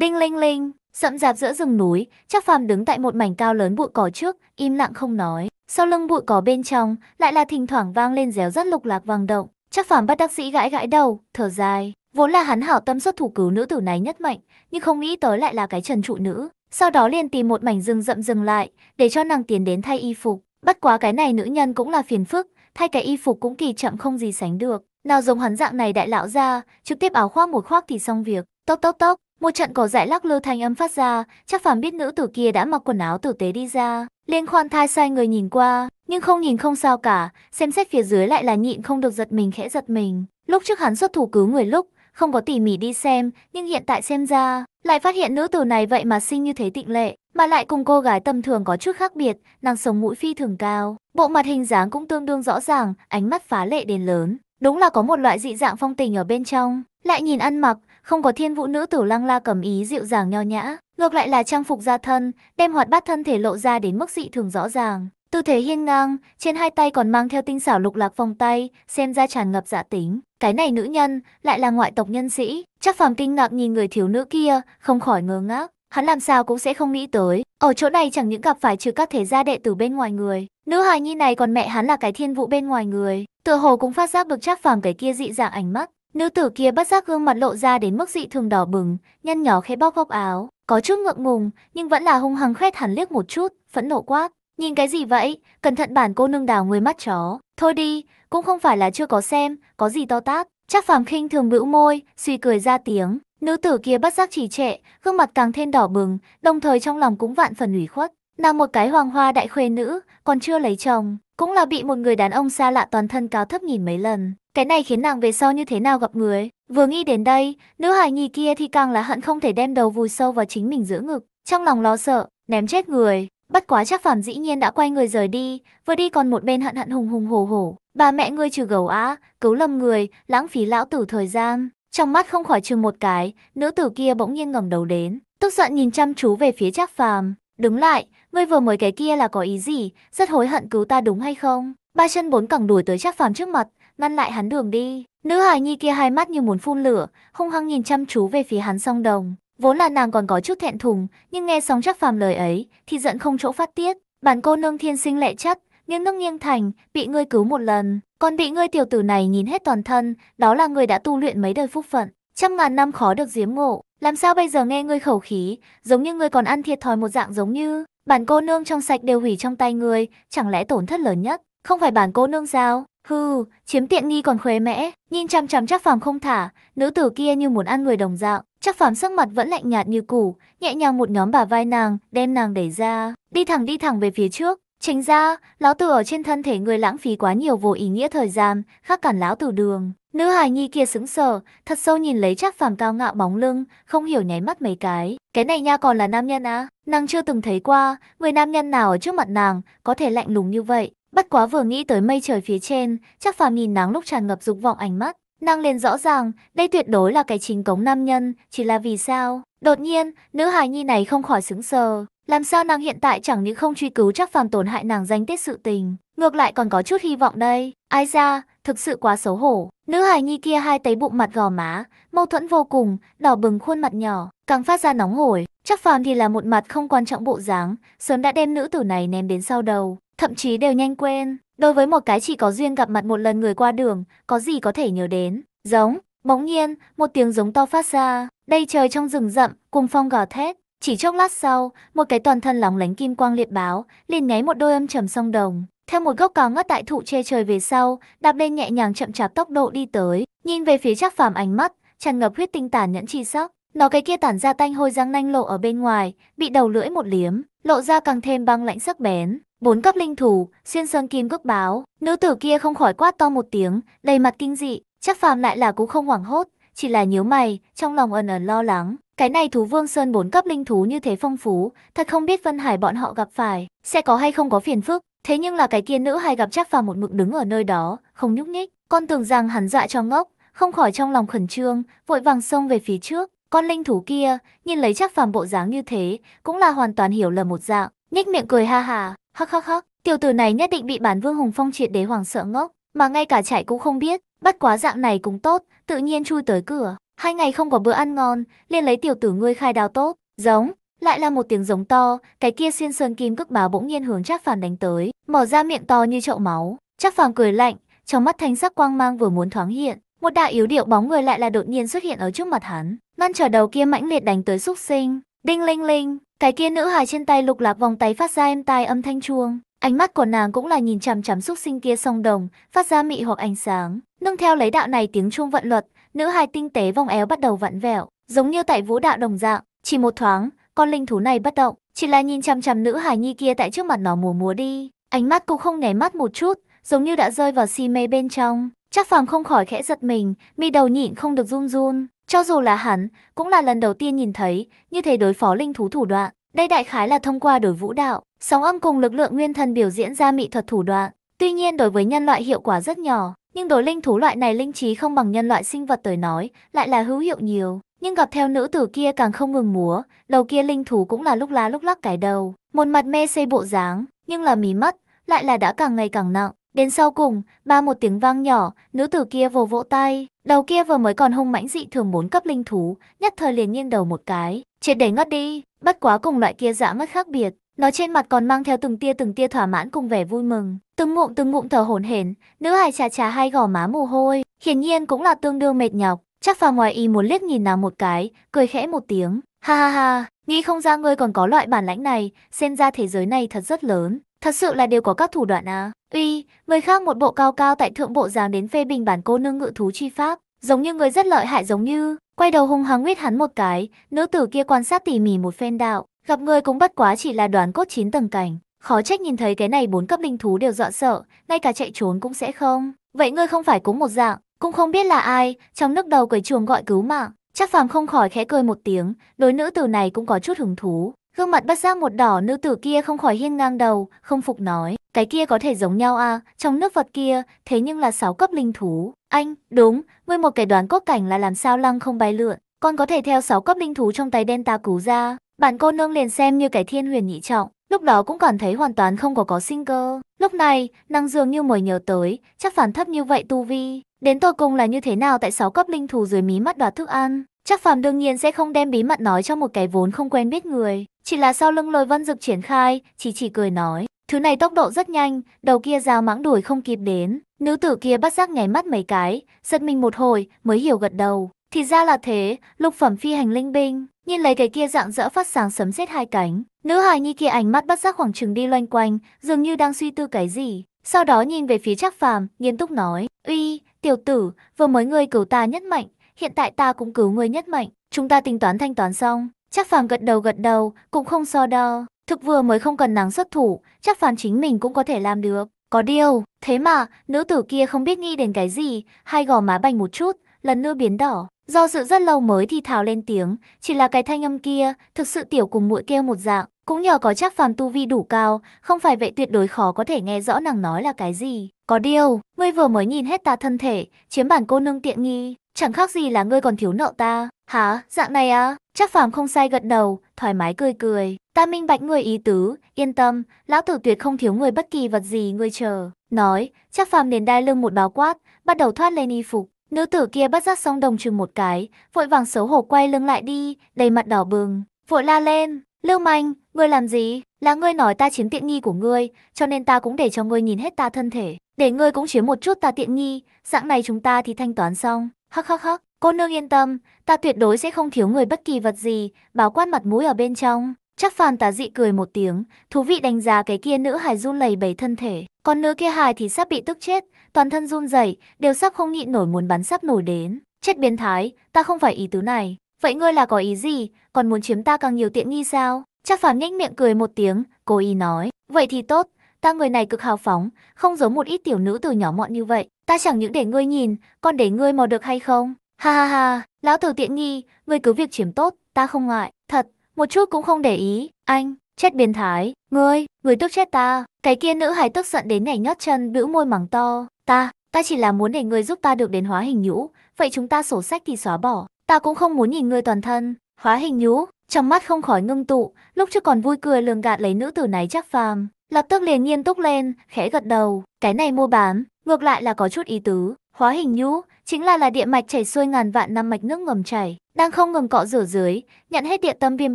Đinh linh linh, sậm rạp giữa rừng núi, chắc phàm đứng tại một mảnh cao lớn bụi cỏ trước, im lặng không nói. Sau lưng bụi cỏ bên trong, lại là thỉnh thoảng vang lên réo rất lục lạc vang động. Chắc phàm bắt đắc sĩ gãi gãi đầu, thở dài. Vốn là hắn hảo tâm xuất thủ cứu nữ tử này nhất mệnh, nhưng không nghĩ tới lại là cái trần trụ nữ. Sau đó liền tìm một mảnh rừng rậm dừng lại, để cho nàng tiến đến thay y phục. Bất quá cái này nữ nhân cũng là phiền phức, thay cái y phục cũng kỳ chậm không gì sánh được. Nào giống hắn dạng này đại lão ra, trực tiếp áo khoác một khoác thì xong việc. Tốc tốc tốc, một trận cỏ dại lắc lư thanh âm phát ra, chắc phàm biết nữ tử kia đã mặc quần áo tử tế đi ra. Liên khoan thai sai người nhìn qua, nhưng không nhìn không sao cả, xem xét phía dưới lại là nhịn không được giật mình khẽ giật mình. Lúc trước hắn xuất thủ cứu người lúc, không có tỉ mỉ đi xem, nhưng hiện tại xem ra, lại phát hiện nữ tử này vậy mà sinh như thế tịnh lệ, mà lại cùng cô gái tầm thường có chút khác biệt, nàng sống mũi phi thường cao, bộ mặt hình dáng cũng tương đương rõ ràng, ánh mắt phá lệ đến lớn, đúng là có một loại dị dạng phong tình ở bên trong. Lại nhìn ăn mặc, không có thiên vũ nữ tử lăng la cầm ý dịu dàng nho nhã, ngược lại là trang phục ra thân, đem hoạt bát thân thể lộ ra đến mức dị thường rõ ràng. Tư thế hiên ngang, trên hai tay còn mang theo tinh xảo lục lạc vòng tay, xem ra tràn ngập dạ tính. Cái này nữ nhân, lại là ngoại tộc nhân sĩ. Chắc phàm kinh ngạc nhìn người thiếu nữ kia, không khỏi ngơ ngác. Hắn làm sao cũng sẽ không nghĩ tới, ở chỗ này chẳng những gặp phải trừ các thế gia đệ tử bên ngoài người, nữ hài nhi này còn mẹ hắn là cái thiên vụ bên ngoài người, tựa hồ cũng phát giác được chắc phàm cái kia dị dạng ánh mắt. Nữ tử kia bất giác gương mặt lộ ra đến mức dị thường đỏ bừng, nhân nhỏ khẽ bóc góc áo, có chút ngượng ngùng, nhưng vẫn là hung hăng khét hẳn liếc một chút, phẫn nộ quát, nhìn cái gì vậy, cẩn thận bản cô nương đào người mắt chó, thôi đi, cũng không phải là chưa có xem, có gì to tát. Chắc phàm khinh thường bĩu môi, suy cười ra tiếng, nữ tử kia bất giác trì trệ, gương mặt càng thêm đỏ bừng, đồng thời trong lòng cũng vạn phần ủy khuất. Nàng một cái hoàng hoa đại khuê nữ, còn chưa lấy chồng, cũng là bị một người đàn ông xa lạ toàn thân cao thấp nhìn mấy lần. Cái này khiến nàng về sau như thế nào gặp người. Vừa nghĩ đến đây, nữ hài nhi kia thì càng là hận không thể đem đầu vùi sâu vào chính mình giữa ngực. Trong lòng lo sợ, ném chết người. Bất quá chắc phàm dĩ nhiên đã quay người rời đi, vừa đi còn một bên hận hận hùng hùng hổ hổ. Bà mẹ ngươi trừ gầu á, cứu lầm người, lãng phí lão tử thời gian. Trong mắt không khỏi chừng một cái, nữ tử kia bỗng nhiên ngẩng đầu đến, tức giận nhìn chăm chú về phía Trác Phàm. Đứng lại, ngươi vừa mới cái kia là có ý gì, rất hối hận cứu ta đúng hay không? Ba chân bốn cẳng đuổi tới Trác Phàm trước mặt, ngăn lại hắn đường đi. Nữ hài nhi kia hai mắt như muốn phun lửa, hung hăng nhìn chăm chú về phía hắn song đồng. Vốn là nàng còn có chút thẹn thùng, nhưng nghe xong chắc Phàm lời ấy, thì giận không chỗ phát tiết. Bản cô nương thiên sinh lệ chất, nghiêng nước nghiêng thành, bị ngươi cứu một lần, còn bị ngươi tiểu tử này nhìn hết toàn thân, đó là người đã tu luyện mấy đời phúc phận, trăm ngàn năm khó được giếm ngộ, làm sao bây giờ nghe ngươi khẩu khí, giống như ngươi còn ăn thiệt thòi một dạng giống như, bản cô nương trong sạch đều hủy trong tay ngươi, chẳng lẽ tổn thất lớn nhất, không phải bản cô nương sao? Hừ, chiếm tiện nghi còn khuế mẽ, nhìn chằm chằm chắc phàm không thả, nữ tử kia như muốn ăn người đồng dạng, chắc phàm sắc mặt vẫn lạnh nhạt như cũ, nhẹ nhàng một nhóm bà vai nàng, đem nàng đẩy ra, đi thẳng đi thẳng về phía trước, Chính ra, lão tử ở trên thân thể người lãng phí quá nhiều vô ý nghĩa thời gian, khác cản lão tử đường. Nữ hài nhi kia sững sờ, thật sâu nhìn lấy chắc phàm cao ngạo bóng lưng, không hiểu nháy mắt mấy cái. Cái này nha còn là nam nhân á, nàng chưa từng thấy qua, người nam nhân nào ở trước mặt nàng, có thể lạnh lùng như vậy. Bất quá vừa nghĩ tới mây trời phía trên, chắc phàm nhìn nắng lúc tràn ngập dục vọng ánh mắt. Nàng liền rõ ràng, đây tuyệt đối là cái chính cống nam nhân, chỉ là vì sao? Đột nhiên, nữ hài nhi này không khỏi sững sờ, làm sao nàng hiện tại chẳng những không truy cứu chắc phàm tổn hại nàng danh tiết sự tình, ngược lại còn có chút hy vọng đây. Ai ra, thực sự quá xấu hổ. Nữ hài nhi kia hai tấy bụng mặt gò má, mâu thuẫn vô cùng, đỏ bừng khuôn mặt nhỏ, càng phát ra nóng hổi. Chắc phàm thì là một mặt không quan trọng bộ dáng, sớm đã đem nữ tử này ném đến sau đầu, thậm chí đều nhanh quên. Đối với một cái chỉ có duyên gặp mặt một lần người qua đường, có gì có thể nhớ đến. Giống, bỗng nhiên, một tiếng giống to phát ra, đây trời trong rừng rậm, cùng phong gào thét, chỉ chốc lát sau, một cái toàn thân lóng lánh kim quang liệt báo, liền nháy một đôi âm trầm song đồng. Theo một gốc cao ngất tại thụ che trời về sau, đạp lên nhẹ nhàng chậm chạp tốc độ đi tới, nhìn về phía chắc phàm ánh mắt, tràn ngập huyết tinh tàn nhẫn chi sắc. Nó cái kia tản ra tanh hôi răng nanh lộ ở bên ngoài, bị đầu lưỡi một liếm, lộ ra càng thêm băng lạnh sắc bén. Bốn cấp linh thủ, xuyên sơn kim cước báo, nữ tử kia không khỏi quát to một tiếng, đầy mặt kinh dị, chắc phàm lại là cũng không hoảng hốt, chỉ là nhíu mày, trong lòng ẩn ẩn lo lắng. Cái này thú vương sơn bốn cấp linh thú như thế phong phú, thật không biết Vân Hải bọn họ gặp phải, sẽ có hay không có phiền phức. Thế nhưng là cái kia nữ hay gặp chắc phàm một mực đứng ở nơi đó, không nhúc nhích. Con tưởng rằng hắn dọa cho ngốc, không khỏi trong lòng khẩn trương, vội vàng xông về phía trước. Con linh thú kia, nhìn lấy chắc phàm bộ dáng như thế, cũng là hoàn toàn hiểu lầm một dạng, nhếch miệng cười ha ha, hắc hắc hắc, tiểu tử này nhất định bị bản vương hùng phong triệt đế hoàng sợ ngốc, mà ngay cả chạy cũng không biết, bắt quá dạng này cũng tốt, tự nhiên chui tới cửa. hai ngày không có bữa ăn ngon, liền lấy tiểu tử ngươi khai đào tốt, giống, lại là một tiếng giống to, cái kia xiên sơn kim cước báo bỗng nhiên hướng Trác Phàm đánh tới, mở ra miệng to như chậu máu. Trác Phàm cười lạnh, trong mắt thanh sắc quang mang vừa muốn thoáng hiện, một đại yếu điệu bóng người lại là đột nhiên xuất hiện ở trước mặt hắn, ngăn trở đầu kia mãnh liệt đánh tới xúc sinh. Đinh linh linh, cái kia nữ hài trên tay lục lạc vòng tay phát ra êm tai âm thanh chuông, ánh mắt của nàng cũng là nhìn chằm chằm xúc sinh kia song đồng, phát ra mị hoặc ánh sáng. Nương theo lấy đạo này tiếng chuông vận luật, nữ hài tinh tế vòng éo bắt đầu vặn vẹo, giống như tại vũ đạo đồng dạng, chỉ một thoáng, con linh thú này bất động, chỉ là nhìn chằm chằm nữ hài nhi kia tại trước mặt nó múa múa đi, ánh mắt cũng không né mắt một chút, giống như đã rơi vào si mê bên trong. Chắc phàm không khỏi khẽ giật mình, mi đầu nhịn không được run run, cho dù là hắn, cũng là lần đầu tiên nhìn thấy như thế đối phó linh thú thủ đoạn. Đây đại khái là thông qua đổi vũ đạo, sóng âm cùng lực lượng nguyên thần biểu diễn ra mỹ thuật thủ đoạn. Tuy nhiên đối với nhân loại hiệu quả rất nhỏ, nhưng đối linh thú loại này linh trí không bằng nhân loại sinh vật tới nói, lại là hữu hiệu nhiều. Nhưng gặp theo nữ tử kia càng không ngừng múa, đầu kia linh thú cũng là lúc lá lúc lắc cái đầu, một mặt mê xây bộ dáng, nhưng là mí mắt, lại là đã càng ngày càng nặng. Đến sau cùng, ba một tiếng vang nhỏ, nữ tử kia vồ vỗ tay, đầu kia vừa mới còn hung mãnh dị thường bốn cấp linh thú, nhất thời liền nghiêng đầu một cái, triệt để ngất đi, bất quá cùng loại kia dã ngất khác biệt, nó trên mặt còn mang theo từng tia từng tia thỏa mãn cùng vẻ vui mừng, từng ngụm từng ngụm thở hổn hển, nữ hài trà trà hai gò má mồ hôi, hiển nhiên cũng là tương đương mệt nhọc, chắc phà ngoài y muốn liếc nhìn nàng một cái, cười khẽ một tiếng, ha ha ha, nghĩ không ra ngươi còn có loại bản lãnh này, xem ra thế giới này thật rất lớn, thật sự là đều có các thủ đoạn à. Uy, người khác một bộ cao cao tại thượng bộ dáng đến phê bình bản cô nương ngự thú chi pháp, giống như người rất lợi hại giống như, quay đầu hung hăng huyết hắn một cái, nữ tử kia quan sát tỉ mỉ một phen đạo, gặp người cũng bất quá chỉ là đoán cốt chín tầng cảnh, khó trách nhìn thấy cái này bốn cấp linh thú đều dọa sợ, ngay cả chạy trốn cũng sẽ không. Vậy ngươi không phải cũng một dạng, cũng không biết là ai, trong nước đầu quẩy chuồng gọi cứu mạng, chắc phàm không khỏi khẽ cười một tiếng, đối nữ tử này cũng có chút hứng thú. Gương mặt bất giác một đỏ nữ tử kia không khỏi hiên ngang đầu, không phục nói, cái kia có thể giống nhau à, trong nước vật kia, thế nhưng là sáu cấp linh thú. Anh, đúng, ngươi một cái đoán cốt cảnh là làm sao lăng không bay lượn, còn có thể theo sáu cấp linh thú trong tay đen ta cứu ra. Bạn cô nương liền xem như cái thiên huyền nhị trọng, lúc đó cũng cảm thấy hoàn toàn không có có sinh cơ. Lúc này, năng dường như mới nhớ tới, chắc phản thấp như vậy tu vi, đến tột cùng là như thế nào tại sáu cấp linh thú dưới mí mắt đoạt thức ăn. Chắc Phạm đương nhiên sẽ không đem bí mật nói cho một cái vốn không quen biết người, chỉ là sau lưng lôi vân dực triển khai, chỉ chỉ cười nói, thứ này tốc độ rất nhanh, đầu kia dao mãng đuổi không kịp đến, nữ tử kia bắt giác nháy mắt mấy cái, giật mình một hồi, mới hiểu gật đầu, thì ra là thế, lục phẩm phi hành linh binh, nhìn lấy cái kia dạng dỡ phát sáng sấm sét hai cánh, nữ hài nhi kia ánh mắt bắt giác khoảng chừng đi loanh quanh, dường như đang suy tư cái gì, sau đó nhìn về phía chắc phàm, nghiêm túc nói, uy, tiểu tử, vừa mới ngươi cứu ta nhất mạnh, hiện tại ta cũng cứu ngươi nhất mệnh, chúng ta tính toán thanh toán xong. Chắc phàm gật đầu gật đầu, cũng không so đo, thực vừa mới không cần nắng xuất thủ, chắc phàm chính mình cũng có thể làm được. Có điều, thế mà, nữ tử kia không biết nghĩ đến cái gì, hai gò má bành một chút, lần nữa biến đỏ. Do dự rất lâu mới thì thào lên tiếng, chỉ là cái thanh âm kia, thực sự tiểu cùng mũi kêu một dạng, cũng nhờ có chắc phàm tu vi đủ cao, không phải vậy tuyệt đối khó có thể nghe rõ nàng nói là cái gì. Có điều, ngươi vừa mới nhìn hết ta thân thể, chiếm bản cô nương tiện nghi, chẳng khác gì là ngươi còn thiếu nợ ta. Hả, dạng này à? Chắc phàm không sai gật đầu, thoải mái cười cười. Ta minh bạch người ý tứ, yên tâm, lão tử tuyệt không thiếu người bất kỳ vật gì ngươi chờ. Nói, chắc phàm liền đai lưng một báo quát, bắt đầu thoát lên y phục. Nữ tử kia bắt giác song đồng chừng một cái, vội vàng xấu hổ quay lưng lại đi, đầy mặt đỏ bừng, vội la lên, Lưu manh, ngươi làm gì? Là ngươi nói ta chiếm tiện nghi của ngươi, cho nên ta cũng để cho ngươi nhìn hết ta thân thể, để ngươi cũng chiếm một chút ta tiện nghi, dạng này chúng ta thì thanh toán xong. Hắc hắc hắc, cô nương yên tâm, ta tuyệt đối sẽ không thiếu người bất kỳ vật gì, báo quát mặt mũi ở bên trong. Chắc phàn tà dị cười một tiếng, thú vị đánh giá cái kia nữ hài run lầy bầy thân thể, còn nữ kia hài thì sắp bị tức chết, toàn thân run rẩy, đều sắp không nhịn nổi muốn bắn sắp nổi đến. Chết biến thái, ta không phải ý tứ này. Vậy ngươi là có ý gì, còn muốn chiếm ta càng nhiều tiện nghi sao? Chắc phàm nhếch miệng cười một tiếng, cố ý nói, vậy thì tốt, ta người này cực hào phóng, không giống một ít tiểu nữ từ nhỏ mọn như vậy, ta chẳng những để ngươi nhìn, còn để ngươi mò được hay không? Ha ha ha, lão tử tiện nghi, ngươi cứ việc chiếm tốt, ta không ngại, thật, một chút cũng không để ý, anh, chết biến thái, ngươi, ngươi tức chết ta. Cái kia nữ hài tức giận đến nhảy nhót chân, bĩu môi mắng to, ta, ta chỉ là muốn để ngươi giúp ta được đến hóa hình nhũ, vậy chúng ta sổ sách thì xóa bỏ, ta cũng không muốn nhìn ngươi toàn thân, hóa hình nhũ, trong mắt không khỏi ngưng tụ, lúc trước còn vui cười lường gạt lấy nữ tử này chắc phàm, lập tức liền nghiêm túc lên, khẽ gật đầu, cái này mua bán, ngược lại là có chút ý tứ, hóa hình nhũ, chính là là địa mạch chảy xuôi ngàn vạn năm mạch nước ngầm chảy, đang không ngừng cọ rửa dưới, nhận hết địa tâm viêm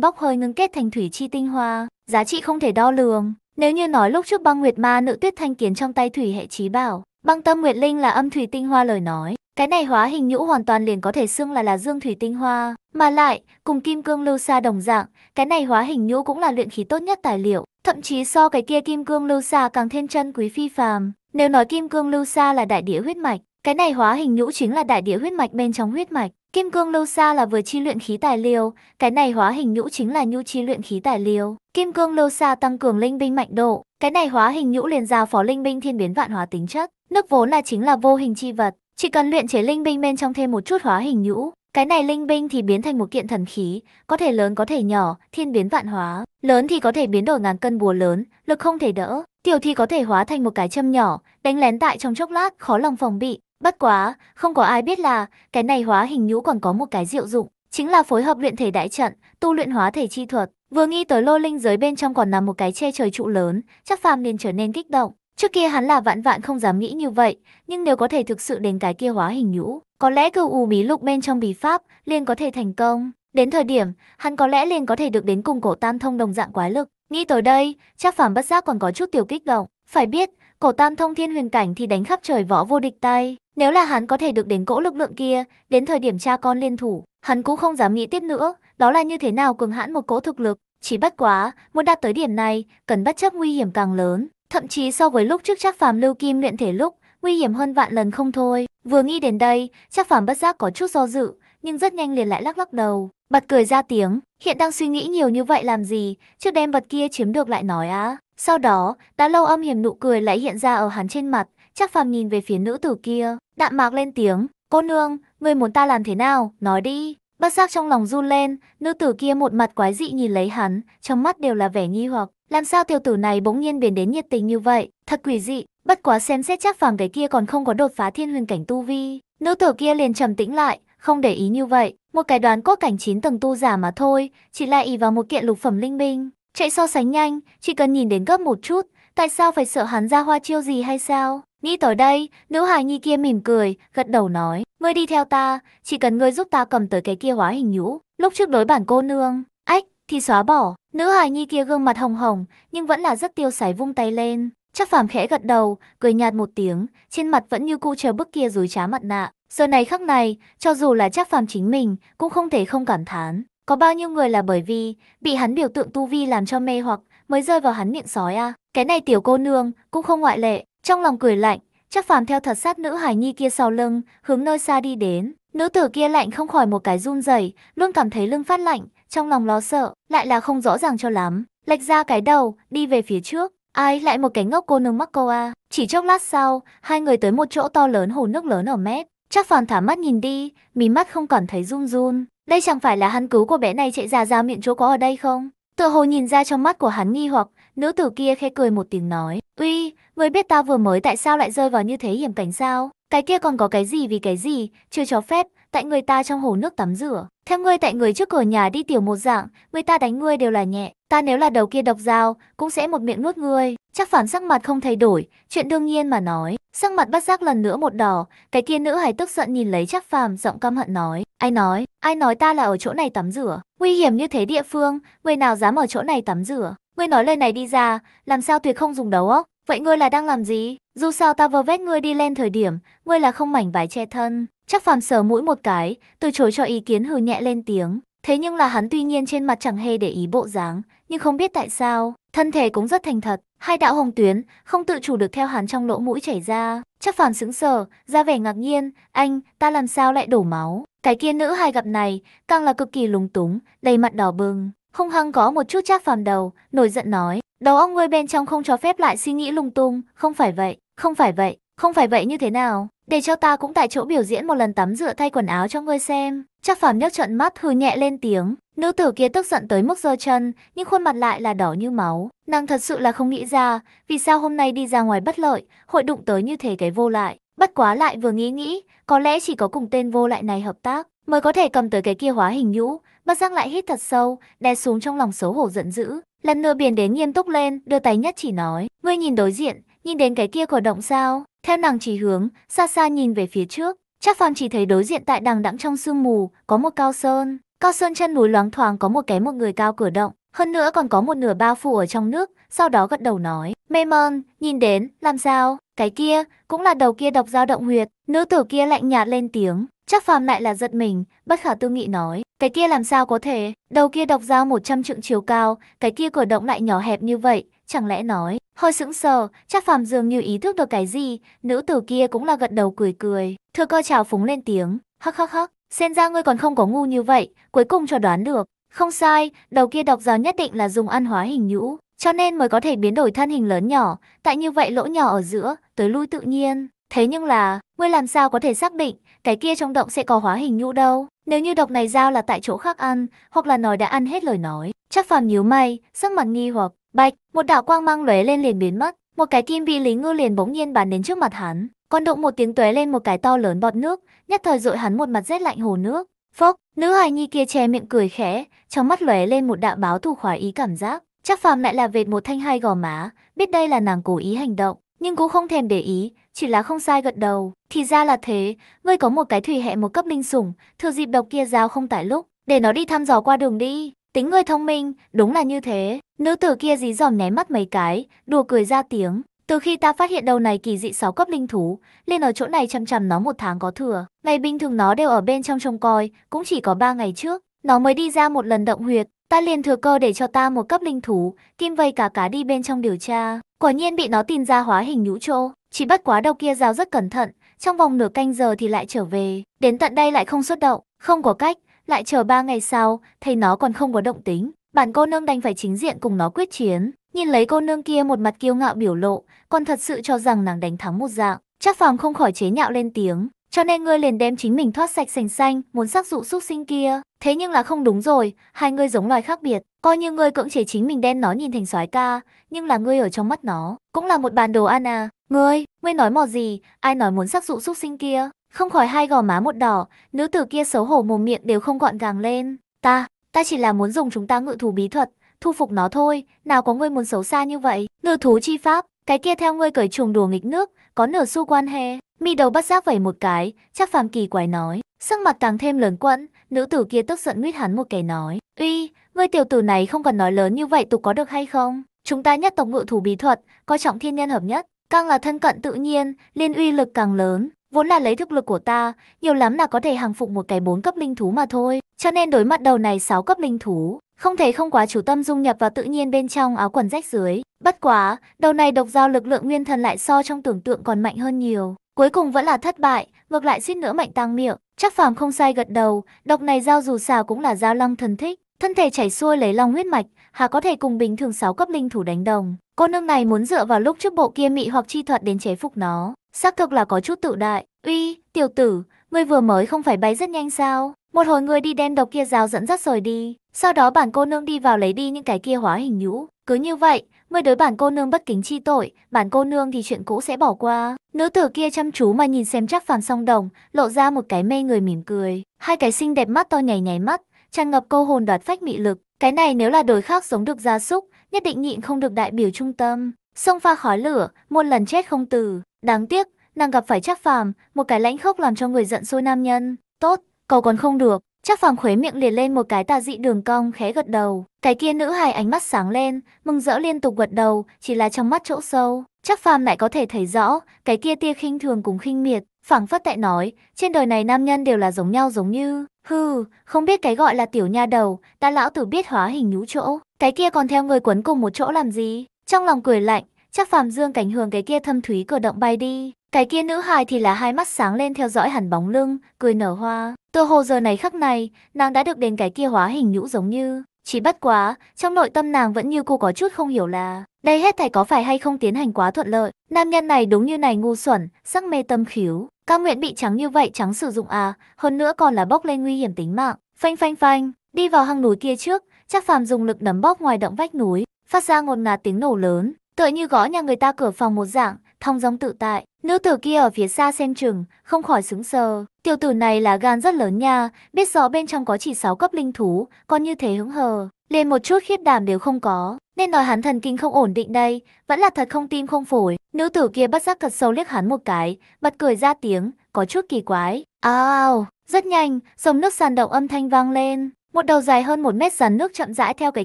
bốc hơi ngưng kết thành thủy chi tinh hoa, giá trị không thể đo lường. Nếu như nói lúc trước băng nguyệt ma nữ tuyết thanh kiến trong tay thủy hệ trí bảo, băng tâm nguyệt linh là âm thủy tinh hoa lời nói, cái này hóa hình nhũ hoàn toàn liền có thể xưng là là dương thủy tinh hoa, mà lại, cùng kim cương lưu sa đồng dạng, cái này hóa hình nhũ cũng là luyện khí tốt nhất tài liệu, thậm chí so cái kia kim cương lưu xa càng thêm chân quý phi phàm. Nếu nói kim cương lưu xa là đại địa huyết mạch, cái này hóa hình nhũ chính là đại địa huyết mạch bên trong huyết mạch. Kim cương lưu xa là vừa chi luyện khí tài liều, cái này hóa hình nhũ chính là nhu chi luyện khí tài liều. Kim cương lưu xa tăng cường linh binh mạnh độ, cái này hóa hình nhũ liền giao phó linh binh thiên biến vạn hóa tính chất. Nước vốn là chính là vô hình chi vật, chỉ cần luyện chế linh binh bên trong thêm một chút hóa hình nhũ, cái này linh binh thì biến thành một kiện thần khí, có thể lớn có thể nhỏ, thiên biến vạn hóa. Lớn thì có thể biến đổi ngàn cân bùa lớn, lực không thể đỡ. Tiểu thì có thể hóa thành một cái châm nhỏ, đánh lén tại trong chốc lát, khó lòng phòng bị. Bất quá, không có ai biết là cái này hóa hình nhũ còn có một cái diệu dụng, chính là phối hợp luyện thể đại trận, tu luyện hóa thể chi thuật. Vừa nghĩ tới lô linh giới bên trong còn nằm một cái che trời trụ lớn, chắc phàm liền trở nên kích động. Trước kia hắn là vạn vạn không dám nghĩ như vậy, nhưng nếu có thể thực sự đến cái kia hóa hình nhũ, có lẽ cửu u bí lục bên trong bí pháp liền có thể thành công. Đến thời điểm, hắn có lẽ liền có thể được đến cùng cổ tam thông đồng dạng quái lực. Nghĩ tới đây, chắc phàm bất giác còn có chút tiểu kích động. Phải biết, cổ tam thông thiên huyền cảnh thì đánh khắp trời võ vô địch tay. Nếu là hắn có thể được đến cỗ lực lượng kia, đến thời điểm cha con liên thủ, hắn cũng không dám nghĩ tiếp nữa, đó là như thế nào cường hãn một cỗ thực lực. Chỉ bất quá, muốn đạt tới điểm này, cần bất chấp nguy hiểm càng lớn. Thậm chí so với lúc trước chắc phàm lưu kim luyện thể lúc, nguy hiểm hơn vạn lần không thôi. Vừa nghĩ đến đây, chắc phàm bất giác có chút do dự, nhưng rất nhanh liền lại lắc lắc đầu, bật cười ra tiếng, hiện đang suy nghĩ nhiều như vậy làm gì, trước đem vật kia chiếm được lại nói á. Sau đó, đã lâu âm hiểm nụ cười lại hiện ra ở hắn trên mặt, chắc phàm nhìn về phía nữ tử kia, đạm mạc lên tiếng, cô nương, người muốn ta làm thế nào, nói đi. Bất giác trong lòng run lên, nữ tử kia một mặt quái dị nhìn lấy hắn, trong mắt đều là vẻ nghi hoặc. Làm sao tiểu tử này bỗng nhiên biến đến nhiệt tình như vậy, thật quỷ dị, bất quá xem xét chắc phàm cái kia còn không có đột phá thiên huyền cảnh tu vi. Nữ tử kia liền trầm tĩnh lại, không để ý như vậy, một cái đoán cốt cảnh 9 tầng tu giả mà thôi, chỉ lại ý vào một kiện lục phẩm linh binh, chạy so sánh nhanh, chỉ cần nhìn đến gấp một chút, tại sao phải sợ hắn ra hoa chiêu gì hay sao? Nghĩ tới đây, nữ hài nhi kia mỉm cười, gật đầu nói, ngươi đi theo ta, chỉ cần ngươi giúp ta cầm tới cái kia hóa hình nhũ, lúc trước đối bản cô nương, ách, thì xóa bỏ. Nữ hài nhi kia gương mặt hồng hồng, nhưng vẫn là rất tiêu sái vung tay lên. Chắc phàm khẽ gật đầu, cười nhạt một tiếng, trên mặt vẫn như cũ chờ bức kia dối trá mặt nạ. Giờ này khắc này, cho dù là chắc phàm chính mình, cũng không thể không cảm thán. Có bao nhiêu người là bởi vì bị hắn biểu tượng tu vi làm cho mê hoặc mới rơi vào hắn miệng sói à? Cái này tiểu cô nương cũng không ngoại lệ. Trong lòng cười lạnh, chắc phàm theo thật sát nữ hài nhi kia sau lưng, hướng nơi xa đi đến. Nữ tử kia lạnh không khỏi một cái run rẩy, luôn cảm thấy lưng phát lạnh, trong lòng lo sợ, lại là không rõ ràng cho lắm. Lệch ra cái đầu, đi về phía trước. Ai lại một cái ngốc cô nương mắc câu à. Chỉ chốc lát sau, hai người tới một chỗ to lớn hồ nước lớn ở mép. Chắc phòn thả mắt nhìn đi, mí mắt không còn thấy run run. Đây chẳng phải là hắn cứu cô bé này chạy ra ra miệng chỗ có ở đây không? Tựa hồ nhìn ra trong mắt của hắn nghi hoặc, nữ tử kia khẽ cười một tiếng nói, uy, người biết ta vừa mới tại sao lại rơi vào như thế hiểm cảnh sao? Cái kia còn có cái gì vì cái gì, chưa cho phép, tại người ta trong hồ nước tắm rửa. Theo ngươi tại người trước cửa nhà đi tiểu một dạng, người ta đánh ngươi đều là nhẹ, ta nếu là đầu kia độc dao, cũng sẽ một miệng nuốt ngươi. Chắc phản sắc mặt không thay đổi, chuyện đương nhiên mà nói. Sắc mặt bắt giác lần nữa một đỏ, cái kia nữ hài tức giận nhìn lấy chắc phàm giọng căm hận nói. Ai nói, ai nói ta là ở chỗ này tắm rửa, nguy hiểm như thế địa phương, người nào dám ở chỗ này tắm rửa. Ngươi nói lời này đi ra, làm sao tuyệt không dùng đầu óc? Vậy ngươi là đang làm gì? Dù sao ta vơ vét ngươi đi lên thời điểm, ngươi là không mảnh vải che thân. Chắc phàm sờ mũi một cái, từ chối cho ý kiến hừ nhẹ lên tiếng. Thế nhưng là hắn tuy nhiên trên mặt chẳng hề để ý bộ dáng, nhưng không biết tại sao, thân thể cũng rất thành thật. Hai đạo hồng tuyến, không tự chủ được theo hắn trong lỗ mũi chảy ra. Chắc phàm sững sờ, ra vẻ ngạc nhiên, anh, ta làm sao lại đổ máu? Cái kia nữ hai gặp này, càng là cực kỳ lúng túng, đầy mặt đỏ bừng. Hung hăng có một chút chắc phàm đầu, nổi giận nói, đầu óc ngươi bên trong không cho phép lại suy nghĩ lung tung, không phải vậy, không phải vậy, không phải vậy như thế nào? Để cho ta cũng tại chỗ biểu diễn một lần tắm rửa thay quần áo cho ngươi xem. Chắc phàm nhấc trận mắt hừ nhẹ lên tiếng. Nữ tử kia tức giận tới mức giơ chân, nhưng khuôn mặt lại là đỏ như máu. Nàng thật sự là không nghĩ ra, vì sao hôm nay đi ra ngoài bất lợi, hội đụng tới như thế cái vô lại. Bất quá lại vừa nghĩ nghĩ, có lẽ chỉ có cùng tên vô lại này hợp tác, mới có thể cầm tới cái kia hóa hình nhũ. Bất giác lại hít thật sâu, đè xuống trong lòng xấu hổ giận dữ. Lần nữa biển đến nghiêm túc lên, đưa tay nhất chỉ nói, ngươi nhìn đối diện, nhìn đến cái kia cổ động sao? Theo nàng chỉ hướng, xa xa nhìn về phía trước, Trác Phàm chỉ thấy đối diện tại đằng đẵng trong sương mù, có một cao sơn. Cao sơn chân núi loáng thoáng có một cái một người cao cửa động, hơn nữa còn có một nửa bao phủ ở trong nước, sau đó gật đầu nói, mê mơn, nhìn đến, làm sao, cái kia, cũng là đầu kia độc dao động huyệt, nữ tử kia lạnh nhạt lên tiếng, chắc phàm lại là giật mình, bất khả tư nghị nói, cái kia làm sao có thể, đầu kia độc dao 100 trượng chiều cao, cái kia cửa động lại nhỏ hẹp như vậy, chẳng lẽ nói, hơi sững sờ, chắc phàm dường như ý thức được cái gì, nữ tử kia cũng là gật đầu cười cười, thừa cơ chào phúng lên tiếng, hắc hắc hắc, xem ra ngươi còn không có ngu như vậy, cuối cùng cho đoán được, không sai, đầu kia độc giáo nhất định là dùng ăn hóa hình nhũ, cho nên mới có thể biến đổi thân hình lớn nhỏ, tại như vậy lỗ nhỏ ở giữa, tới lui tự nhiên. Thế nhưng là, ngươi làm sao có thể xác định, cái kia trong động sẽ có hóa hình nhũ đâu? Nếu như độc này giao là tại chỗ khác ăn, hoặc là nói đã ăn hết lời nói, chắc phàm nhíu mày, sắc mặt nghi hoặc, bạch, một đạo quang mang lóe lên liền biến mất, một cái kim vị lý ngư liền bỗng nhiên bắn đến trước mặt hắn, còn động một tiếng tuế lên một cái to lớn bọt nước, nhất thời dội hắn một mặt rét lạnh hồ nước. Phốc, nữ hài nhi kia che miệng cười khẽ, trong mắt lóe lên một đạo báo thù khoái ý cảm giác. Chắc phàm lại là vệt một thanh hai gò má, biết đây là nàng cố ý hành động, nhưng cũng không thèm để ý, chỉ là không sai gật đầu. Thì ra là thế, ngươi có một cái thủy hệ một cấp linh sủng, thừa dịp độc kia giao không tại lúc, để nó đi thăm dò qua đường đi. Tính ngươi thông minh, đúng là như thế. Nữ tử kia dí dòm né mắt mấy cái, đùa cười ra tiếng. Từ khi ta phát hiện đầu này kỳ dị 6 cấp linh thú, lên ở chỗ này chăm chăm nó một tháng có thừa. Ngày bình thường nó đều ở bên trong trông coi, cũng chỉ có 3 ngày trước. Nó mới đi ra một lần động huyệt, ta liền thừa cơ để cho ta một cấp linh thú, kim vây cả cá đi bên trong điều tra. Quả nhiên bị nó tìm ra hóa hình nhũ trô, chỉ bất quá đầu kia rào rất cẩn thận, trong vòng nửa canh giờ thì lại trở về, đến tận đây lại không xuất động, không có cách, lại chờ ba ngày sau, thấy nó còn không có động tính, bản cô nương đành phải chính diện cùng nó quyết chiến. Nhìn lấy cô nương kia một mặt kiêu ngạo biểu lộ, còn thật sự cho rằng nàng đánh thắng một dạng, chắc phòng không khỏi chế nhạo lên tiếng, cho nên ngươi liền đem chính mình thoát sạch sành xanh, muốn sắc dụ xúc sinh kia. Thế nhưng là không đúng rồi, hai ngươi giống loài khác biệt, coi như ngươi cưỡng chế chính mình đem nó nhìn thành soái ca, nhưng là ngươi ở trong mắt nó, cũng là một bàn đồ ăn à. Ngươi, ngươi nói mò gì, ai nói muốn sắc dụ xúc sinh kia? Không khỏi hai gò má một đỏ, nữ tử kia xấu hổ mồm miệng đều không gọn gàng lên. Ta, ta chỉ là muốn dùng chúng ta ngự thú bí thuật, thu phục nó thôi, nào có ngươi muốn xấu xa như vậy. Ngự thú chi pháp, cái kia theo ngươi cởi chuồng đùa nghịch nước, có nửa xu quan hệ. Mi đầu bắt giác vẩy một cái, chắc phàm kỳ quái nói, sắc mặt càng thêm lớn quẫn, nữ tử kia tức giận nguyết hắn một cái nói, uy, ngươi tiểu tử này không cần nói lớn như vậy tục có được hay không? Chúng ta nhất tộc ngự thủ bí thuật, coi trọng thiên nhân hợp nhất, càng là thân cận tự nhiên, liên uy lực càng lớn. Vốn là lấy thực lực của ta, nhiều lắm là có thể hàng phục một cái bốn cấp linh thú mà thôi. Cho nên đối mặt đầu này 6 cấp linh thú, không thể không quá chủ tâm dung nhập vào tự nhiên bên trong áo quần rách dưới. Bất quá, đầu này độc giao lực lượng nguyên thần lại so trong tưởng tượng còn mạnh hơn nhiều. Cuối cùng vẫn là thất bại, ngược lại suýt nữa mạnh tăng miệng. Chắc phàm không sai gật đầu, độc này giao dù sao cũng là giao long thần thích, thân thể chảy xuôi lấy long huyết mạch, hà có thể cùng bình thường 6 cấp linh thủ đánh đồng. Cô nương này muốn dựa vào lúc trước bộ kia mị hoặc chi thuật đến chế phục nó, xác thực là có chút tự đại. Uy, tiểu tử, ngươi vừa mới không phải bay rất nhanh sao? Một hồi ngươi đi đen độc kia rào dẫn dắt rời đi, sau đó bản cô nương đi vào lấy đi những cái kia hóa hình nhũ. Cứ như vậy, ngươi đối bản cô nương bất kính chi tội, bản cô nương thì chuyện cũ sẽ bỏ qua. Nữ tử kia chăm chú mà nhìn xem chắc phàm song đồng, lộ ra một cái mê người mỉm cười. Hai cái xinh đẹp mắt to nhảy nhảy mắt, tràn ngập câu hồn đoạt phách mị lực. Cái này nếu là đối khác giống được gia súc, nhất định nhịn không được đại biểu trung tâm. Sông pha khói lửa, muôn lần chết không từ. Đáng tiếc, nàng gặp phải Trác phàm, một cái lãnh khốc làm cho người giận sôi nam nhân. Tốt, cầu còn không được. Trác phàm khuấy miệng liền lên một cái tà dị đường cong khẽ gật đầu. Cái kia nữ hài ánh mắt sáng lên, mừng rỡ liên tục gật đầu, chỉ là trong mắt chỗ sâu. Trác phàm lại có thể thấy rõ, cái kia tia khinh thường cùng khinh miệt, phảng phất tại nói, trên đời này nam nhân đều là giống nhau giống như. Hừ, không biết cái gọi là tiểu nha đầu, ta lão tử biết hóa hình nhũ chỗ, cái kia còn theo người quấn cùng một chỗ làm gì? Trong lòng cười lạnh, chắc phàm dương cảnh hưởng cái kia thâm thúy cử động bay đi. Cái kia nữ hài thì là hai mắt sáng lên theo dõi hẳn bóng lưng, cười nở hoa. Từ hồ giờ này khắc này, nàng đã được đến cái kia hóa hình nhũ giống như. Chỉ bất quá, trong nội tâm nàng vẫn như cô có chút không hiểu là, đây hết thảy có phải hay không tiến hành quá thuận lợi. Nam nhân này đúng như này ngu xuẩn, sắc mê tâm khiếu. Cao nguyện bị trắng như vậy trắng sử dụng à, hơn nữa còn là bốc lên nguy hiểm tính mạng. Phanh phanh phanh, đi vào hang núi kia trước, chắc phàm dùng lực đấm bóp ngoài động vách núi, phát ra ngột ngạt tiếng nổ lớn, tựa như gõ nhà người ta cửa phòng một dạng, thong dong tự tại. Nữ tử kia ở phía xa xem chừng, không khỏi sững sờ. Tiểu tử này là gan rất lớn nha, biết rõ bên trong có chỉ 6 cấp linh thú, còn như thế hứng hờ, liền một chút khiết đảm đều không có. Nên nói hắn thần kinh không ổn định đây, vẫn là thật không tim không phổi. Nữ tử kia bất giác thật sâu liếc hắn một cái, bật cười ra tiếng, có chút kỳ quái. Ao, rất nhanh, dòng nước sàn động âm thanh vang lên. Một đầu dài hơn một mét rắn nước chậm rãi theo cái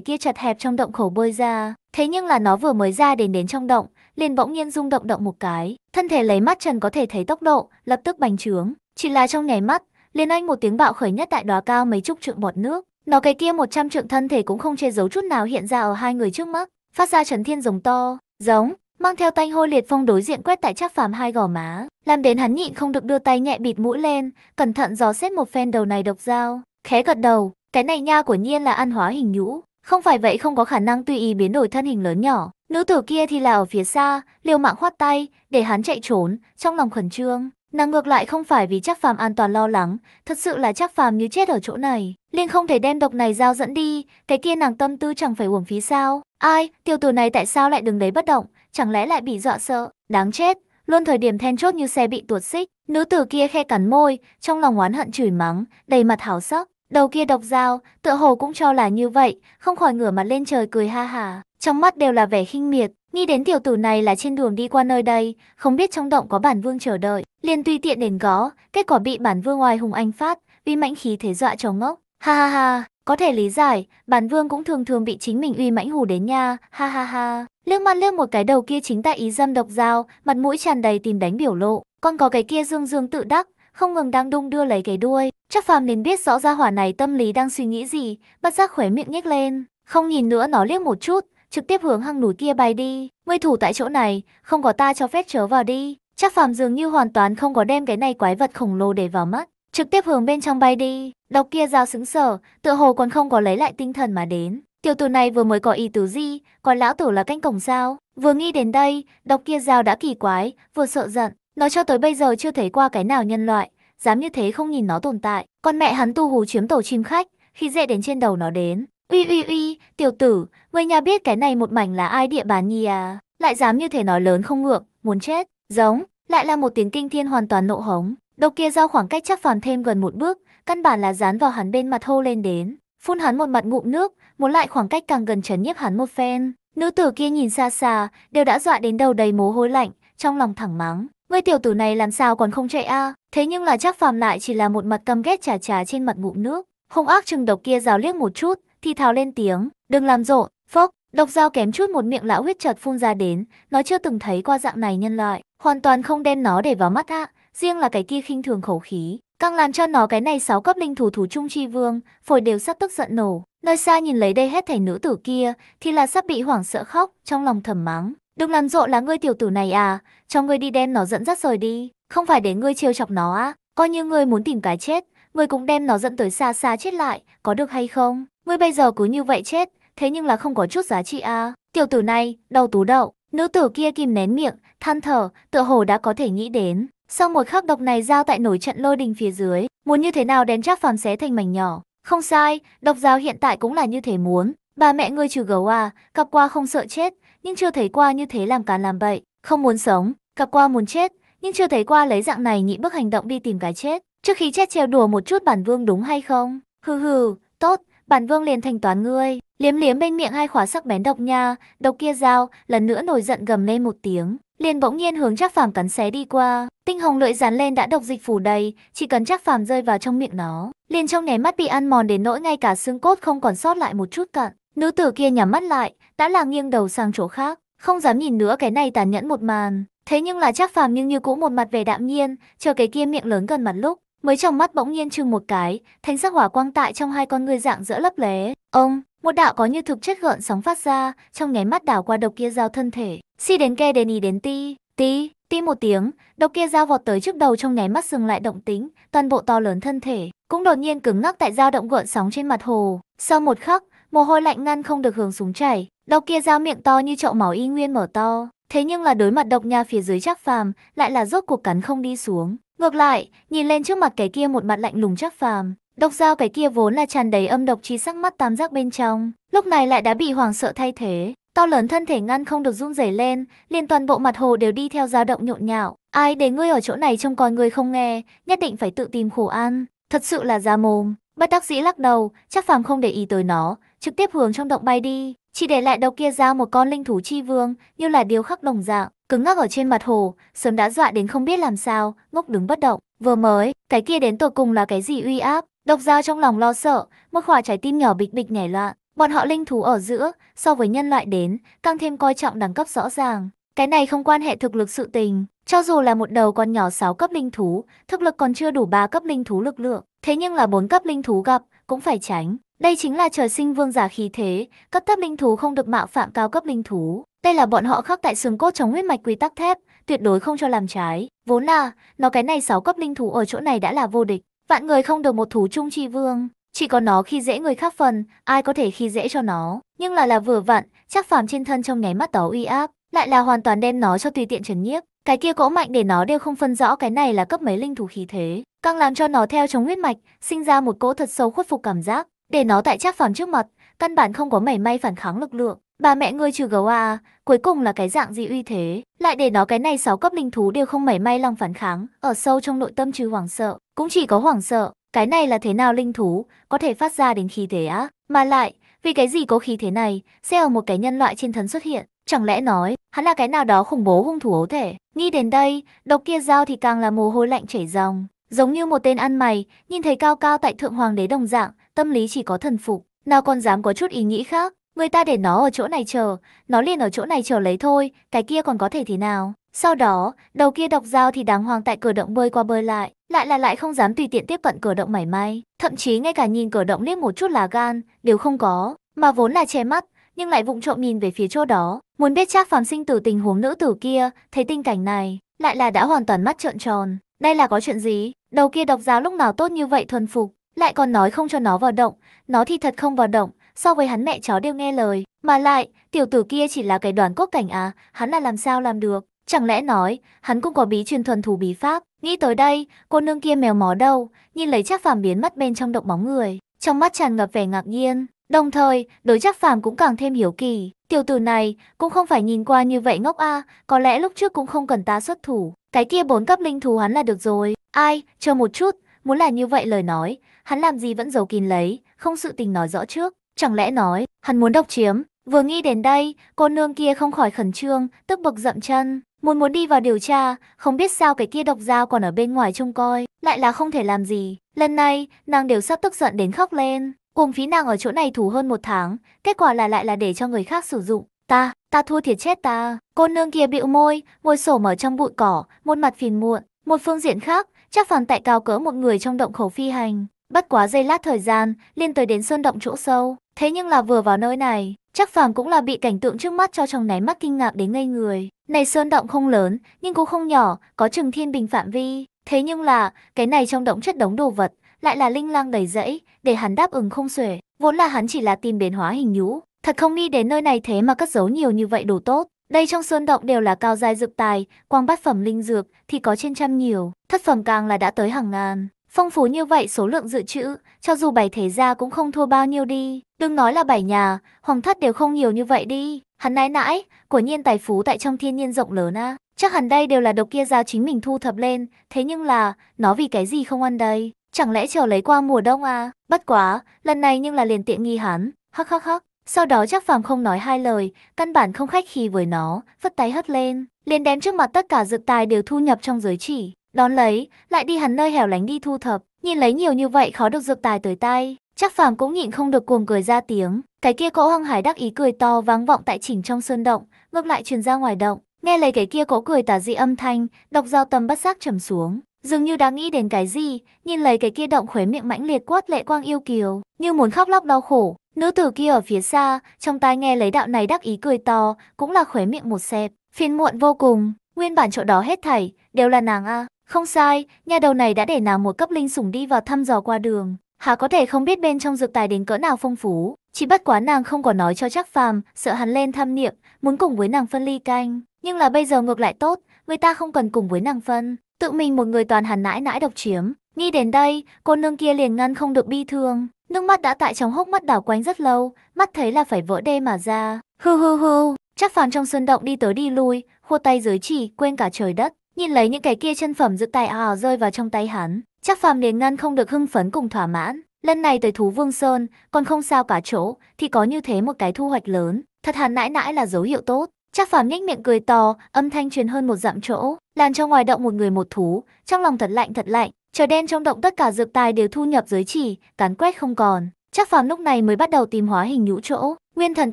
kia chật hẹp trong động khẩu bơi ra. Thế nhưng là nó vừa mới ra đến đến trong động, liền bỗng nhiên rung động động một cái. Thân thể lấy mắt trần có thể thấy tốc độ, lập tức bành trướng. Chỉ là trong nháy mắt, liền anh một tiếng bạo khởi nhất tại đóa cao mấy chục trượng bọt nước. Nó cái kia một trăm trượng thân thể cũng không che giấu chút nào hiện ra ở hai người trước mắt, phát ra trấn thiên giống to, giống, mang theo tanh hôi liệt phong đối diện quét tại chắc phàm hai gò má, làm đến hắn nhịn không được đưa tay nhẹ bịt mũi lên, cẩn thận dò xét một phen đầu này độc dao, khẽ gật đầu, cái này nha của nhiên là ăn hóa hình nhũ, không phải vậy không có khả năng tùy ý biến đổi thân hình lớn nhỏ. Nữ tử kia thì là ở phía xa, liều mạng khoát tay, để hắn chạy trốn, trong lòng khẩn trương. Nàng ngược lại không phải vì chắc phàm an toàn lo lắng, thật sự là chắc phàm như chết ở chỗ này. Liên không thể đem độc này giao dẫn đi, cái kia nàng tâm tư chẳng phải uổng phí sao. Ai, tiểu tử này tại sao lại đứng đấy bất động, chẳng lẽ lại bị dọa sợ, đáng chết. Luôn thời điểm then chốt như xe bị tuột xích, nữ tử kia khe cắn môi, trong lòng oán hận chửi mắng, đầy mặt hào sắc. Đầu kia độc dao, tựa hồ cũng cho là như vậy, không khỏi ngửa mặt lên trời cười ha hả. trong mắt đều là vẻ khinh miệt, nghĩ đến tiểu tử này là trên đường đi qua nơi đây, không biết trong động có bản vương chờ đợi, liền tùy tiện đến gó, kết quả bị bản vương ngoài hùng anh phát, vì mãnh khí thế dọa cho ngốc. Ha ha ha, có thể lý giải, bản vương cũng thường thường bị chính mình uy mãnh hù đến nha, ha ha ha. Liếc mắt liếc một cái đầu kia chính tại ý dâm độc dao, mặt mũi tràn đầy tìm đánh biểu lộ, còn có cái kia dương dương tự đắc, không ngừng đang đung đưa lấy cái đuôi. Chắc phàm nên biết rõ ra hỏa này tâm lý đang suy nghĩ gì, bất giác khóe miệng nhếch lên, không nhìn nữa nó liếc một chút, trực tiếp hướng hang núi kia bay đi. Ngươi thủ tại chỗ này, không có ta cho phép chớ vào đi. Chắc phàm dường như hoàn toàn không có đem cái này quái vật khổng lồ để vào mắt, trực tiếp hướng bên trong bay đi. Độc kia giao sững sờ, tựa hồ còn không có lấy lại tinh thần mà đến. Tiểu tử này vừa mới có ý tứ gì, còn lão tử là canh cổng sao? Vừa nghĩ đến đây, độc kia giao đã kỳ quái, vừa sợ giận, nó cho tới bây giờ chưa thấy qua cái nào nhân loại, dám như thế không nhìn nó tồn tại. Con mẹ hắn tu hú chiếm tổ chim khách, khi dễ đến trên đầu nó đến. Uy uy uy, tiểu tử, người nhà biết cái này một mảnh là ai địa bàn nhi à? Lại dám như thế nói lớn không ngược, muốn chết, giống, lại là một tiếng kinh thiên hoàn toàn nộ hống. đầu kia giao khoảng cách chắc phàm thêm gần một bước, căn bản là dán vào hắn bên mặt hô lên đến, phun hắn một mặt ngụm nước, muốn lại khoảng cách càng gần chấn nhiếp hắn một phen. Nữ tử kia nhìn xa xa, đều đã dọa đến đầu đầy mồ hôi lạnh, trong lòng thẳng mắng, ngươi tiểu tử này làm sao còn không chạy a? Thế nhưng là chắc phàm lại chỉ là một mặt căm ghét chả chả trên mặt ngụm nước, hung ác chừng độc kia rào liếc một chút, thì thào lên tiếng, đừng làm rộn, phốc, độc dao kém chút một miệng lão huyết chợt phun ra đến, nó chưa từng thấy qua dạng này nhân loại, hoàn toàn không đem nó để vào mắt ạ, riêng là cái kia khinh thường khẩu khí, càng làm cho nó cái này sáu cấp linh thủ thủ trung chi vương, phổi đều sắp tức giận nổ. Nơi xa nhìn lấy đây hết thảy nữ tử kia, thì là sắp bị hoảng sợ khóc, trong lòng thầm mắng, đừng làm rộn là ngươi tiểu tử này à, cho ngươi đi đem nó dẫn dắt rời đi, không phải để ngươi trêu chọc nó á, coi như ngươi muốn tìm cái chết, ngươi cũng đem nó dẫn tới xa xa chết lại, có được hay không? Ngươi bây giờ cứ như vậy chết, thế nhưng là không có chút giá trị à? Tiểu tử này, đầu tú đậu, nữ tử kia kìm nén miệng, than thở, tựa hồ đã có thể nghĩ đến. Sau một khắc độc này giao tại nổi trận lôi đình phía dưới, muốn như thế nào đến chắc phàm xé thành mảnh nhỏ. Không sai, độc giao hiện tại cũng là như thế muốn. Bà mẹ ngươi trừ gấu à, gặp qua không sợ chết, nhưng chưa thấy qua như thế làm càn làm bậy, không muốn sống, gặp qua muốn chết, nhưng chưa thấy qua lấy dạng này nhị bước hành động đi tìm cái chết. Trước khi chết trêu đùa một chút bản vương đúng hay không? Hừ hừ, tốt, bản vương liền thanh toán ngươi. Liếm liếm bên miệng hai khóa sắc bén độc nha, độc kia dao, lần nữa nổi giận gầm lên một tiếng, liền bỗng nhiên hướng Trác Phàm cắn xé đi qua. Tinh hồng lưỡi dán lên đã độc dịch phủ đầy, chỉ cần Trác Phàm rơi vào trong miệng nó, liền trong nháy mắt bị ăn mòn đến nỗi ngay cả xương cốt không còn sót lại một chút cặn. Nữ tử kia nhắm mắt lại, đã là nghiêng đầu sang chỗ khác, không dám nhìn nữa cái này tàn nhẫn một màn. Thế nhưng là chắc Phàm nhưng như cũ một mặt vẻ đạm nhiên, chờ cái kia miệng lớn gần mặt lúc, mới trong mắt bỗng nhiên trưng một cái, thanh sắc hỏa quang tại trong hai con người dạng dỡ lấp lé. Ông, một đạo có như thực chất gợn sóng phát ra, trong nháy mắt đảo qua độc kia giao thân thể, si đến ke đến ý đến ti, ti, ti một tiếng, độc kia giao vọt tới trước đầu trong nháy mắt dừng lại động tính, toàn bộ to lớn thân thể cũng đột nhiên cứng ngắc tại dao động gợn sóng trên mặt hồ. Sau một khắc, mồ hôi lạnh ngăn không được hướng xuống chảy, độc kia giao miệng to như chậu máu y nguyên mở to, thế nhưng là đối mặt độc nha phía dưới chắc phàm, lại là rốt cuộc cắn không đi xuống. Ngược lại, nhìn lên trước mặt cái kia một mặt lạnh lùng chắc phàm, độc dao cái kia vốn là tràn đầy âm độc chi sắc mắt tam giác bên trong, lúc này lại đã bị hoàng sợ thay thế. To lớn thân thể ngăn không được run rẩy lên, liền toàn bộ mặt hồ đều đi theo dao động nhộn nhạo. Ai để ngươi ở chỗ này trông coi ngươi không nghe, nhất định phải tự tìm khổ ăn. Thật sự là ra mồm. Bất đắc dĩ lắc đầu, chắc phàm không để ý tới nó, trực tiếp hướng trong động bay đi, chỉ để lại đầu kia ra một con linh thú chi vương, như là điêu khắc đồng dạng, cứng ngắc ở trên mặt hồ, sớm đã dọa đến không biết làm sao, ngốc đứng bất động. Vừa mới, cái kia đến tột cùng là cái gì uy áp? Độc giao trong lòng lo sợ, một khỏa trái tim nhỏ bịch bịch nhảy loạn. Bọn họ linh thú ở giữa, so với nhân loại đến, càng thêm coi trọng đẳng cấp rõ ràng. Cái này không quan hệ thực lực sự tình, cho dù là một đầu con nhỏ 6 cấp linh thú, thực lực còn chưa đủ 3 cấp linh thú lực lượng, thế nhưng là 4 cấp linh thú gặp, cũng phải tránh. Đây chính là trời sinh vương giả khí thế, cấp thấp linh thú không được mạo phạm cao cấp linh thú. Đây là bọn họ khắc tại xương cốt trong huyết mạch quy tắc thép, tuyệt đối không cho làm trái. Vốn là, nó cái này 6 cấp linh thú ở chỗ này đã là vô địch, vạn người không được một thú trung chi vương. Chỉ có nó khi dễ người khác phần, ai có thể khi dễ cho nó. Nhưng là là vừa vặn, chắc phàm trên thân trong nháy mắt đó uy áp, lại là hoàn toàn đem nó cho tùy tiện trấn nhiếp. Cái kia cỗ mạnh để nó đều không phân rõ cái này là cấp mấy linh thú khí thế, càng làm cho nó theo chống huyết mạch, sinh ra một cỗ thật sâu khuất phục cảm giác, để nó tại chắc phàm trước mặt, căn bản không có mảy may phản kháng lực lượng. Bà mẹ ngươi trừ gấu à, cuối cùng là cái dạng gì uy thế, lại để nó cái này sáu cấp linh thú đều không mảy may lòng phản kháng, ở sâu trong nội tâm trừ hoảng sợ, cũng chỉ có hoảng sợ, cái này là thế nào linh thú, có thể phát ra đến khí thế á, mà lại, vì cái gì có khí thế này, sẽ ở một cái nhân loại trên thân xuất hiện, chẳng lẽ nói, hắn là cái nào đó khủng bố hung thủ ấu thể. Nghĩ đến đây, độc kia dao thì càng là mồ hôi lạnh chảy ròng, giống như một tên ăn mày, nhìn thấy cao cao tại thượng hoàng đế đồng dạng, tâm lý chỉ có thần phục, nào còn dám có chút ý nghĩ khác. Người ta để nó ở chỗ này chờ, nó liền ở chỗ này chờ lấy thôi, cái kia còn có thể thế nào. Sau đó, đầu kia độc dao thì đáng hoàng tại cửa động bơi qua bơi lại, lại là lại không dám tùy tiện tiếp cận cửa động mảy may, thậm chí ngay cả nhìn cửa động liếc một chút là gan, đều không có, mà vốn là che mắt, nhưng lại vụng trộm nhìn về phía chỗ đó, muốn biết chắc phàm sinh tử tình huống nữ tử kia, thấy tình cảnh này, lại là đã hoàn toàn mắt trợn tròn. Đây là có chuyện gì? Đầu kia độc giáo lúc nào tốt như vậy thuần phục, lại còn nói không cho nó vào động, nó thì thật không vào động, so với hắn mẹ chó đều nghe lời, mà lại, tiểu tử kia chỉ là cái đoàn cốt cảnh à, hắn là làm sao làm được? Chẳng lẽ nói, hắn cũng có bí truyền thuần thủ bí pháp? Nghĩ tới đây, cô nương kia mèo mó đâu, nhìn lấy chắc phàm biến mất bên trong động bóng người, trong mắt tràn ngập vẻ ngạc nhiên. Đồng thời, đối chắc phàm cũng càng thêm hiểu kỳ. Tiểu tử này cũng không phải nhìn qua như vậy ngốc a, có lẽ lúc trước cũng không cần ta xuất thủ. Cái kia bốn cấp linh thú hắn là được rồi. Ai, chờ một chút, muốn là như vậy lời nói, hắn làm gì vẫn giấu kín lấy, không sự tình nói rõ trước. Chẳng lẽ nói, hắn muốn độc chiếm? Vừa nghĩ đến đây, cô nương kia không khỏi khẩn trương, tức bực dậm chân, muốn muốn đi vào điều tra, không biết sao cái kia độc dao còn ở bên ngoài trông coi, lại là không thể làm gì. Lần này, nàng đều sắp tức giận đến khóc lên. Cùng phí nàng ở chỗ này thủ hơn một tháng, kết quả là lại là để cho người khác sử dụng. Ta, ta thua thiệt chết ta. Cô nương kia bĩu môi, ngồi sổ mở trong bụi cỏ, một mặt phiền muộn. Một phương diện khác, chắc phản tại cao cỡ một người trong động khẩu phi hành. Bất quá giây lát thời gian, liên tới đến sơn động chỗ sâu. Thế nhưng là vừa vào nơi này, chắc phàm cũng là bị cảnh tượng trước mắt cho trong náy mắt kinh ngạc đến ngây người. Này sơn động không lớn, nhưng cũng không nhỏ, có chừng thiên bình phạm vi. Thế nhưng là, cái này trong động chất đống đồ vật, lại là linh lang đầy rẫy, để hắn đáp ứng không xuể. Vốn là hắn chỉ là tìm biến hóa hình nhũ, thật không nghĩ đến nơi này thế mà cất giấu nhiều như vậy đồ tốt. Đây trong sơn động đều là cao giai dược tài, quang bát phẩm linh dược thì có trên trăm nhiều, thất phẩm càng là đã tới hàng ngàn. Phong phú như vậy số lượng dự trữ, cho dù bảy thế gia cũng không thua bao nhiêu đi. Đừng nói là bảy nhà, hoàng thất đều không nhiều như vậy đi. Hắn nãi nãi, của nhiên tài phú tại trong thiên nhiên rộng lớn a. Chắc hẳn đây đều là độc kia giao chính mình thu thập lên, thế nhưng là, nó vì cái gì không ăn đây? Chẳng lẽ chờ lấy qua mùa đông à? Bất quá, lần này nhưng là liền tiện nghi hắn. Hắc hắc hắc. Sau đó chắc phàm không nói hai lời, căn bản không khách khí với nó, phất tay hất lên, liền đem trước mặt tất cả dược tài đều thu nhập trong giới chỉ, đón lấy, lại đi hắn nơi hẻo lánh đi thu thập, nhìn lấy nhiều như vậy khó được dược tài tới tay, chắc phàm cũng nhịn không được cuồng cười ra tiếng, cái kia cỗ hăng hải đắc ý cười to vang vọng tại chỉnh trong sơn động, ngược lại truyền ra ngoài động, nghe lấy cái kia cỗ cười tà dị âm thanh, độc giao tâm bất giác trầm xuống, Dường như đã nghĩ đến cái gì, nhìn lấy cái kia động khuế miệng mãnh liệt quát lệ quang yêu kiều, như muốn khóc lóc đau khổ. Nữ tử kia ở phía xa, trong tai nghe lấy đạo này đắc ý cười to, cũng là khuế miệng một xẹp, phiền muộn vô cùng. Nguyên bản chỗ đó hết thảy đều là nàng a, không sai, nhà đầu này đã để nàng một cấp linh sủng đi vào thăm dò qua đường, hà có thể không biết bên trong dược tài đến cỡ nào phong phú, chỉ bất quá nàng không có nói cho chắc phàm, sợ hắn lên tham niệm, muốn cùng với nàng phân ly canh, nhưng là bây giờ ngược lại tốt, người ta không cần cùng với nàng phân, tự mình một người toàn hẳn nãi nãi độc chiếm. Nghĩ đến đây, cô nương kia liền ngăn không được bi thương, nước mắt đã tại trong hốc mắt đảo quanh rất lâu, mắt thấy là phải vỡ đê mà ra. Hư hư hư, chắc phàm trong sơn động đi tới đi lui, khô tay dưới chỉ, quên cả trời đất, nhìn lấy những cái kia chân phẩm dự tài ảo rơi vào trong tay hắn, chắc phàm liền ngăn không được hưng phấn cùng thỏa mãn. Lần này tới thú vương sơn, còn không sao cả chỗ, thì có như thế một cái thu hoạch lớn, thật hẳn nãi nãi là dấu hiệu tốt. Chắc Phàm nhếch miệng cười to, âm thanh truyền hơn một dặm chỗ, làn trong ngoài động một người một thú, trong lòng thật lạnh thật lạnh, trời đen trong động tất cả dược tài đều thu nhập dưới chỉ, cắn quét không còn. Chắc Phàm lúc này mới bắt đầu tìm hóa hình nhũ chỗ, nguyên thần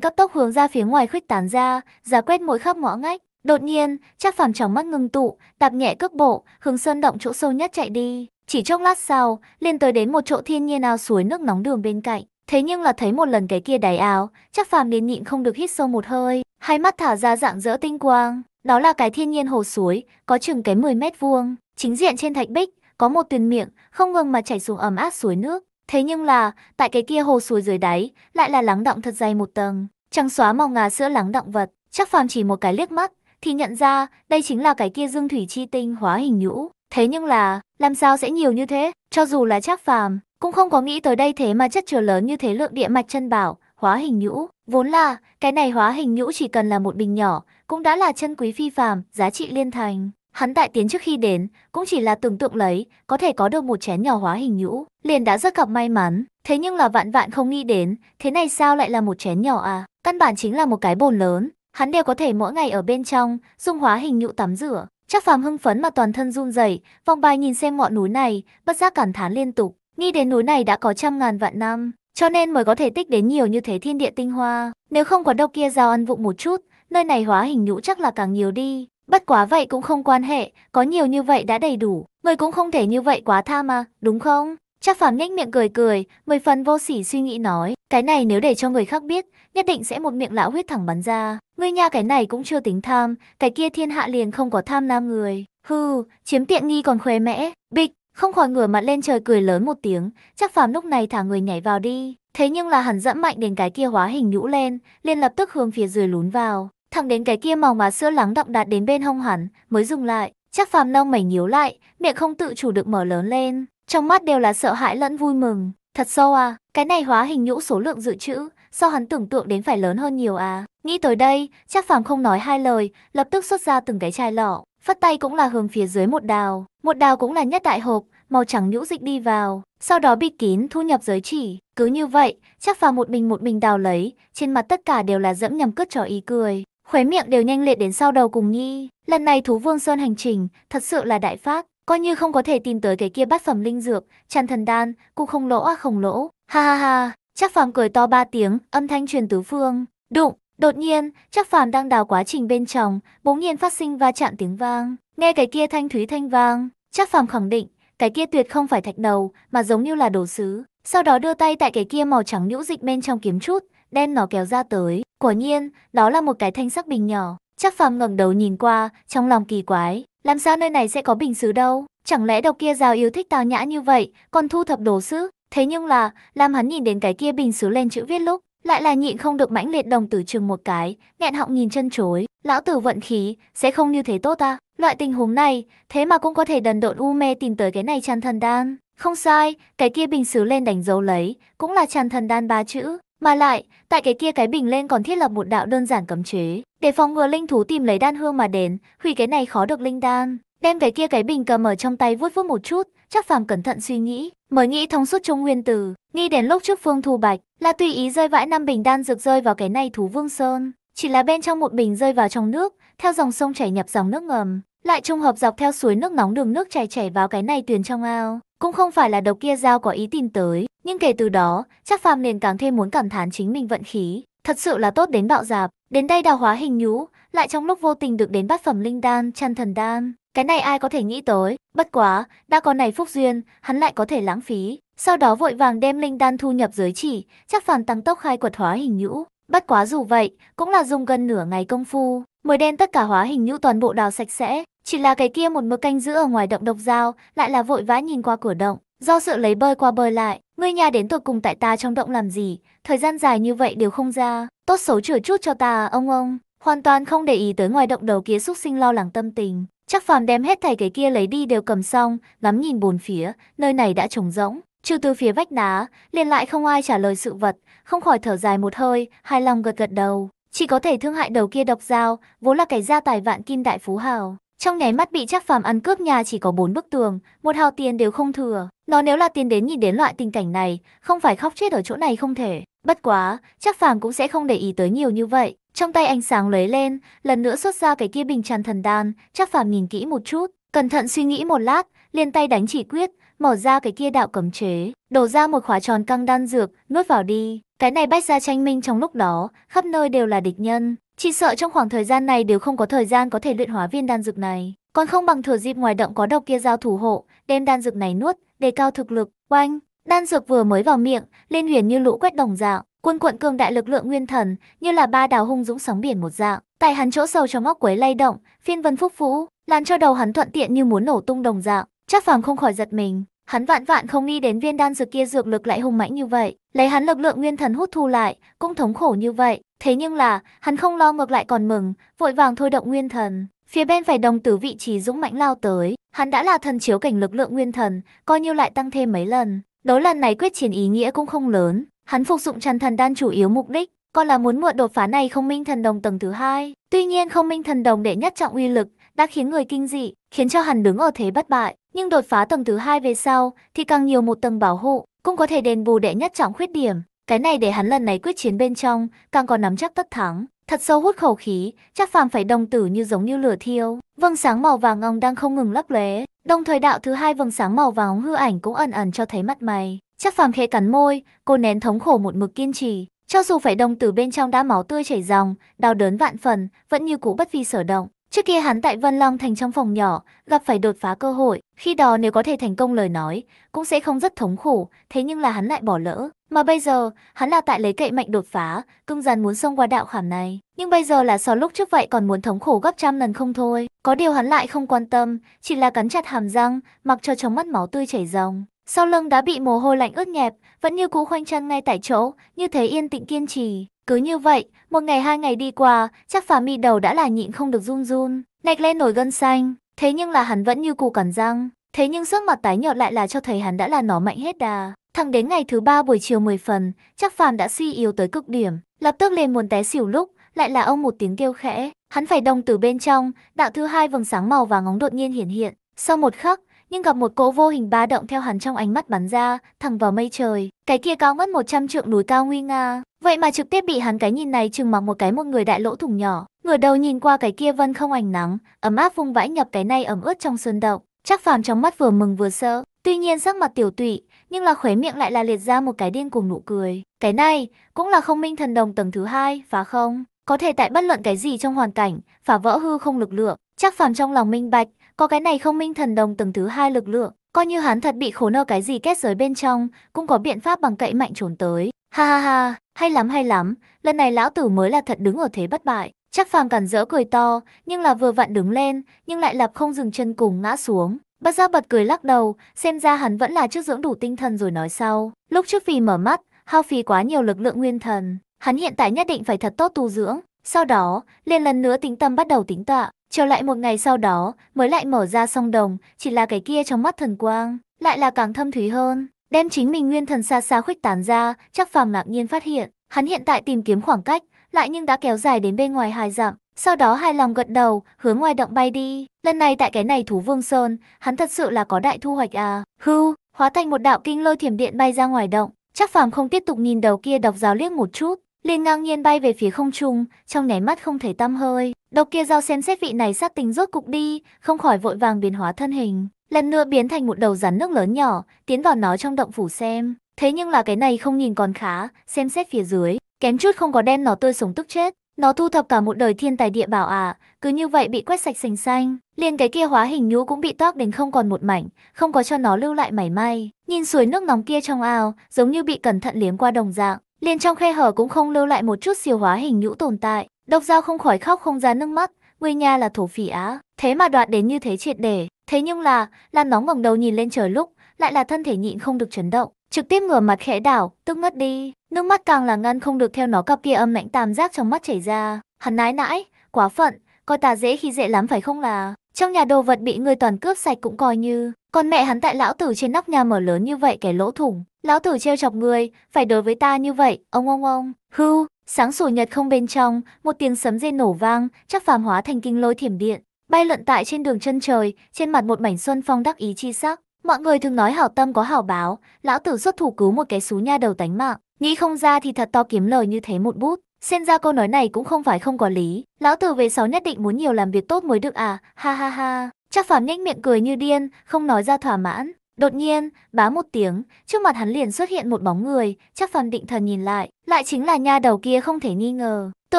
cấp tốc hướng ra phía ngoài khuếch tán ra, giả quét mỗi khắp ngõ ngách. Đột nhiên, Trác Phàm trong mắt ngưng tụ, đạp nhẹ cước bộ, hướng sơn động chỗ sâu nhất chạy đi. Chỉ chốc lát sau, liền tới đến một chỗ thiên nhiên ao suối nước nóng đường bên cạnh. Thế nhưng là thấy một lần cái kia đáy áo, chắc phàm liền nhịn không được hít sâu một hơi, hai mắt thả ra dạng dỡ tinh quang. Đó là cái thiên nhiên hồ suối, có chừng cái 10 mét vuông, chính diện trên thạch bích, có một tuyền miệng, không ngừng mà chảy xuống ẩm áp suối nước. Thế nhưng là, tại cái kia hồ suối dưới đáy, lại là lắng động thật dày một tầng, trắng xóa màu ngà sữa lắng động vật. Chắc phàm chỉ một cái liếc mắt, thì nhận ra, đây chính là cái kia dương thủy chi tinh hóa hình nhũ. Thế nhưng là, làm sao sẽ nhiều như thế? Cho dù là chắc phàm, cũng không có nghĩ tới đây thế mà chất chứa lớn như thế lượng địa mạch chân bảo, hóa hình nhũ. Vốn là, cái này hóa hình nhũ chỉ cần là một bình nhỏ, cũng đã là chân quý phi phàm, giá trị liên thành. Hắn tại tiến trước khi đến, cũng chỉ là tưởng tượng lấy, có thể có được một chén nhỏ hóa hình nhũ, liền đã rất gặp may mắn. Thế nhưng là vạn vạn không nghĩ đến, thế này sao lại là một chén nhỏ à? Căn bản chính là một cái bồn lớn, hắn đều có thể mỗi ngày ở bên trong, dung hóa hình nhũ tắm rửa. Chắc phàm hưng phấn mà toàn thân run rẩy, vòng bài nhìn xem ngọn núi này, bất giác cảm thán liên tục. Nghĩ đến núi này đã có trăm ngàn vạn năm, cho nên mới có thể tích đến nhiều như thế thiên địa tinh hoa. Nếu không có đâu kia giao ăn vụng một chút, nơi này hóa hình nhũ chắc là càng nhiều đi. Bất quá vậy cũng không quan hệ, có nhiều như vậy đã đầy đủ, người cũng không thể như vậy quá tha mà, đúng không? Trác phàm nhếch miệng cười cười, mười phần vô sỉ suy nghĩ nói, cái này nếu để cho người khác biết, nhất định sẽ một miệng lão huyết thẳng bắn ra. Ngươi nha cái này cũng chưa tính tham, cái kia thiên hạ liền không có tham nam người. Hừ, chiếm tiện nghi còn khoe mẽ, bịch, không khỏi ngửa mặt lên trời cười lớn một tiếng, Trác phàm lúc này thả người nhảy vào đi. Thế nhưng là hắn dẫm mạnh đến cái kia hóa hình nhũ lên, liền lập tức hướng phía dưới lún vào. Thẳng đến cái kia màu má sữa lắng đậm đạt đến bên hông hắn, mới dừng lại. Chắc phàm nông mày nhíu lại, miệng không tự chủ được mở lớn lên. Trong mắt đều là sợ hãi lẫn vui mừng. Thật sâu à, cái này hóa hình nhũ số lượng dự trữ, so hắn tưởng tượng đến phải lớn hơn nhiều à. Nghĩ tới đây, chắc phàm không nói hai lời, lập tức xuất ra từng cái chai lọ, phất tay cũng là hướng phía dưới một đào. Một đào cũng là nhất đại hộp, màu trắng nhũ dịch đi vào, sau đó bịt kín thu nhập giới chỉ. Cứ như vậy, chắc phàm một mình một mình đào lấy, trên mặt tất cả đều là dẫm nhầm cướp trò ý cười. Khóe miệng đều nhanh liệt đến sau đầu cùng nhi. Lần này thú vương sơn hành trình, thật sự là đại phát. Coi như không có thể tìm tới cái kia bát phẩm linh dược, chăn thần đan, cũng không lỗ à không lỗ. Ha ha ha, chắc phàm cười to ba tiếng, âm thanh truyền tứ phương. Đụng, đột nhiên, chắc phàm đang đào quá trình bên trong, bỗng nhiên phát sinh va chạm tiếng vang. Nghe cái kia thanh thúy thanh vang, chắc phàm khẳng định, cái kia tuyệt không phải thạch đầu, mà giống như là đồ sứ. Sau đó đưa tay tại cái kia màu trắng nhũ dịch bên trong kiếm chút, đem nó kéo ra tới. Quả nhiên, đó là một cái thanh sắc bình nhỏ. Chắc phàm ngẩng đầu nhìn qua, trong lòng kỳ quái, làm sao nơi này sẽ có bình sứ đâu? Chẳng lẽ độc kia rào yêu thích tào nhã như vậy, còn thu thập đồ sứ? Thế nhưng là, làm hắn nhìn đến cái kia bình sứ lên chữ viết lúc, lại là nhịn không được mãnh liệt đồng tử chừng một cái, nghẹn họng nhìn chân chối. Lão tử vận khí, sẽ không như thế tốt à? Loại tình huống này, thế mà cũng có thể đần độn u mê tìm tới cái này chăn thần đan. Không sai, cái kia bình sứ lên đánh dấu lấy, cũng là chăn thần đan ba chữ. Mà lại, tại cái kia cái bình lên còn thiết lập một đạo đơn giản cấm chế, để phòng ngừa linh thú tìm lấy đan hương mà đến, hủy cái này khó được linh đan. Đem cái kia cái bình cầm ở trong tay vuốt vuốt một chút, chắc phàm cẩn thận suy nghĩ, mới nghĩ thông suốt trung nguyên từ, nghĩ đến lúc trước Phương Thu Bạch, là tùy ý rơi vãi năm bình đan dược rơi vào cái này thú vương sơn, chỉ là bên trong một bình rơi vào trong nước, theo dòng sông chảy nhập dòng nước ngầm, lại trung hợp dọc theo suối nước nóng đường nước chảy chảy vào cái này tuyền trong ao, cũng không phải là độc kia giao có ý tìm tới, nhưng kể từ đó, chắc phàm liền càng thêm muốn cảm thán chính mình vận khí, thật sự là tốt đến bạo dạp, đến đây đào hóa hình nhũ, lại trong lúc vô tình được đến bát phẩm linh đan, chăn thần đan, cái này ai có thể nghĩ tới, bất quá, đã có này phúc duyên, hắn lại có thể lãng phí. Sau đó vội vàng đem linh đan thu nhập giới chỉ, chắc phàm tăng tốc khai quật hóa hình nhũ. Bất quá dù vậy, cũng là dùng gần nửa ngày công phu, mới đem tất cả hóa hình nhũ toàn bộ đào sạch sẽ. Chỉ là cái kia một mớ canh giữ ở ngoài động độc dao, lại là vội vã nhìn qua cửa động, do sự lấy bơi qua bơi lại. Ngươi nhà đến tụt cùng tại ta trong động làm gì, thời gian dài như vậy đều không ra, tốt xấu chữa chút cho ta ông ông. Hoàn toàn không để ý tới ngoài động đầu kia xúc sinh lo lắng tâm tình. Chắc phàm đem hết thảy cái kia lấy đi đều cầm xong, ngắm nhìn bốn phía, nơi này đã trống rỗng. Trừ từ phía vách đá, liền lại không ai trả lời sự vật, không khỏi thở dài một hơi, hài lòng gật gật đầu. Chỉ có thể thương hại đầu kia độc dao, vốn là kẻ gia tài vạn kim đại phú hào. Trong nháy mắt bị chắc phàm ăn cướp nhà chỉ có bốn bức tường, một hào tiền đều không thừa. Nó nếu là tiền đến nhìn đến loại tình cảnh này, không phải khóc chết ở chỗ này không thể. Bất quá, chắc phàm cũng sẽ không để ý tới nhiều như vậy. Trong tay ánh sáng lấy lên, lần nữa xuất ra cái kia bình tràn thần đan, chắc phàm nhìn kỹ một chút, cẩn thận suy nghĩ một lát, liền tay đánh chỉ quyết, mở ra cái kia đạo cấm chế, đổ ra một khóa tròn căng đan dược, nuốt vào đi. Cái này bách ra tranh minh trong lúc đó, khắp nơi đều là địch nhân, chỉ sợ trong khoảng thời gian này đều không có thời gian có thể luyện hóa viên đan dược này, còn không bằng thừa dịp ngoài động có độc kia giao thủ hộ, đem đan dược này nuốt, đề cao thực lực. Oanh, đan dược vừa mới vào miệng, lên huyền như lũ quét đồng dạng, quân cuộn cường đại lực lượng nguyên thần, như là ba đào hung dũng sóng biển một dạng. Tại hắn chỗ sâu trong óc quấy lay động, phiên vân phúc vũ làm cho đầu hắn thuận tiện như muốn nổ tung đồng dạng. Chắc phàm không khỏi giật mình, hắn vạn vạn không nghĩ đến viên đan dược kia dược lực lại hùng mãnh như vậy, lấy hắn lực lượng nguyên thần hút thu lại, cũng thống khổ như vậy. Thế nhưng là, hắn không lo ngược lại còn mừng, vội vàng thôi động nguyên thần. Phía bên phải đồng tử vị trí dũng mãnh lao tới, hắn đã là thần chiếu cảnh lực lượng nguyên thần, coi như lại tăng thêm mấy lần. Đối lần này quyết chiến ý nghĩa cũng không lớn, hắn phục dụng chăn thần đan chủ yếu mục đích, còn là muốn mượn đột phá này không minh thần đồng tầng thứ hai. Tuy nhiên không minh thần đồng đệ nhất trọng uy lực đã khiến người kinh dị, khiến cho hắn đứng ở thế bất bại. Nhưng đột phá tầng thứ hai về sau thì càng nhiều một tầng bảo hộ, cũng có thể đền bù đệ nhất trọng khuyết điểm. Cái này để hắn lần này quyết chiến bên trong càng có nắm chắc tất thắng. Thật sâu hút khẩu khí, chắc phàm phải đồng tử như giống như lửa thiêu. Vầng sáng màu vàng ong đang không ngừng lấp lóe, đồng thời đạo thứ hai vầng sáng màu vàng hư ảnh cũng ẩn ẩn cho thấy mặt mày. Chắc phàm khẽ cắn môi, cô nén thống khổ một mực kiên trì, cho dù phải đồng tử bên trong đã máu tươi chảy ròng, đau đớn vạn phần, vẫn như cũ bất vi sở động. Trước kia hắn tại Vân Long thành trong phòng nhỏ, gặp phải đột phá cơ hội, khi đó nếu có thể thành công lời nói, cũng sẽ không rất thống khổ, thế nhưng là hắn lại bỏ lỡ. Mà bây giờ, hắn là tại lấy cậy mạnh đột phá, cưng rắn muốn xông qua đạo khảm này. Nhưng bây giờ là so lúc trước vậy còn muốn thống khổ gấp trăm lần không thôi. Có điều hắn lại không quan tâm, chỉ là cắn chặt hàm răng, mặc cho trong mắt máu tươi chảy ròng. Sau lưng đã bị mồ hôi lạnh ướt nhẹp, vẫn như cũ khoanh chân ngay tại chỗ, như thế yên tĩnh kiên trì. Cứ như vậy, một ngày hai ngày đi qua, chắc phá mi đầu đã là nhịn không được run run, nạch lên nổi gân xanh. Thế nhưng là hắn vẫn như cù cắn răng. Thế nhưng sắc mặt tái nhợt lại là cho thấy hắn đã là nó mạnh hết đà. Thẳng đến ngày thứ ba buổi chiều 10 phần, chắc phàm đã suy yếu tới cực điểm, lập tức liền muốn té xỉu lúc, lại là ông một tiếng kêu khẽ, hắn phải đồng từ bên trong, đạo thứ hai vầng sáng màu vàng óng đột nhiên hiển hiện. Sau một khắc, nhưng gặp một cỗ vô hình ba động theo hắn trong ánh mắt bắn ra, thẳng vào mây trời. Cái kia cao ngất 100 trượng núi cao nguy nga, vậy mà trực tiếp bị hắn cái nhìn này chừng mặc một cái một người đại lỗ thủng nhỏ. Ngửa đầu nhìn qua cái kia vân không ánh nắng, ấm áp vung vãi nhập cái này ẩm ướt trong sơn động. Chắc phàm trong mắt vừa mừng vừa sợ, tuy nhiên sắc mặt tiểu tụy, nhưng là khóe miệng lại là liệt ra một cái điên cuồng nụ cười. Cái này cũng là không minh thần đồng tầng thứ hai, phá không? Có thể tại bất luận cái gì trong hoàn cảnh, phá vỡ hư không lực lượng. Chắc phàm trong lòng minh bạch, có cái này không minh thần đồng tầng thứ hai lực lượng, coi như hắn thật bị khổ nơ cái gì kết giới bên trong, cũng có biện pháp bằng cậy mạnh trốn tới. Ha ha ha, hay lắm hay lắm, lần này lão tử mới là thật đứng ở thế bất bại. Chắc phàm cản rỡ cười to, nhưng là vừa vặn đứng lên, nhưng lại lập không dừng chân cùng ngã xuống. Bất giác bật cười lắc đầu, xem ra hắn vẫn là trước dưỡng đủ tinh thần rồi nói sau. Lúc trước vì mở mắt, hao phí quá nhiều lực lượng nguyên thần, hắn hiện tại nhất định phải thật tốt tu dưỡng. Sau đó, liền lần nữa tính tâm bắt đầu tính tọa, trở lại một ngày sau đó, mới lại mở ra song đồng, chỉ là cái kia trong mắt thần quang, lại là càng thâm thúy hơn, đem chính mình nguyên thần xa xa khuếch tán ra, chắc phàm ngạc nhiên phát hiện, hắn hiện tại tìm kiếm khoảng cách, lại nhưng đã kéo dài đến bên ngoài hai dặm, sau đó hài lòng gật đầu, hướng ngoài động bay đi. Lần này tại cái này thú vương sơn, hắn thật sự là có đại thu hoạch à. Hưu, hóa thành một đạo kinh lôi thiểm điện bay ra ngoài động. Chắc phàm không tiếp tục nhìn đầu kia độc giáo liếc một chút, liền ngang nhiên bay về phía không trung, trong nháy mắt không thể tăm hơi. Độc kia giao xem xét vị này sát tình rốt cục đi, không khỏi vội vàng biến hóa thân hình, lần nữa biến thành một đầu rắn nước lớn nhỏ, tiến vào nó trong động phủ xem. Thế nhưng là cái này không nhìn còn khá, xem xét phía dưới, kém chút không có đem nó tươi sống tức chết. Nó thu thập cả một đời thiên tài địa bảo à, cứ như vậy bị quét sạch sành xanh, liền cái kia hóa hình nhũ cũng bị toác đến không còn một mảnh, không có cho nó lưu lại mảy may. Nhìn suối nước nóng kia trong ao, giống như bị cẩn thận liếm qua đồng dạng, liền trong khe hở cũng không lưu lại một chút siêu hóa hình nhũ tồn tại. Độc Giao không khỏi khóc không ra nước mắt, Nguy Nha là thổ phỉ á, thế mà đoạt đến như thế triệt để. Thế nhưng là, Lan nóng ngẩng đầu nhìn lên trời lúc, lại là thân thể nhịn không được chấn động, trực tiếp ngửa mặt khẽ đảo, tức ngất đi. Nước mắt càng là ngăn không được theo nó cặp kia âm mạnh tam giác trong mắt chảy ra. Hắn nái nãi, quá phận, coi ta dễ khi dễ lắm phải không là? Trong nhà đồ vật bị người toàn cướp sạch cũng coi như, còn mẹ hắn tại lão tử trên nóc nhà mở lớn như vậy kẻ lỗ thủng, lão tử trêu chọc người, phải đối với ta như vậy, ông ông ông. Hưu, sáng sủa nhật không bên trong, một tiếng sấm rên nổ vang, chắc phàm hóa thành kinh lôi thiểm điện, bay lượn tại trên đường chân trời, trên mặt một mảnh xuân phong đắc ý chi sắc. Mọi người thường nói hảo tâm có hảo báo, lão tử xuất thủ cứu một cái xú nha đầu tánh mạng, nghĩ không ra thì thật to kiếm lời như thế một bút. Xem ra câu nói này cũng không phải không có lý, lão tử về sau nhất định muốn nhiều làm việc tốt mới được à, ha ha ha. Chắc phàm nhếch miệng cười như điên, không nói ra thỏa mãn. Đột nhiên, bá một tiếng, trước mặt hắn liền xuất hiện một bóng người, chắc phần định thần nhìn lại, lại chính là nha đầu kia không thể nghi ngờ. Tự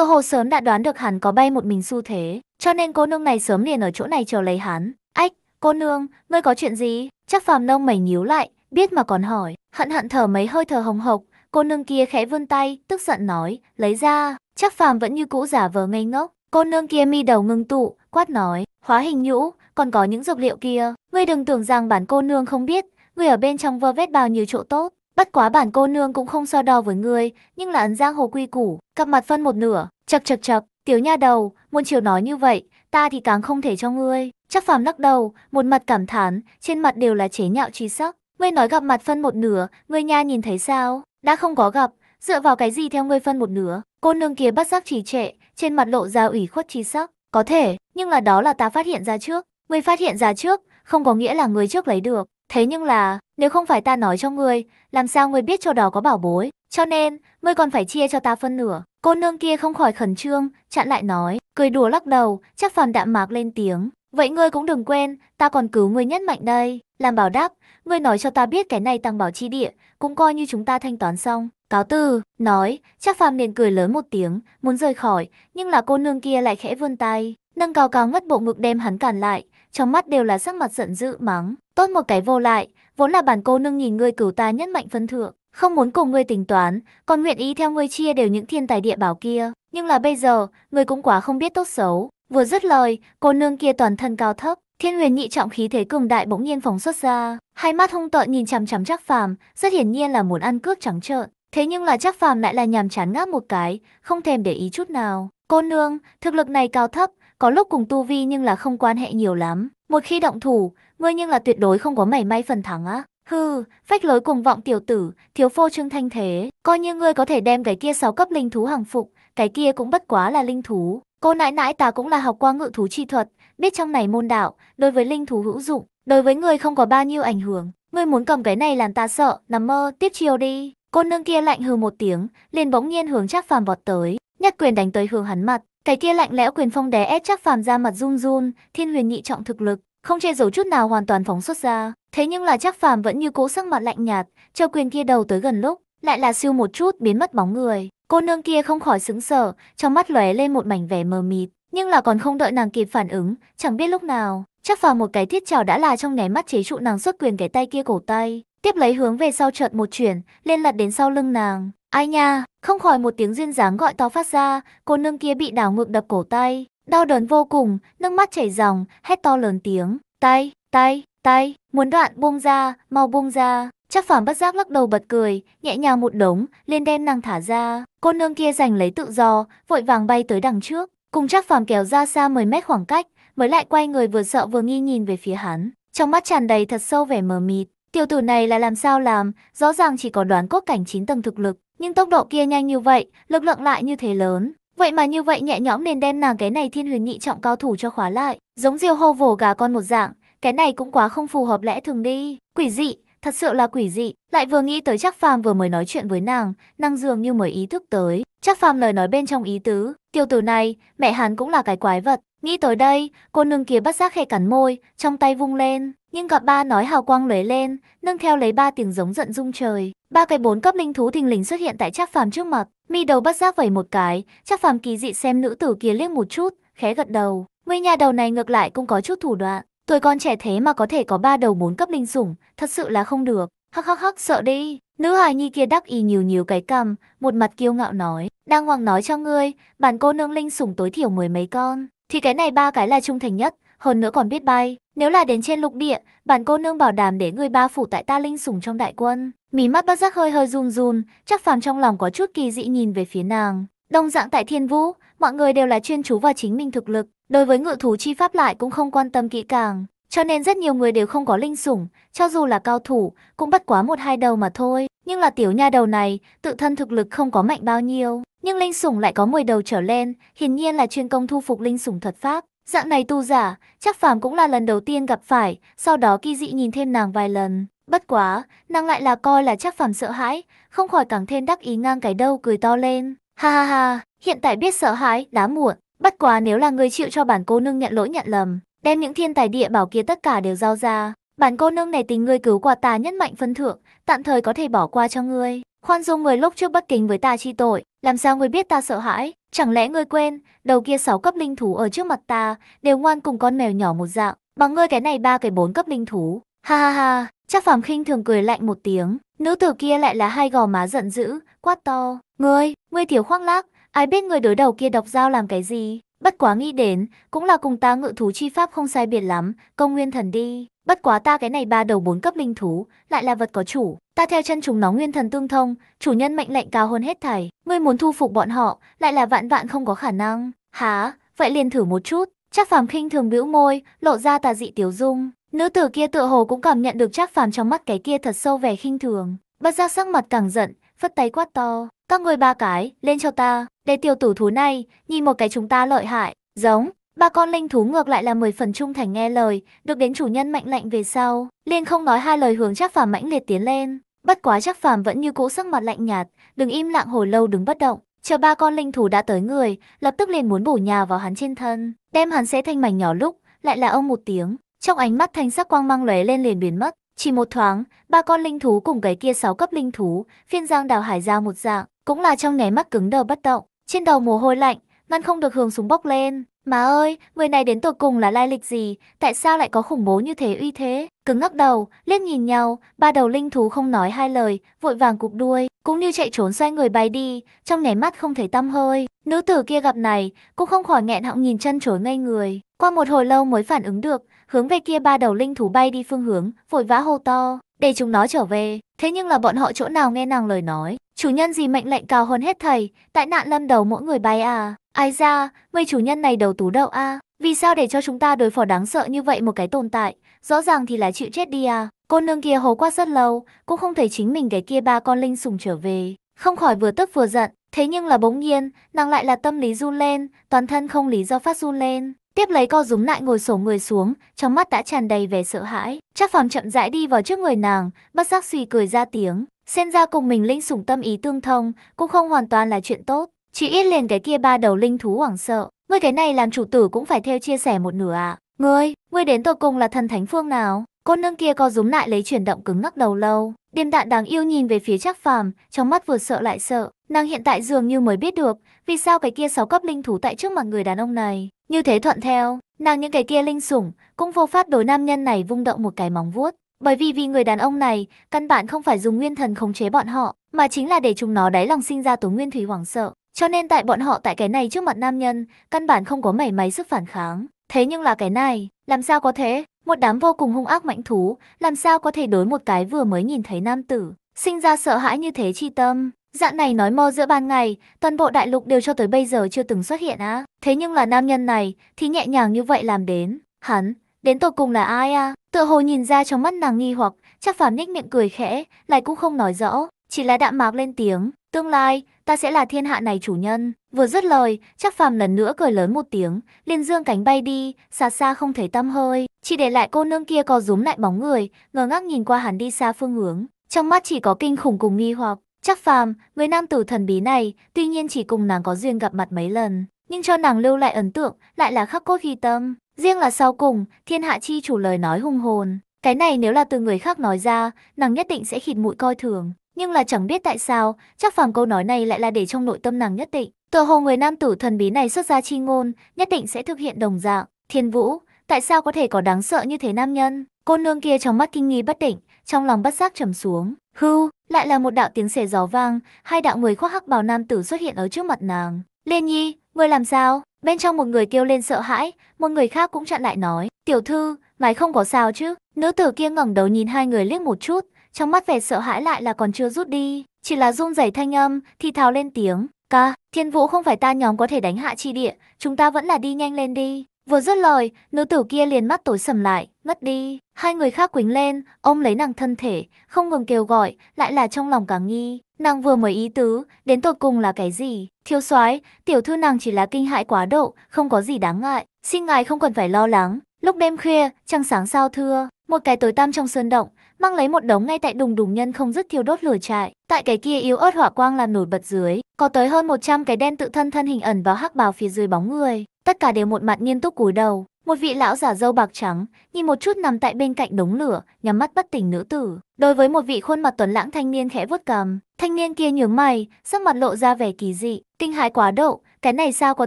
hồ sớm đã đoán được hắn có bay một mình xu thế, cho nên cô nương này sớm liền ở chỗ này chờ lấy hắn. Ách, cô nương, ngươi có chuyện gì? Chắc phàm nông mày nhíu lại, biết mà còn hỏi, hận hận thở mấy hơi thở hồng hộc, cô nương kia khẽ vươn tay, tức giận nói, lấy ra, chắc phàm vẫn như cũ giả vờ ngây ngốc. Cô nương kia mi đầu ngưng tụ, quát nói, hóa hình nhũ, còn có những dược liệu kia, ngươi đừng tưởng rằng bản cô nương không biết, ngươi ở bên trong vơ vét bao nhiêu chỗ tốt. Bất quá bản cô nương cũng không so đo với ngươi, nhưng là ấn giang hồ quy củ, cặp mặt phân một nửa, chập chập chập, tiểu nha đầu, muôn chiều nói như vậy, ta thì càng không thể cho ngươi. Chắc phàm lắc đầu, một mặt cảm thán, trên mặt đều là chế nhạo chi sắc. Ngươi nói gặp mặt phân một nửa, ngươi nha nhìn thấy sao? Đã không có gặp, dựa vào cái gì theo ngươi phân một nửa? Cô nương kia bất giác trì trệ, trên mặt lộ ra ủy khuất chi sắc. Có thể, nhưng là đó là ta phát hiện ra trước. Ngươi phát hiện ra trước, không có nghĩa là ngươi trước lấy được. Thế nhưng là, nếu không phải ta nói cho ngươi, làm sao ngươi biết chỗ đó có bảo bối? Cho nên, ngươi còn phải chia cho ta phân nửa. Cô nương kia không khỏi khẩn trương, chặn lại nói, cười đùa lắc đầu, chắc phàm đạm mạc lên tiếng. Vậy ngươi cũng đừng quên, ta còn cứu ngươi nhất mạnh đây. Làm bảo đáp, ngươi nói cho ta biết cái này tăng bảo chi địa, cũng coi như chúng ta thanh toán xong. Cáo từ, nói, chắc phàm liền cười lớn một tiếng, muốn rời khỏi, nhưng là cô nương kia lại khẽ vươn tay, nâng cao cao ngất bộ ngực đem hắn cản lại, trong mắt đều là sắc mặt giận dữ mắng, tốt một cái vô lại, vốn là bản cô nương nhìn ngươi cửu ta nhất mạnh phân thượng, không muốn cùng ngươi tính toán, còn nguyện ý theo ngươi chia đều những thiên tài địa bảo kia, nhưng là bây giờ, ngươi cũng quá không biết tốt xấu. Vừa dứt lời, cô nương kia toàn thân cao thấp, Thiên huyền nhị trọng khí thế cường đại bỗng nhiên phóng xuất ra, hai mắt hung tợn nhìn chằm chằm chắc phàm, rất hiển nhiên là muốn ăn cướp trắng trợn. Thế nhưng là chắc phàm lại là nhàm chán ngáp một cái, không thèm để ý chút nào. Cô nương, thực lực này cao thấp, có lúc cùng tu vi nhưng là không quan hệ nhiều lắm. Một khi động thủ, ngươi nhưng là tuyệt đối không có mảy may phần thắng á. Hừ, phách lối cùng vọng tiểu tử, thiếu phô trương thanh thế, coi như ngươi có thể đem cái kia sáu cấp linh thú hàng phục, cái kia cũng bất quá là linh thú. Cô nãi nãi ta cũng là học qua ngự thú chi thuật, biết trong này môn đạo, đối với linh thú hữu dụng, đối với người không có bao nhiêu ảnh hưởng. Ngươi muốn cầm cái này làm ta sợ, nằm mơ, tiếp chiều đi. Cô nương kia lạnh hừ một tiếng, liền bỗng nhiên hướng chắc Phàm vọt tới, nhất quyền đánh tới hướng hắn mặt. Cái kia lạnh lẽo quyền phong đè ép chắc Phàm ra mặt run run, thiên huyền nhị trọng thực lực, không che giấu chút nào hoàn toàn phóng xuất ra. Thế nhưng là chắc Phàm vẫn như cố sắc mặt lạnh nhạt, cho quyền kia đầu tới gần lúc, lại là siêu một chút biến mất bóng người. Cô nương kia không khỏi sững sờ, trong mắt lóe lên một mảnh vẻ mờ mịt, nhưng là còn không đợi nàng kịp phản ứng, chẳng biết lúc nào, chắc phàm một cái thiết trảo đã là trong nháy mắt chế trụ nàng xuất quyền cái tay kia cổ tay, tiếp lấy hướng về sau chợt một chuyển, lên lật đến sau lưng nàng. Ai nha, không khỏi một tiếng duyên dáng gọi to phát ra, cô nương kia bị đảo ngược đập cổ tay, đau đớn vô cùng, nước mắt chảy ròng, hét to lớn tiếng, tay, tay, tay, muốn đoạn buông ra, mau buông ra. Chắc phàm bất giác lắc đầu bật cười, nhẹ nhàng một đống, lên đem nàng thả ra. Cô nương kia giành lấy tự do, vội vàng bay tới đằng trước, cùng chắc phàm kéo ra xa 10 mét khoảng cách, mới lại quay người vừa sợ vừa nghi nhìn về phía hắn. Trong mắt tràn đầy thật sâu vẻ mờ mịt, tiểu tử này là làm sao làm, rõ ràng chỉ có đoán cốt cảnh 9 tầng thực lực, nhưng tốc độ kia nhanh như vậy, lực lượng lại như thế lớn. Vậy mà như vậy nhẹ nhõm nên đem nàng cái này thiên huyền nhị trọng cao thủ cho khóa lại, giống diều hâu vồ gà con một dạng, cái này cũng quá không phù hợp lẽ thường đi. Quỷ dị, thật sự là quỷ dị, lại vừa nghĩ tới chắc phàm vừa mới nói chuyện với nàng, nàng dường như mới ý thức tới, chắc phàm lời nói bên trong ý tứ, tiểu tử này, mẹ hắn cũng là cái quái vật, nghĩ tới đây, cô nương kia bắt giác khẽ cắn môi, trong tay vung lên, nhưng gặp ba nói hào quang lóe lên, nâng theo lấy ba tiếng giống giận rung trời, ba cái bốn cấp linh thú thình lình xuất hiện tại chắc phàm trước mặt, mi đầu bất giác vẩy một cái, chắc phàm kỳ dị xem nữ tử kia liếc một chút, khẽ gật đầu, ngươi nhà đầu này ngược lại cũng có chút thủ đoạn. Tuổi con trẻ thế mà có thể có ba đầu bốn cấp linh sủng, thật sự là không được. Hắc hắc hắc sợ đi. Nữ hài nhi kia đắc y nhiều nhiều cái cằm, một mặt kiêu ngạo nói, đang hoàng nói cho ngươi, bản cô nương linh sủng tối thiểu mười mấy con, thì cái này ba cái là trung thành nhất, hơn nữa còn biết bay. Nếu là đến trên lục địa, bản cô nương bảo đảm để ngươi ba phủ tại ta linh sủng trong đại quân. Mí mắt bất giác hơi hơi run run, chắc phàm trong lòng có chút kỳ dị nhìn về phía nàng. đông dạng tại thiên vũ, mọi người đều là chuyên chú vào chính mình thực lực, đối với ngự thú chi pháp lại cũng không quan tâm kỹ càng, cho nên rất nhiều người đều không có linh sủng, cho dù là cao thủ, cũng bất quá một hai đầu mà thôi. Nhưng là tiểu nha đầu này, tự thân thực lực không có mạnh bao nhiêu, nhưng linh sủng lại có 10 đầu trở lên, hiển nhiên là chuyên công thu phục linh sủng thuật pháp. Dạng này tu giả, chắc phàm cũng là lần đầu tiên gặp phải, sau đó kỳ dị nhìn thêm nàng vài lần. Bất quá, nàng lại là coi là chắc phàm sợ hãi, không khỏi càng thêm đắc ý ngang cái đâu cười to lên. Ha ha ha, hiện tại biết sợ hãi, đã muộn. Bất quá nếu là người chịu cho bản cô nương nhận lỗi nhận lầm, đem những thiên tài địa bảo kia tất cả đều giao ra. Bản cô nương này tình ngươi cứu quả ta nhất mạnh phân thượng, tạm thời có thể bỏ qua cho ngươi. Khoan dung người lúc trước bất kính với ta chi tội, làm sao ngươi biết ta sợ hãi? Chẳng lẽ ngươi quên, đầu kia sáu cấp linh thú ở trước mặt ta, đều ngoan cùng con mèo nhỏ một dạng, bằng ngươi cái này ba cái bốn cấp linh thú. Ha ha ha, chắc phàm khinh thường cười lạnh một tiếng, nữ tử kia lại là hai gò má giận dữ, quát to, ngươi, ngươi thiếu khoác lác, ai biết người đối đầu kia độc dao làm cái gì? Bất quá nghĩ đến, cũng là cùng ta ngự thú chi pháp không sai biệt lắm, công nguyên thần đi. Bất quá ta cái này ba đầu bốn cấp linh thú, lại là vật có chủ. Ta theo chân chúng nó nguyên thần tương thông, chủ nhân mệnh lệnh cao hơn hết thảy. Ngươi muốn thu phục bọn họ, lại là vạn vạn không có khả năng. Hả, vậy liền thử một chút. trác phàm khinh thường bĩu môi, lộ ra tà dị tiểu dung. Nữ tử kia tựa hồ cũng cảm nhận được trác phàm trong mắt cái kia thật sâu vẻ khinh thường. Bất giác sắc mặt càng giận, phất tay quát to. Các người ba cái, lên cho ta. Để tiểu tử thú này, nhìn một cái chúng ta lợi hại. Giống, Ba con linh thú ngược lại là 10 phần trung thành nghe lời, được đến chủ nhân mệnh lệnh về sau, liền không nói hai lời hướng chắc phàm mãnh liệt tiến lên. Bất quá chắc phàm vẫn như cũ sắc mặt lạnh nhạt, đừng im lặng hồi lâu đứng bất động. Chờ ba con linh thú đã tới người, lập tức liền muốn bổ nhà vào hắn trên thân, đem hắn sẽ thành mảnh nhỏ lúc, lại là ông một tiếng, trong ánh mắt thanh sắc quang mang lóe lên liền biến mất. Chỉ một thoáng, ba con linh thú cùng cái kia sáu cấp linh thú, phiên giang đào hải ra một dạng, cũng là trong nháy mắt cứng đờ bất động, trên đầu mồ hôi lạnh, ngăn không được hướng súng bốc lên. Má ơi, người này đến tột cùng là lai lịch gì, tại sao lại có khủng bố như thế uy thế? Cứng ngắc đầu, liếc nhìn nhau, ba đầu linh thú không nói hai lời, vội vàng cụp đuôi, cũng như chạy trốn xoay người bay đi, trong nháy mắt không thấy tăm hơi. Nữ tử kia gặp này, cũng không khỏi nghẹn họng nhìn chân chối ngây người. Qua một hồi lâu mới phản ứng được, hướng về kia ba đầu linh thú bay đi phương hướng, vội vã hô to, để chúng nó trở về. Thế nhưng là bọn họ chỗ nào nghe nàng lời nói, chủ nhân gì mệnh lệnh cao hơn hết thầy, tại nạn lâm đầu mỗi người bay à. Ai ra, người chủ nhân này đầu tú đậu a, vì sao để cho chúng ta đối phó đáng sợ như vậy một cái tồn tại, rõ ràng thì là chịu chết đi à. Cô nương kia hố qua rất lâu, cũng không thấy chính mình cái kia ba con linh sùng trở về, không khỏi vừa tức vừa giận, thế nhưng là bỗng nhiên, nàng lại là tâm lý run lên, toàn thân không lý do phát run lên. Tiếp lấy co rúm lại ngồi sổ người xuống, trong mắt đã tràn đầy vẻ sợ hãi. Chắc phàm chậm rãi đi vào trước người nàng, bất giác suy cười ra tiếng. Xem ra cùng mình linh sủng tâm ý tương thông, cũng không hoàn toàn là chuyện tốt chị ít liền cái kia ba đầu linh thú hoảng sợ, ngươi cái này làm chủ tử cũng phải theo chia sẻ một nửa à. Ngươi, ngươi đến tột cùng là thần thánh phương nào? Cô nương kia co rúm lại lấy chuyển động cứng ngắc đầu lâu, điềm đạn đáng yêu nhìn về phía chắc phàm, trong mắt vừa sợ lại sợ. Nàng hiện tại dường như mới biết được, vì sao cái kia sáu cấp linh thú tại trước mặt người đàn ông này. Như thế thuận theo, nàng những cái kia linh sủng, cũng vô pháp đối nam nhân này vung động một cái móng vuốt. Bởi vì vì người đàn ông này, căn bản không phải dùng nguyên thần khống chế bọn họ, mà chính là để chúng nó đáy lòng sinh ra tố nguyên thủy hoảng sợ. Cho nên tại bọn họ tại cái này trước mặt nam nhân, căn bản không có mảy may sức phản kháng. Thế nhưng là cái này, làm sao có thế? Một đám vô cùng hung ác mạnh thú, làm sao có thể đối một cái vừa mới nhìn thấy nam tử, sinh ra sợ hãi như thế chi tâm. Dạng này nói mơ giữa ban ngày, toàn bộ đại lục đều cho tới bây giờ chưa từng xuất hiện á. Thế nhưng là nam nhân này, thì nhẹ nhàng như vậy làm đến. Hắn, đến tột cùng là ai à? Tựa hồ nhìn ra trong mắt nàng nghi hoặc, chắc phàm nhích miệng cười khẽ, lại cũng không nói rõ, chỉ là đạm mạc lên tiếng, Tương lai, ta sẽ là thiên hạ này chủ nhân. Vừa dứt lời, chắc phàm lần nữa cười lớn một tiếng, liền dương cánh bay đi, xa xa không thấy tâm hơi, chỉ để lại cô nương kia co rúm lại bóng người, ngơ ngác nhìn qua hắn đi xa phương hướng. Trong mắt chỉ có kinh khủng cùng nghi hoặc, chắc phàm, người nam tử thần bí này, tuy nhiên chỉ cùng nàng có duyên gặp mặt mấy lần, nhưng cho nàng lưu lại ấn tượng, lại là khắc cốt ghi tâm. Riêng là sau cùng, thiên hạ chi chủ lời nói hung hồn. Cái này nếu là từ người khác nói ra, nàng nhất định sẽ khịt mũi coi thường. Nhưng là chẳng biết tại sao, chắc phàm câu nói này lại là để trong nội tâm nàng nhất định. Tựa hồ người nam tử thần bí này xuất ra chi ngôn, nhất định sẽ thực hiện đồng dạng. Thiên Vũ, tại sao có thể có đáng sợ như thế nam nhân? Cô nương kia trong mắt kinh nghi bất định, trong lòng bất giác trầm xuống. Hưu, lại là một đạo tiếng xẻ gió vang, hai đạo người khoác hắc bào nam tử xuất hiện ở trước mặt nàng. Liên Nhi, ngươi làm sao? Bên trong một người kêu lên sợ hãi, một người khác cũng chặn lại nói, tiểu thư, mày không có sao chứ? Nữ tử kia ngẩng đầu nhìn hai người liếc một chút, trong mắt vẻ sợ hãi lại là còn chưa rút đi, chỉ là run rẩy thanh âm, thì thào lên tiếng, ca, thiên vũ không phải ta nhóm có thể đánh hạ chi địa, chúng ta vẫn là đi nhanh lên đi. Vừa dứt lời, nữ tử kia liền mắt tối sầm lại, ngất đi. Hai người khác quỳnh lên, ông lấy nàng thân thể, không ngừng kêu gọi, lại là trong lòng càng nghi. Nàng vừa mới ý tứ, đến tột cùng là cái gì? Thiếu soái, tiểu thư nàng chỉ là kinh hại quá độ, không có gì đáng ngại. Xin ngài không cần phải lo lắng. Lúc đêm khuya, trăng sáng sao thưa, một cái tối tăm trong sơn động, mang lấy một đống ngay tại đùng đùng nhân không dứt thiêu đốt lửa trại. Tại cái kia yếu ớt hỏa quang làm nổi bật dưới, có tới hơn 100 cái đen tự thân thân hình ẩn vào hắc bào phía dưới bóng người, tất cả đều một mặt nghiêm túc cúi đầu. Một vị lão giả râu bạc trắng, nhìn một chút nằm tại bên cạnh đống lửa, nhắm mắt bất tỉnh nữ tử. Đối với một vị khuôn mặt tuấn lãng thanh niên khẽ vuốt cằm, thanh niên kia nhướng mày, sắc mặt lộ ra vẻ kỳ dị, kinh hãi quá độ, cái này sao có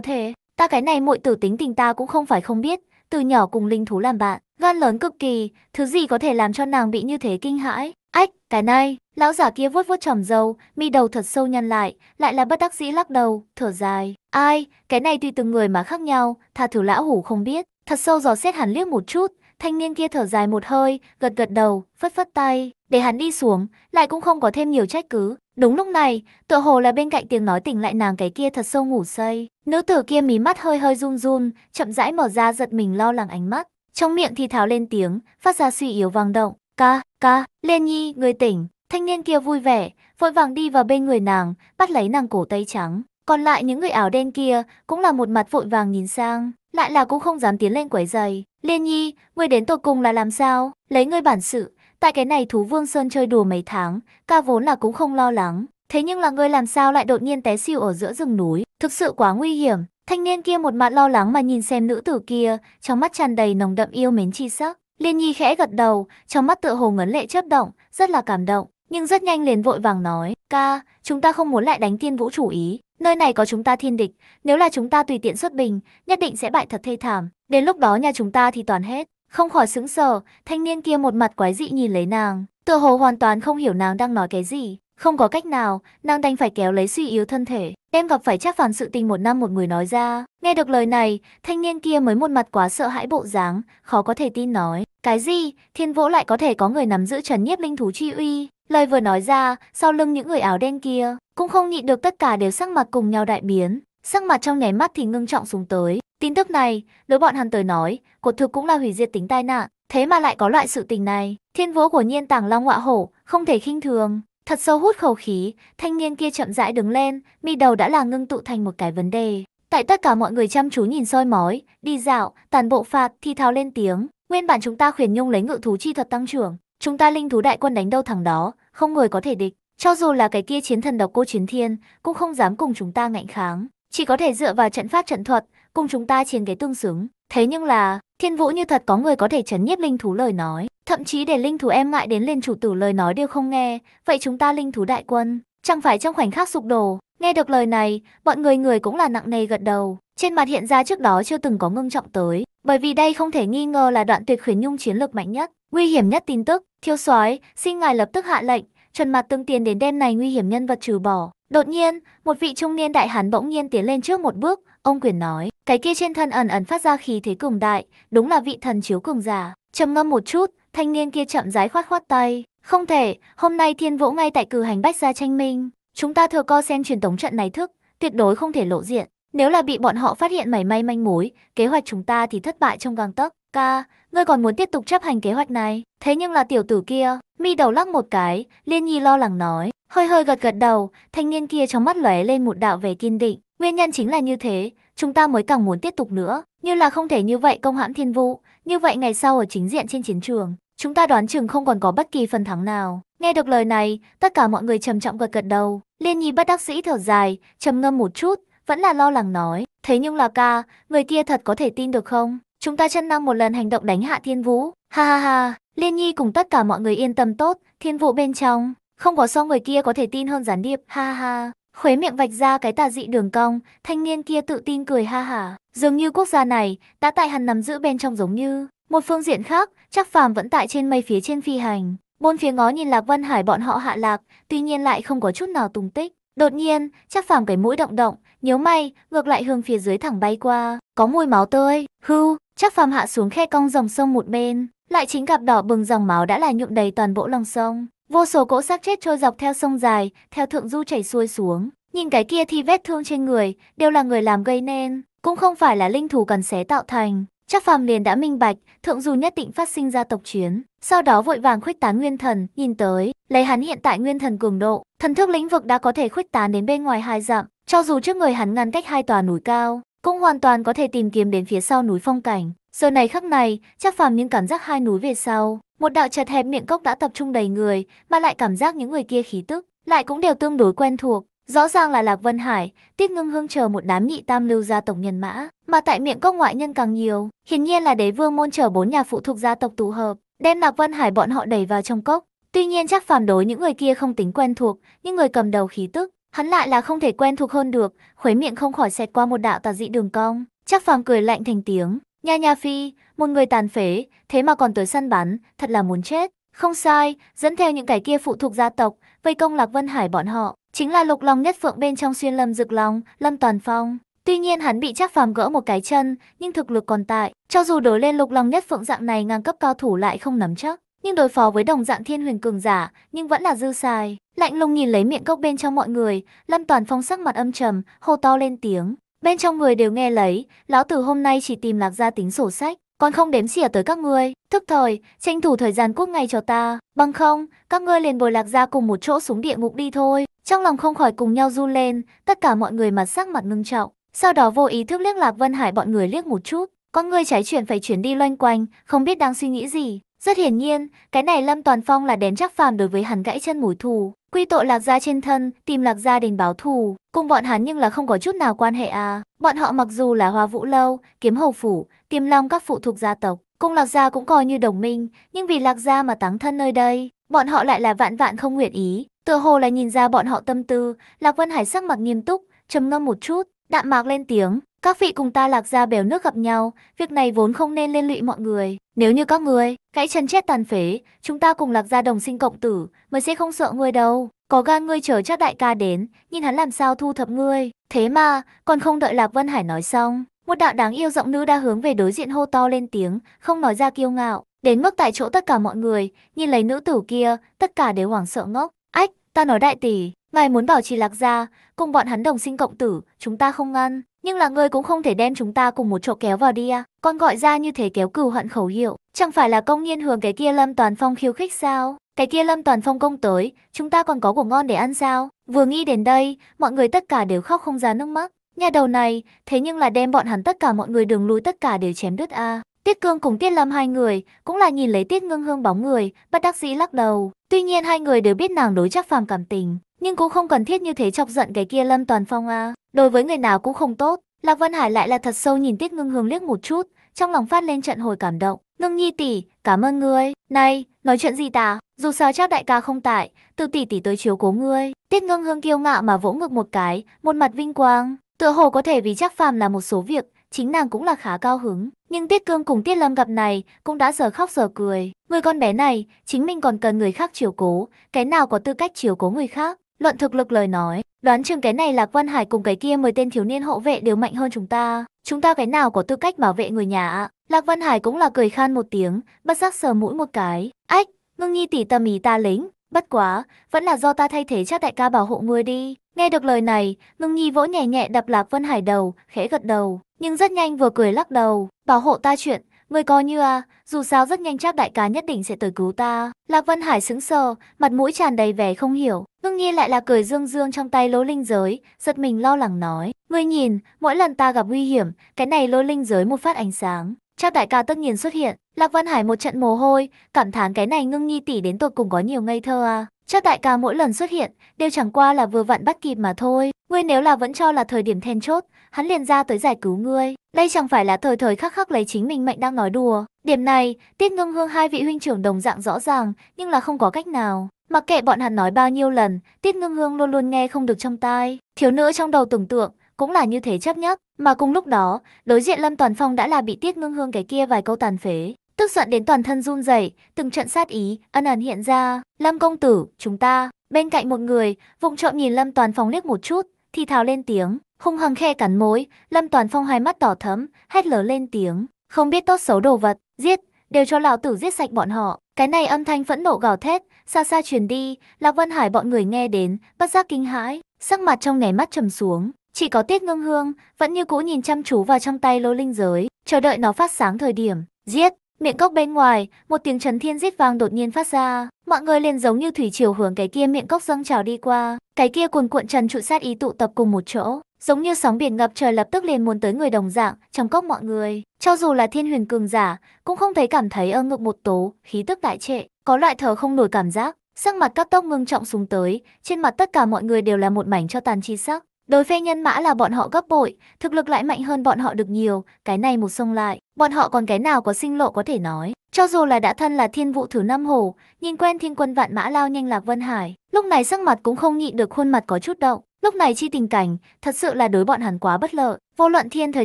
thể? Ta cái này muội tử tính tình ta cũng không phải không biết, từ nhỏ cùng linh thú làm bạn, gan lớn cực kỳ, thứ gì có thể làm cho nàng bị như thế kinh hãi? Ách, cái này, lão giả kia vuốt vuốt tròm dâu, mi đầu thật sâu nhăn lại, lại là bất đắc dĩ lắc đầu, thở dài. Ai, cái này tùy từng người mà khác nhau, tha thử lão hủ không biết. Thật sâu dò xét hắn liếc một chút, thanh niên kia thở dài một hơi, gật gật đầu, phất phất tay, để hắn đi xuống, lại cũng không có thêm nhiều trách cứ. Đúng lúc này, tựa hồ là bên cạnh tiếng nói tỉnh lại nàng cái kia thật sâu ngủ say. Nữ tử kia mí mắt hơi hơi run run, chậm rãi mở ra giật mình lo lắng ánh mắt. Trong miệng thì thào lên tiếng, phát ra suy yếu vang động. Ca, ca, Liên Nhi, người tỉnh. Thanh niên kia vui vẻ, vội vàng đi vào bên người nàng, bắt lấy nàng cổ tay trắng. Còn lại những người áo đen kia cũng là một mặt vội vàng nhìn sang, lại là cũng không dám tiến lên quấy giày. Liên Nhi, ngươi đến tột cùng là làm sao? Lấy ngươi bản sự, tại cái này thú vương sơn chơi đùa mấy tháng, ca vốn là cũng không lo lắng. Thế nhưng là ngươi làm sao lại đột nhiên té xỉu ở giữa rừng núi, thực sự quá nguy hiểm. Thanh niên kia một mặt lo lắng mà nhìn xem nữ tử kia, trong mắt tràn đầy nồng đậm yêu mến chi sắc. Liên Nhi khẽ gật đầu, trong mắt tựa hồ ngấn lệ chớp động, rất là cảm động, nhưng rất nhanh liền vội vàng nói, ca, chúng ta không muốn lại đánh tiên vũ chủ ý, nơi này có chúng ta thiên địch, nếu là chúng ta tùy tiện xuất bình, nhất định sẽ bại thật thê thảm, đến lúc đó nhà chúng ta thì toàn hết. Không khỏi sững sờ, thanh niên kia một mặt quái dị nhìn lấy nàng, tựa hồ hoàn toàn không hiểu nàng đang nói cái gì. Không có cách nào, nàng đành phải kéo lấy suy yếu thân thể, em gặp phải chắc phản sự tình một năm một người nói ra. Nghe được lời này, thanh niên kia mới một mặt quá sợ hãi bộ dáng, khó có thể tin nói. Cái gì, thiên vỗ lại có thể có người nắm giữ trần nhiếp linh thú chi uy. Lời vừa nói ra, sau lưng những người áo đen kia, cũng không nhịn được tất cả đều sắc mặt cùng nhau đại biến. Sắc mặt trong nháy mắt thì ngưng trọng xuống tới. Tin tức này, đối bọn hắn tới nói, cột thực cũng là hủy diệt tính tai nạn. Thế mà lại có loại sự tình này, thiên vỗ của nhiên tàng long ngọa hổ, không thể khinh thường. Thật sâu hút khẩu khí, thanh niên kia chậm rãi đứng lên, mi đầu đã là ngưng tụ thành một cái vấn đề. Tại tất cả mọi người chăm chú nhìn soi mói, đi dạo, tàn bộ phạt, thi thao lên tiếng. Nguyên bản chúng ta khuyển nhung lấy ngự thú chi thuật tăng trưởng, chúng ta linh thú đại quân đánh đâu thằng đó, không người có thể địch. Cho dù là cái kia chiến thần độc cô chiến thiên, cũng không dám cùng chúng ta ngạnh kháng. Chỉ có thể dựa vào trận pháp trận thuật, cùng chúng ta chiến cái tương xứng. Thế nhưng là, thiên vũ như thật có người có thể chấn nhiếp linh thú lời nói. Thậm chí để linh thú em ngại đến lên chủ tử lời nói đều không nghe, vậy chúng ta linh thú đại quân, chẳng phải trong khoảnh khắc sụp đổ. Nghe được lời này, bọn người người cũng là nặng nề gật đầu, trên mặt hiện ra trước đó chưa từng có ngưng trọng tới, bởi vì đây không thể nghi ngờ là đoạn tuyệt khuyến nhung chiến lược mạnh nhất, nguy hiểm nhất tin tức. thiếu soái, xin ngài lập tức hạ lệnh, trần mặt tương tiền đến đêm này nguy hiểm nhân vật trừ bỏ. Đột nhiên, một vị trung niên đại hán bỗng nhiên tiến lên trước một bước, ông quyền nói, cái kia trên thân ẩn ẩn phát ra khí thế cường đại, đúng là vị thần chiếu cường giả. Trầm ngâm một chút, thanh niên kia chậm rãi khoát khoát tay, không thể, hôm nay thiên vũ ngay tại cử hành bách gia tranh minh, chúng ta thừa co xem truyền tống trận này thức, tuyệt đối không thể lộ diện. Nếu là bị bọn họ phát hiện mảy may manh mối, kế hoạch chúng ta thì thất bại trong gang tấc. Ca, ngươi còn muốn tiếp tục chấp hành kế hoạch này? Thế nhưng là tiểu tử kia, mi đầu lắc một cái, Liên Nhi lo lắng nói, hơi hơi gật gật đầu, thanh niên kia trong mắt lóe lên một đạo vẻ kiên định. Nguyên nhân chính là như thế, chúng ta mới càng muốn tiếp tục nữa, như là không thể như vậy công hãm thiên vũ, như vậy ngày sau ở chính diện trên chiến trường, chúng ta đoán chừng không còn có bất kỳ phần thắng nào. Nghe được lời này, tất cả mọi người trầm trọng gật gật đầu, Liên Nhi bất đắc sĩ thở dài, trầm ngâm một chút, vẫn là lo lắng nói, thế nhưng là ca, người kia thật có thể tin được không? Chúng ta chân năng một lần hành động đánh hạ thiên vũ, ha ha ha, Liên Nhi cùng tất cả mọi người yên tâm tốt, thiên vũ bên trong, không có so người kia có thể tin hơn gián điệp, ha ha. Khuế miệng vạch ra cái tà dị đường cong, thanh niên kia tự tin cười ha hả. Dường như quốc gia này đã tại hắn nắm giữ bên trong giống như. Một phương diện khác, chắc phàm vẫn tại trên mây phía trên phi hành. Bốn phía ngó nhìn Lạc Vân Hải bọn họ hạ lạc, tuy nhiên lại không có chút nào tung tích. Đột nhiên, chắc phàm cái mũi động động, nhớ may, ngược lại hướng phía dưới thẳng bay qua, có mùi máu tươi, hưu, chắc phàm hạ xuống khe cong dòng sông một bên, lại chính gặp đỏ bừng dòng máu đã là nhuộm đầy toàn bộ lòng sông. Vô số cỗ xác chết trôi dọc theo sông dài, theo thượng du chảy xuôi xuống. Nhìn cái kia thì vết thương trên người, đều là người làm gây nên, cũng không phải là linh thú cần xé tạo thành. Chắc phàm liền đã minh bạch, thượng du nhất định phát sinh ra tộc chiến. Sau đó vội vàng khuếch tán nguyên thần, nhìn tới, lấy hắn hiện tại nguyên thần cường độ, thần thức lĩnh vực đã có thể khuếch tán đến bên ngoài hai dặm, cho dù trước người hắn ngăn cách hai tòa núi cao, cũng hoàn toàn có thể tìm kiếm đến phía sau núi phong cảnh. Giờ này khắc này, chắc phàm những cảm giác hai núi về sau, một đạo chật hẹp miệng cốc đã tập trung đầy người, mà lại cảm giác những người kia khí tức, lại cũng đều tương đối quen thuộc. Rõ ràng là Lạc Vân Hải, Tiết Ngưng Hương chờ một đám nhị tam lưu gia tộc nhân mã, mà tại miệng cốc ngoại nhân càng nhiều, hiển nhiên là đế vương môn chờ bốn nhà phụ thuộc gia tộc tụ hợp, đem Lạc Vân Hải bọn họ đẩy vào trong cốc. Tuy nhiên chắc phàm đối những người kia không tính quen thuộc, nhưng người cầm đầu khí tức, hắn lại là không thể quen thuộc hơn được, khuấy miệng không khỏi xẹt qua một đạo tà dị đường cong. Chắc phàm cười lạnh thành tiếng, nha nha phi, một người tàn phế, thế mà còn tới săn bắn, thật là muốn chết. Không sai, dẫn theo những cái kia phụ thuộc gia tộc, vây công Lạc Vân Hải bọn họ, chính là lục long nhất phượng bên trong xuyên lâm dực long, lâm toàn phong. Tuy nhiên hắn bị chắc phàm gỡ một cái chân, nhưng thực lực còn tại, cho dù đối lên lục long nhất phượng dạng này ngang cấp cao thủ lại không nắm chắc, nhưng đối phó với đồng dạng thiên huyền cường giả, nhưng vẫn là dư sai. Lạnh lùng nhìn lấy miệng cốc bên trong mọi người, Lâm Toàn Phong sắc mặt âm trầm, hô to lên tiếng. Bên trong người đều nghe lấy, lão tử hôm nay chỉ tìm lạc gia tính sổ sách, còn không đếm xỉa tới các ngươi, thức thời, tranh thủ thời gian cút ngay cho ta, bằng không, các ngươi liền bồi lạc gia cùng một chỗ xuống địa ngục đi thôi. Trong lòng không khỏi cùng nhau du lên, tất cả mọi người mặt sắc mặt ngưng trọng, sau đó vô ý thức liếc Lạc Vân Hải bọn người liếc một chút, con người trái chuyển phải chuyển đi loanh quanh, không biết đang suy nghĩ gì. Rất hiển nhiên, cái này Lâm Toàn Phong là đến chắc phàm đối với hắn gãy chân mối thù, quy tội lạc gia trên thân, tìm lạc gia đình báo thù, cùng bọn hắn nhưng là không có chút nào quan hệ à. Bọn họ mặc dù là Hoa Vũ Lâu, Kiếm Hầu Phủ, Tiềm Long các phụ thuộc gia tộc, cùng lạc gia cũng coi như đồng minh, nhưng vì lạc gia mà táng thân nơi đây, bọn họ lại là vạn vạn không nguyện ý. Tựa hồ là nhìn ra bọn họ tâm tư, Lạc Vân Hải sắc mặt nghiêm túc, trầm ngâm một chút, đạm mạc lên tiếng, các vị cùng ta lạc gia bèo nước gặp nhau, việc này vốn không nên liên lụy mọi người. Nếu như các người, gãy chân chết tàn phế, chúng ta cùng lạc gia đồng sinh cộng tử, mới sẽ không sợ ngươi đâu. Có gan ngươi chờ chắc đại ca đến, nhìn hắn làm sao thu thập ngươi. Thế mà, còn không đợi Lạc Vân Hải nói xong, một đạo đáng yêu giọng nữ đã hướng về đối diện hô to lên tiếng, không nói ra kiêu ngạo. Đến mức tại chỗ tất cả mọi người, nhìn lấy nữ tử kia, tất cả đều hoảng sợ ngốc. Ách, ta nói đại tỷ, ngài muốn bảo trì lạc gia, cùng bọn hắn đồng sinh cộng tử, chúng ta không ngăn. Nhưng là ngươi cũng không thể đem chúng ta cùng một chỗ kéo vào đi à. Con gọi ra như thế kéo cừu hận khẩu hiệu, chẳng phải là công nhiên hướng cái kia Lâm Toàn Phong khiêu khích sao? Cái kia Lâm Toàn Phong công tới, chúng ta còn có của ngon để ăn sao? Vừa nghĩ đến đây, mọi người tất cả đều khóc không ra nước mắt. Nhà đầu này, thế nhưng là đem bọn hắn tất cả mọi người đường lui tất cả đều chém đứt a. À. Tiết Cương cùng Tiết Lâm hai người cũng là nhìn lấy Tiết Ngưng Hương bóng người, bất đắc dĩ lắc đầu. Tuy nhiên hai người đều biết nàng đối chắc phàm cảm tình, nhưng cũng không cần thiết như thế chọc giận cái kia Lâm Toàn Phong a. Đối với người nào cũng không tốt. Lạc Vân Hải lại là thật sâu nhìn Tiết Ngưng Hương liếc một chút, trong lòng phát lên trận hồi cảm động. Ngưng Nhi tỷ, cảm ơn ngươi. Này, nói chuyện gì ta? Dù sao chắc đại ca không tại, từ tỷ tỷ tới chiếu cố ngươi. Tiết Ngưng Hương kiêu ngạo mà vỗ ngực một cái, một mặt vinh quang. Tựa hồ có thể vì chắc phàm là một số việc, chính nàng cũng là khá cao hứng. Nhưng Tiết Cương cùng Tiết Lâm gặp này cũng đã giờ khóc giờ cười. Người con bé này, chính mình còn cần người khác chiều cố, cái nào có tư cách chiều cố người khác. Luận thực lực lời nói, đoán chừng cái này là Quan Hải cùng cái kia mười tên thiếu niên hộ vệ đều mạnh hơn chúng ta. Chúng ta cái nào có tư cách bảo vệ người nhà ạ? Lạc Văn Hải cũng là cười khan một tiếng, bất giác sờ mũi một cái. Ách, ngưng nhi tỷ tâm ý ta lính, bất quá, vẫn là do ta thay thế chắc đại ca bảo hộ ngươi đi. Nghe được lời này, ngưng nhi vỗ nhẹ nhẹ đập Lạc Văn Hải đầu, khẽ gật đầu, nhưng rất nhanh vừa cười lắc đầu, bảo hộ ta chuyện, người coi như à, dù sao rất nhanh chắc đại ca nhất định sẽ tới cứu ta. Lạc Vân Hải sững sờ, mặt mũi tràn đầy vẻ không hiểu, ngưng nhi lại là cười dương dương trong tay lỗ linh giới, giật mình lo lắng nói, ngươi nhìn, mỗi lần ta gặp nguy hiểm, cái này lỗ linh giới một phát ánh sáng, chắc đại ca tất nhiên xuất hiện. Lạc Vân Hải một trận mồ hôi, cảm thán cái này ngưng nhi tỷ đến tột cùng có nhiều ngây thơ à. Chắc đại ca mỗi lần xuất hiện, đều chẳng qua là vừa vặn bắt kịp mà thôi. Ngươi nếu là vẫn cho là thời điểm then chốt, hắn liền ra tới giải cứu ngươi. Đây chẳng phải là thời thời khắc khắc lấy chính mình mệnh đang nói đùa. Điểm này, Tiết Ngưng Hương hai vị huynh trưởng đồng dạng rõ ràng, nhưng là không có cách nào. Mặc kệ bọn hắn nói bao nhiêu lần, Tiết Ngưng Hương luôn luôn nghe không được trong tai. Thiếu nữ trong đầu tưởng tượng, cũng là như thế chấp nhất. Mà cùng lúc đó, đối diện Lâm Toàn Phong đã là bị Tiết Ngưng Hương cái kia vài câu tàn phế. Tức giận đến toàn thân run rẩy, từng trận sát ý, ân ẩn hiện ra. Lâm công tử, chúng ta, bên cạnh một người, vụng trộm nhìn Lâm Toàn Phong liếc một chút, thì thào lên tiếng, hung hăng khe cắn mối, Lâm Toàn Phong hai mắt đỏ thấm, hét lớn lên tiếng, không biết tốt xấu đồ vật, giết, đều cho lão tử giết sạch bọn họ. Cái này âm thanh phẫn nộ gào thét, xa xa truyền đi, Lạc Vân Hải bọn người nghe đến, bất giác kinh hãi, sắc mặt trong nháy mắt trầm xuống, chỉ có Tiết Ngưng Hương vẫn như cũ nhìn chăm chú vào trong tay lô linh giới, chờ đợi nó phát sáng thời điểm, giết. Miệng cốc bên ngoài, một tiếng chấn thiên rít vang đột nhiên phát ra, mọi người liền giống như thủy triều hướng cái kia miệng cốc dâng trào đi qua, cái kia cuồn cuộn trần trụ sát ý tụ tập cùng một chỗ, giống như sóng biển ngập trời lập tức liền muốn tới người đồng dạng, trong cốc mọi người, cho dù là thiên huyền cường giả, cũng không thấy cảm thấy ơ ngực một tố, khí tức đại trệ, có loại thở không nổi cảm giác, sắc mặt các tốc ngưng trọng xuống tới, trên mặt tất cả mọi người đều là một mảnh cho tàn chi sắc. Đối phe nhân mã là bọn họ gấp bội, thực lực lại mạnh hơn bọn họ được nhiều, cái này một sông lại, bọn họ còn cái nào có sinh lộ có thể nói. Cho dù là đã thân là thiên vụ thử năm hồ nhìn quen thiên quân vạn mã lao nhanh lạc Vân Hải, lúc này sắc mặt cũng không nhịn được khuôn mặt có chút động. Lúc này chi tình cảnh, thật sự là đối bọn hắn quá bất lợi. Vô luận thiên thời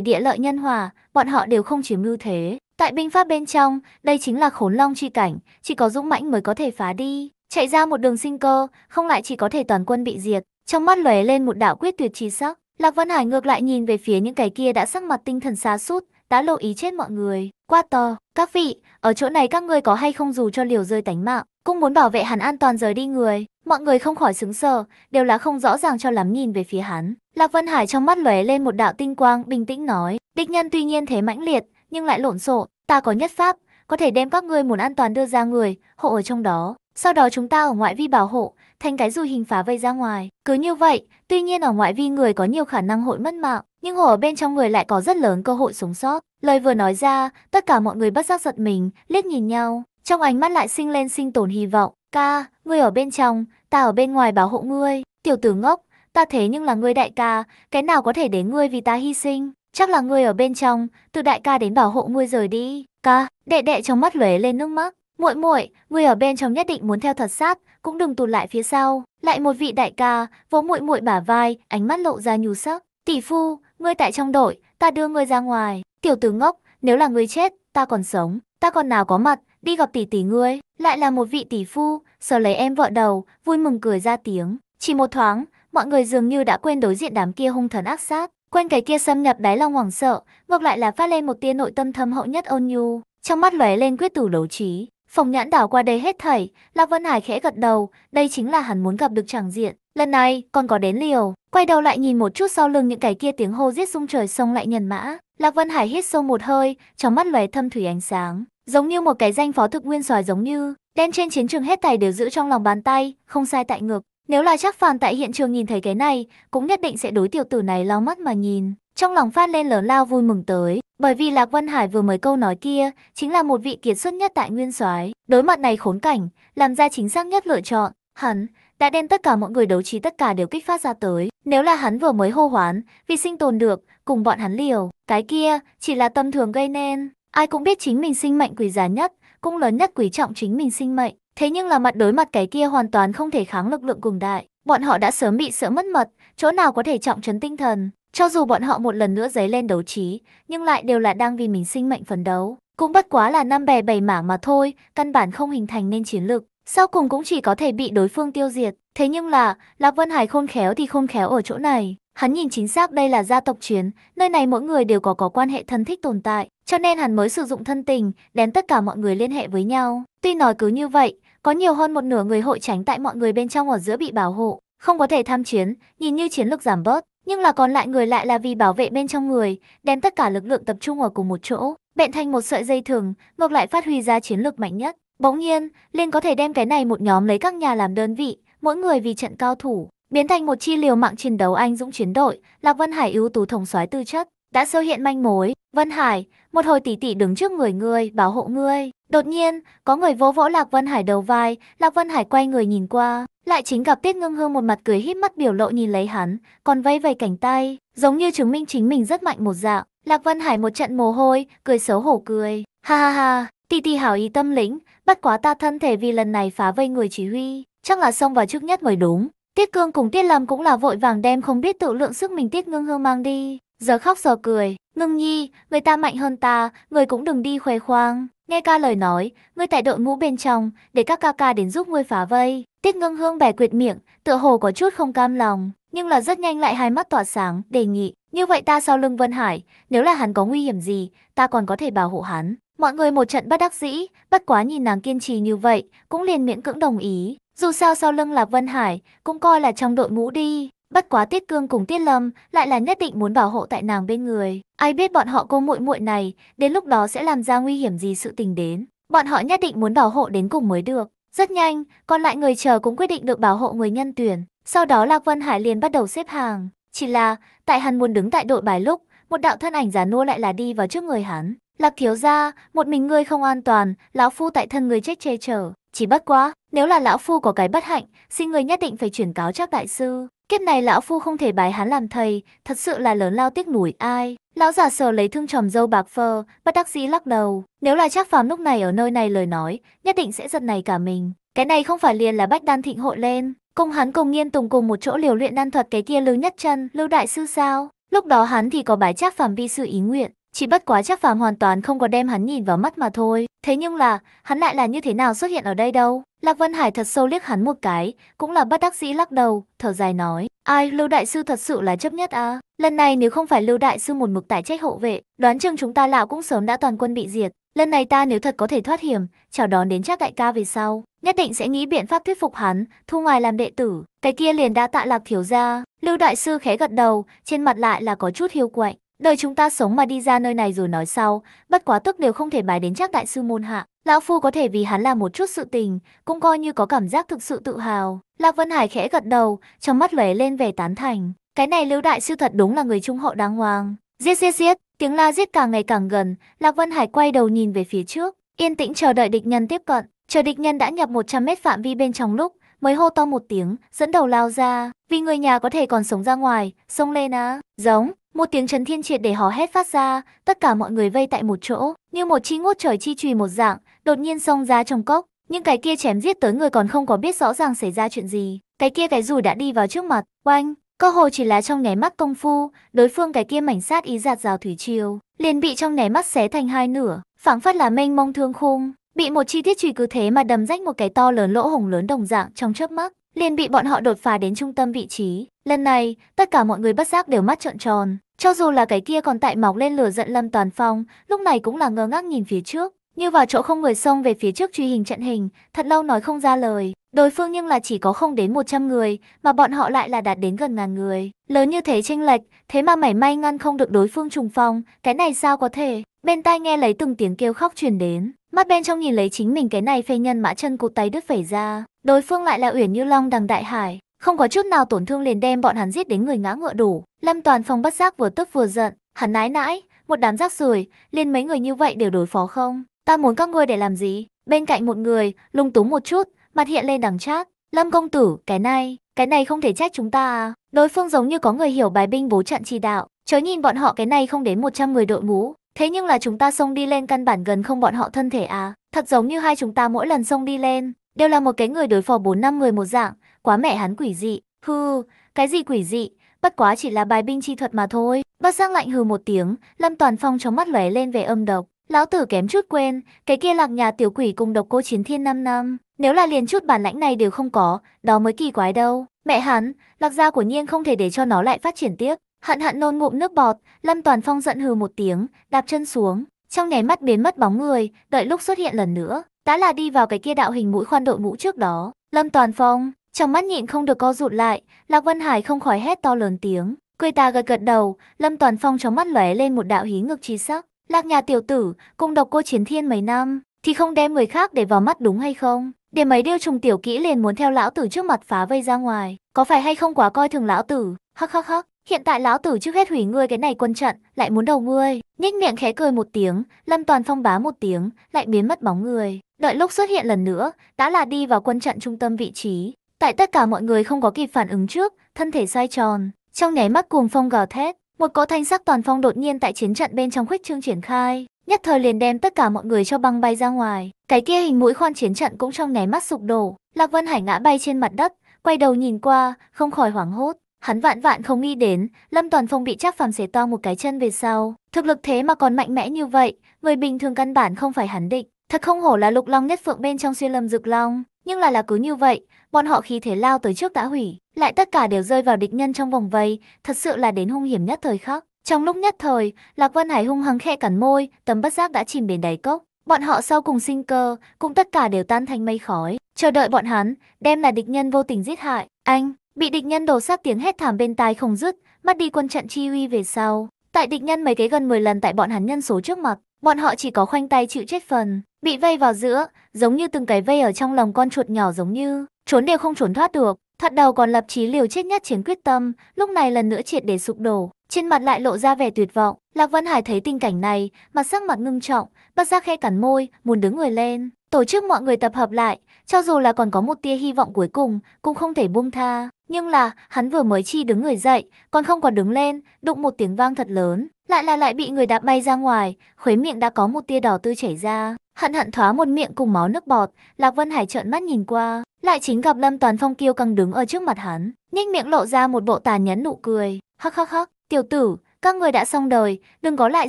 địa lợi nhân hòa, bọn họ đều không chiếm ưu thế. Tại binh pháp bên trong, đây chính là khốn long chi cảnh, chỉ có dũng mãnh mới có thể phá đi. Chạy ra một đường sinh cơ, không lại chỉ có thể toàn quân bị diệt. Trong mắt lóe lên một đạo quyết tuyệt chi sắc, Lạc văn Hải ngược lại nhìn về phía những cái kia đã sắc mặt tinh thần xa sút, đã lộ ý chết mọi người. Quát to, các vị, ở chỗ này các ngươi có hay không dù cho liều rơi tánh mạng, cũng muốn bảo vệ hắn an toàn rời đi người. Mọi người không khỏi sững sờ, đều là không rõ ràng cho lắm nhìn về phía hắn. Lạc Vân Hải trong mắt lóe lên một đạo tinh quang, bình tĩnh nói, địch nhân tuy nhiên thế mãnh liệt, nhưng lại lộn xộn, ta có nhất pháp, có thể đem các ngươi muốn an toàn đưa ra người, hộ ở trong đó. Sau đó chúng ta ở ngoại vi bảo hộ, thành cái dù hình phá vây ra ngoài. Cứ như vậy, tuy nhiên ở ngoại vi người có nhiều khả năng hội mất mạng, nhưng ở bên trong người lại có rất lớn cơ hội sống sót. Lời vừa nói ra, tất cả mọi người bất giác giật mình, liếc nhìn nhau, trong ánh mắt lại sinh lên sinh tồn hy vọng. Ca, ngươi ở bên trong, ta ở bên ngoài bảo hộ ngươi. Tiểu tử ngốc, ta thế nhưng là ngươi đại ca, cái nào có thể để ngươi vì ta hy sinh? Chắc là ngươi ở bên trong, từ đại ca đến bảo hộ ngươi rời đi. Ca, đệ đệ trong mắt lóe lên nước mắt. Muội muội, ngươi ở bên trong nhất định muốn theo thật sát, cũng đừng tụt lại phía sau. Lại một vị đại ca, vỗ muội muội bả vai, ánh mắt lộ ra nhu sắc. Tỷ phu, ngươi tại trong đội, ta đưa ngươi ra ngoài. Tiểu tử ngốc, nếu là ngươi chết, ta còn sống, ta còn nào có mặt, đi gặp tỷ tỷ ngươi. Lại là một vị tỷ phu, sờ lấy em vợ đầu, vui mừng cười ra tiếng. Chỉ một thoáng, mọi người dường như đã quên đối diện đám kia hung thần ác sát, quên cái kia xâm nhập đáy lòng hoảng sợ, ngược lại là phát lên một tia nội tâm thâm hậu nhất ôn nhu, trong mắt lóe lên quyết tử đấu trí. Phòng nhãn đảo qua đây hết thảy, Lạc Vân Hải khẽ gật đầu, đây chính là hắn muốn gặp được chẳng diện. Lần này, còn có đến liều, quay đầu lại nhìn một chút sau lưng những cái kia tiếng hô giết sung trời sông lại nhân mã. Lạc Vân Hải hít sâu một hơi, trong mắt lóe thâm thủy ánh sáng, giống như một cái danh phó thực nguyên sòi giống như, đen trên chiến trường hết thảy đều giữ trong lòng bàn tay, không sai tại ngực. Nếu là chắc phàm tại hiện trường nhìn thấy cái này, cũng nhất định sẽ đối tiểu tử này lau mắt mà nhìn. Trong lòng phát lên lớn lao vui mừng tới, bởi vì Lạc Vân Hải vừa mới câu nói kia, chính là một vị kiệt xuất nhất tại nguyên soái. Đối mặt này khốn cảnh, làm ra chính xác nhất lựa chọn, hắn đã đem tất cả mọi người đấu trí tất cả đều kích phát ra tới. Nếu là hắn vừa mới hô hoán, vì sinh tồn được, cùng bọn hắn liều, cái kia chỉ là tâm thường gây nên. Ai cũng biết chính mình sinh mệnh quý giá nhất, cũng lớn nhất quý trọng chính mình sinh mệnh. Thế nhưng là mặt đối mặt cái kia hoàn toàn không thể kháng lực lượng cường đại. Bọn họ đã sớm bị sợ mất mật, chỗ nào có thể trọng trấn tinh thần. Cho dù bọn họ một lần nữa dấy lên đấu trí, nhưng lại đều là đang vì mình sinh mệnh phấn đấu. Cũng bất quá là năm bè bảy mảng mà thôi, căn bản không hình thành nên chiến lược. Sau cùng cũng chỉ có thể bị đối phương tiêu diệt. Thế nhưng là, Lạc Vân Hải khôn khéo thì khôn khéo ở chỗ này. Hắn nhìn chính xác đây là gia tộc chiến, nơi này mỗi người đều có có quan hệ thân thích tồn tại, cho nên hắn mới sử dụng thân tình, đem tất cả mọi người liên hệ với nhau. Tuy nói cứ như vậy, có nhiều hơn một nửa người hội tránh tại mọi người bên trong ở giữa bị bảo hộ, không có thể tham chiến, nhìn như chiến lực giảm bớt, nhưng là còn lại người lại là vì bảo vệ bên trong người, đem tất cả lực lượng tập trung ở cùng một chỗ, bện thành một sợi dây thừng, ngược lại phát huy ra chiến lược mạnh nhất. Bỗng nhiên, Liên có thể đem cái này một nhóm lấy các nhà làm đơn vị, mỗi người vì trận cao thủ, biến thành một chi liều mạng chiến đấu anh dũng chiến đội, Lạc Vân Hải ưu tú thống soái tư chất, đã sơ hiện manh mối. Vân Hải, một hồi tỷ tỷ đứng trước người ngươi, bảo hộ ngươi. Đột nhiên, có người vỗ vỗ Lạc Vân Hải đầu vai, Lạc Vân Hải quay người nhìn qua, lại chính gặp Tiết Ngưng Hương một mặt cười híp mắt biểu lộ nhìn lấy hắn, còn vây vây cảnh tay, giống như chứng minh chính mình rất mạnh một dạng. Lạc Vân Hải một trận mồ hôi, cười xấu hổ cười, ha ha ha, tỷ tỷ hảo ý tâm lĩnh, bất quá ta thân thể vì lần này phá vây người chỉ huy, chắc là xông vào trước nhất mới đúng. Tiết Cương cùng Tiết Lâm cũng là vội vàng đem không biết tự lượng sức mình Tiết Ngưng Hương mang đi, giờ khóc giờ cười, Ngưng Nhi, người ta mạnh hơn ta, người cũng đừng đi khoe khoang. Nghe ca lời nói, ngươi tại đội ngũ bên trong, để các ca ca đến giúp ngươi phá vây. Tiết Ngưng Hương bẻ quyệt miệng, tựa hồ có chút không cam lòng, nhưng là rất nhanh lại hai mắt tỏa sáng, đề nghị, như vậy ta sau lưng Vân Hải, nếu là hắn có nguy hiểm gì, ta còn có thể bảo hộ hắn. Mọi người một trận bất đắc dĩ, bất quá nhìn nàng kiên trì như vậy, cũng liền miễn cưỡng đồng ý. Dù sao sau lưng là Vân Hải, cũng coi là trong đội ngũ đi. Bất quá Tiết Cương cùng Tiết Lâm lại là nhất định muốn bảo hộ tại nàng bên người. Ai biết bọn họ cô muội muội này, đến lúc đó sẽ làm ra nguy hiểm gì sự tình đến. Bọn họ nhất định muốn bảo hộ đến cùng mới được. Rất nhanh, còn lại người chờ cũng quyết định được bảo hộ người nhân tuyển. Sau đó Lạc Vân Hải liền bắt đầu xếp hàng. Chỉ là, tại hắn muốn đứng tại đội bài lúc, một đạo thân ảnh già nua lại là đi vào trước người hắn. Lạc thiếu gia, một mình ngươi không an toàn, lão phu tại thân người chết che chở. Chỉ bất quá, nếu là lão phu có cái bất hạnh, xin người nhất định phải chuyển cáo chắc đại sư. Kiếp này lão phu không thể bái hắn làm thầy, thật sự là lớn lao tiếc nuối ai. Lão già sờ lấy thương tròm dâu bạc phơ, bất đắc dĩ lắc đầu. Nếu là chắc phàm lúc này ở nơi này lời nói, nhất định sẽ giật này cả mình. Cái này không phải liền là bách đan thịnh hội lên. Cùng hắn cùng nghiên tùng cùng một chỗ liều luyện đan thuật cái kia lưu nhất chân, lưu đại sư sao? Lúc đó hắn thì có bái chắc phàm vi sư ý nguyện. Chỉ bất quá chắc phàm hoàn toàn không có đem hắn nhìn vào mắt mà thôi. Thế nhưng là, hắn lại là như thế nào xuất hiện ở đây đâu? Lạc Vân Hải thật sâu liếc hắn một cái, cũng là bất đắc dĩ lắc đầu, thở dài nói. Ai, Lưu Đại Sư thật sự là chấp nhất à? Lần này nếu không phải Lưu Đại Sư một mực tại trách hộ vệ, đoán chừng chúng ta lão cũng sớm đã toàn quân bị diệt. Lần này ta nếu thật có thể thoát hiểm, chào đón đến chắc đại ca về sau, nhất định sẽ nghĩ biện pháp thuyết phục hắn, thu ngoài làm đệ tử. Cái kia liền đã tạ lạc thiếu gia. Lưu Đại Sư khẽ gật đầu, trên mặt lại là có chút hiu quạnh. Đời chúng ta sống mà đi ra nơi này rồi nói sau, bất quá tức đều không thể bài đến chắc đại sư môn hạ. Lão Phu có thể vì hắn làm một chút sự tình, cũng coi như có cảm giác thực sự tự hào. Lạc Vân Hải khẽ gật đầu, trong mắt lóe lên vẻ tán thành. Cái này Lưu Đại Sư thật đúng là người trung hậu đáng hoàng. Giết giết giết, tiếng la giết càng ngày càng gần, Lạc Vân Hải quay đầu nhìn về phía trước, yên tĩnh chờ đợi địch nhân tiếp cận. Chờ địch nhân đã nhập 100 mét phạm vi bên trong lúc, mới hô to một tiếng, dẫn đầu lao ra, vì người nhà có thể còn sống ra ngoài, xông lên á, giống. Một tiếng chấn thiên triệt để hò hét phát ra, tất cả mọi người vây tại một chỗ, như một chi ngút trời chi chùy một dạng, đột nhiên xông ra trong cốc. Nhưng cái kia chém giết tới người còn không có biết rõ ràng xảy ra chuyện gì. Cái kia cái rùi đã đi vào trước mặt, oanh, cơ hồ chỉ là trong nháy mắt công phu, đối phương cái kia mảnh sát ý giạt rào thủy triều, liền bị trong nháy mắt xé thành hai nửa, phảng phất là mênh mông thương khung, bị một chi tiết chùy cứ thế mà đầm rách một cái to lớn lỗ hổng lớn đồng dạng trong chớp mắt, liền bị bọn họ đột phá đến trung tâm vị trí. Lần này, tất cả mọi người bất giác đều mắt trợn tròn, cho dù là cái kia còn tại mọc lên lửa giận Lâm Toàn Phong, lúc này cũng là ngơ ngác nhìn phía trước, như vào chỗ không người xông về phía trước truy hình trận hình, thật lâu nói không ra lời. Đối phương nhưng là chỉ có không đến 100 người, mà bọn họ lại là đạt đến gần ngàn người. Lớn như thế chênh lệch, thế mà mảy may ngăn không được đối phương trùng phong, cái này sao có thể? Bên tai nghe lấy từng tiếng kêu khóc truyền đến, mắt bên trong nhìn lấy chính mình cái này phê nhân mã chân cụt tay đứt phẩy ra. Đối phương lại là Uyển Như Long đằng đại hải, không có chút nào tổn thương liền đem bọn hắn giết đến người ngã ngựa đổ. Lâm Toàn Phong bất giác vừa tức vừa giận, hắn nái nãi, một đám rác rưởi, liền mấy người như vậy đều đối phó không? Ta muốn các ngươi để làm gì? Bên cạnh một người, lung túng một chút, mặt hiện lên đằng chát. Lâm công tử, cái này, cái này không thể trách chúng ta à? Đối phương giống như có người hiểu bài binh bố trận chỉ đạo, chớ nhìn bọn họ cái này không đến 100 người đội ngũ, thế nhưng là chúng ta xông đi lên căn bản gần không bọn họ thân thể à? Thật giống như hai chúng ta mỗi lần xông đi lên, đều là một cái người đối phó 4 năm người một dạng, quá mẹ hắn quỷ dị. Hừ, cái gì quỷ dị, bất quá chỉ là bài binh chi thuật mà thôi. Bác Giang lạnh hừ một tiếng, Lâm Toàn Phong trong mắt lóe lên vẻ âm độc. Lão tử kém chút quên, cái kia lạc nhà tiểu quỷ cùng độc cô chiến thiên 5 năm, nếu là liền chút bản lãnh này đều không có, đó mới kỳ quái đâu. Mẹ hắn, lạc gia của nhiên không thể để cho nó lại phát triển tiếp. Hận hận nôn ngụm nước bọt, Lâm Toàn Phong giận hừ một tiếng, đạp chân xuống, trong nháy mắt biến mất bóng người, đợi lúc xuất hiện lần nữa, đã là đi vào cái kia đạo hình mũi khoan đội mũ trước đó. Lâm Toàn Phong, trong mắt nhịn không được co rụt lại, Lạc Vân Hải không khỏi hét to lớn tiếng. quê ta gật gật đầu, Lâm Toàn Phong trong mắt lóe lên một đạo hí ngược chi sắc. Lạc nhà tiểu tử, cùng độc cô chiến thiên mấy năm, thì không đem người khác để vào mắt đúng hay không? Để mấy điêu trùng tiểu kỹ liền muốn theo lão tử trước mặt phá vây ra ngoài, có phải hay không quá coi thường lão tử? Hắc hắc hắc, hiện tại lão tử trước hết hủy ngươi cái này quân trận, lại muốn đầu ngươi. Nhếch miệng khẽ cười một tiếng, Lâm Toàn Phong bá một tiếng, lại biến mất bóng người. Đợi lúc xuất hiện lần nữa, đã là đi vào quân trận trung tâm vị trí. Tại tất cả mọi người không có kịp phản ứng trước, thân thể xoay tròn, trong nháy mắt cuồng phong gào thét, một cỗ thanh sắc toàn phong đột nhiên tại chiến trận bên trong khuếch trương triển khai, nhất thời liền đem tất cả mọi người cho băng bay ra ngoài. Cái kia hình mũi khoan chiến trận cũng trong nháy mắt sụp đổ, Lạc Vân Hải ngã bay trên mặt đất, quay đầu nhìn qua, không khỏi hoảng hốt. Hắn vạn vạn không nghĩ đến, Lâm Toàn Phong bị chắc phàm xé to một cái chân về sau, thực lực thế mà còn mạnh mẽ như vậy, người bình thường căn bản không phải hắn định. Thật không hổ là lục long nhất phượng bên trong xuyên lâm dực long, nhưng là là cứ như vậy, bọn họ khi thế lao tới trước đã hủy, lại tất cả đều rơi vào địch nhân trong vòng vây, thật sự là đến hung hiểm nhất thời khắc. Trong lúc nhất thời, Lạc Vân Hải hung hăng khẽ cắn môi, tầm bất giác đã chìm đến đáy cốc. Bọn họ sau cùng sinh cơ, cũng tất cả đều tan thành mây khói, chờ đợi bọn hắn, đem là địch nhân vô tình giết hại. Anh, bị địch nhân đổ sát tiếng hét thảm bên tai không dứt, mất đi quân trận chi uy về sau. Tại địch nhân mấy cái gần 10 lần tại bọn hắn nhân số trước mặt, bọn họ chỉ có khoanh tay chịu chết phần, bị vây vào giữa, giống như từng cái vây ở trong lòng con chuột nhỏ giống như, trốn đều không trốn thoát được, thật đầu còn lập chí liều chết nhất chiến quyết tâm, lúc này lần nữa triệt để sụp đổ, trên mặt lại lộ ra vẻ tuyệt vọng. Lạc Vân Hải thấy tình cảnh này, mặt sắc mặt ngưng trọng, bắt giác khe cắn môi, muốn đứng người lên, tổ chức mọi người tập hợp lại, cho dù là còn có một tia hy vọng cuối cùng, cũng không thể buông tha. Nhưng là, hắn vừa mới chi đứng người dậy, còn không còn đứng lên, đụng một tiếng vang thật lớn, lại là lại bị người đạp bay ra ngoài, khuấy miệng đã có một tia đỏ tươi chảy ra, hận hận thoá một miệng cùng máu nước bọt, Lạc Vân Hải trợn mắt nhìn qua, lại chính gặp Lâm Toàn Phong kiêu căng đứng ở trước mặt hắn, nhếch miệng lộ ra một bộ tàn nhẫn nụ cười, hắc hắc hắc, tiểu tử, các người đã xong đời, đừng có lại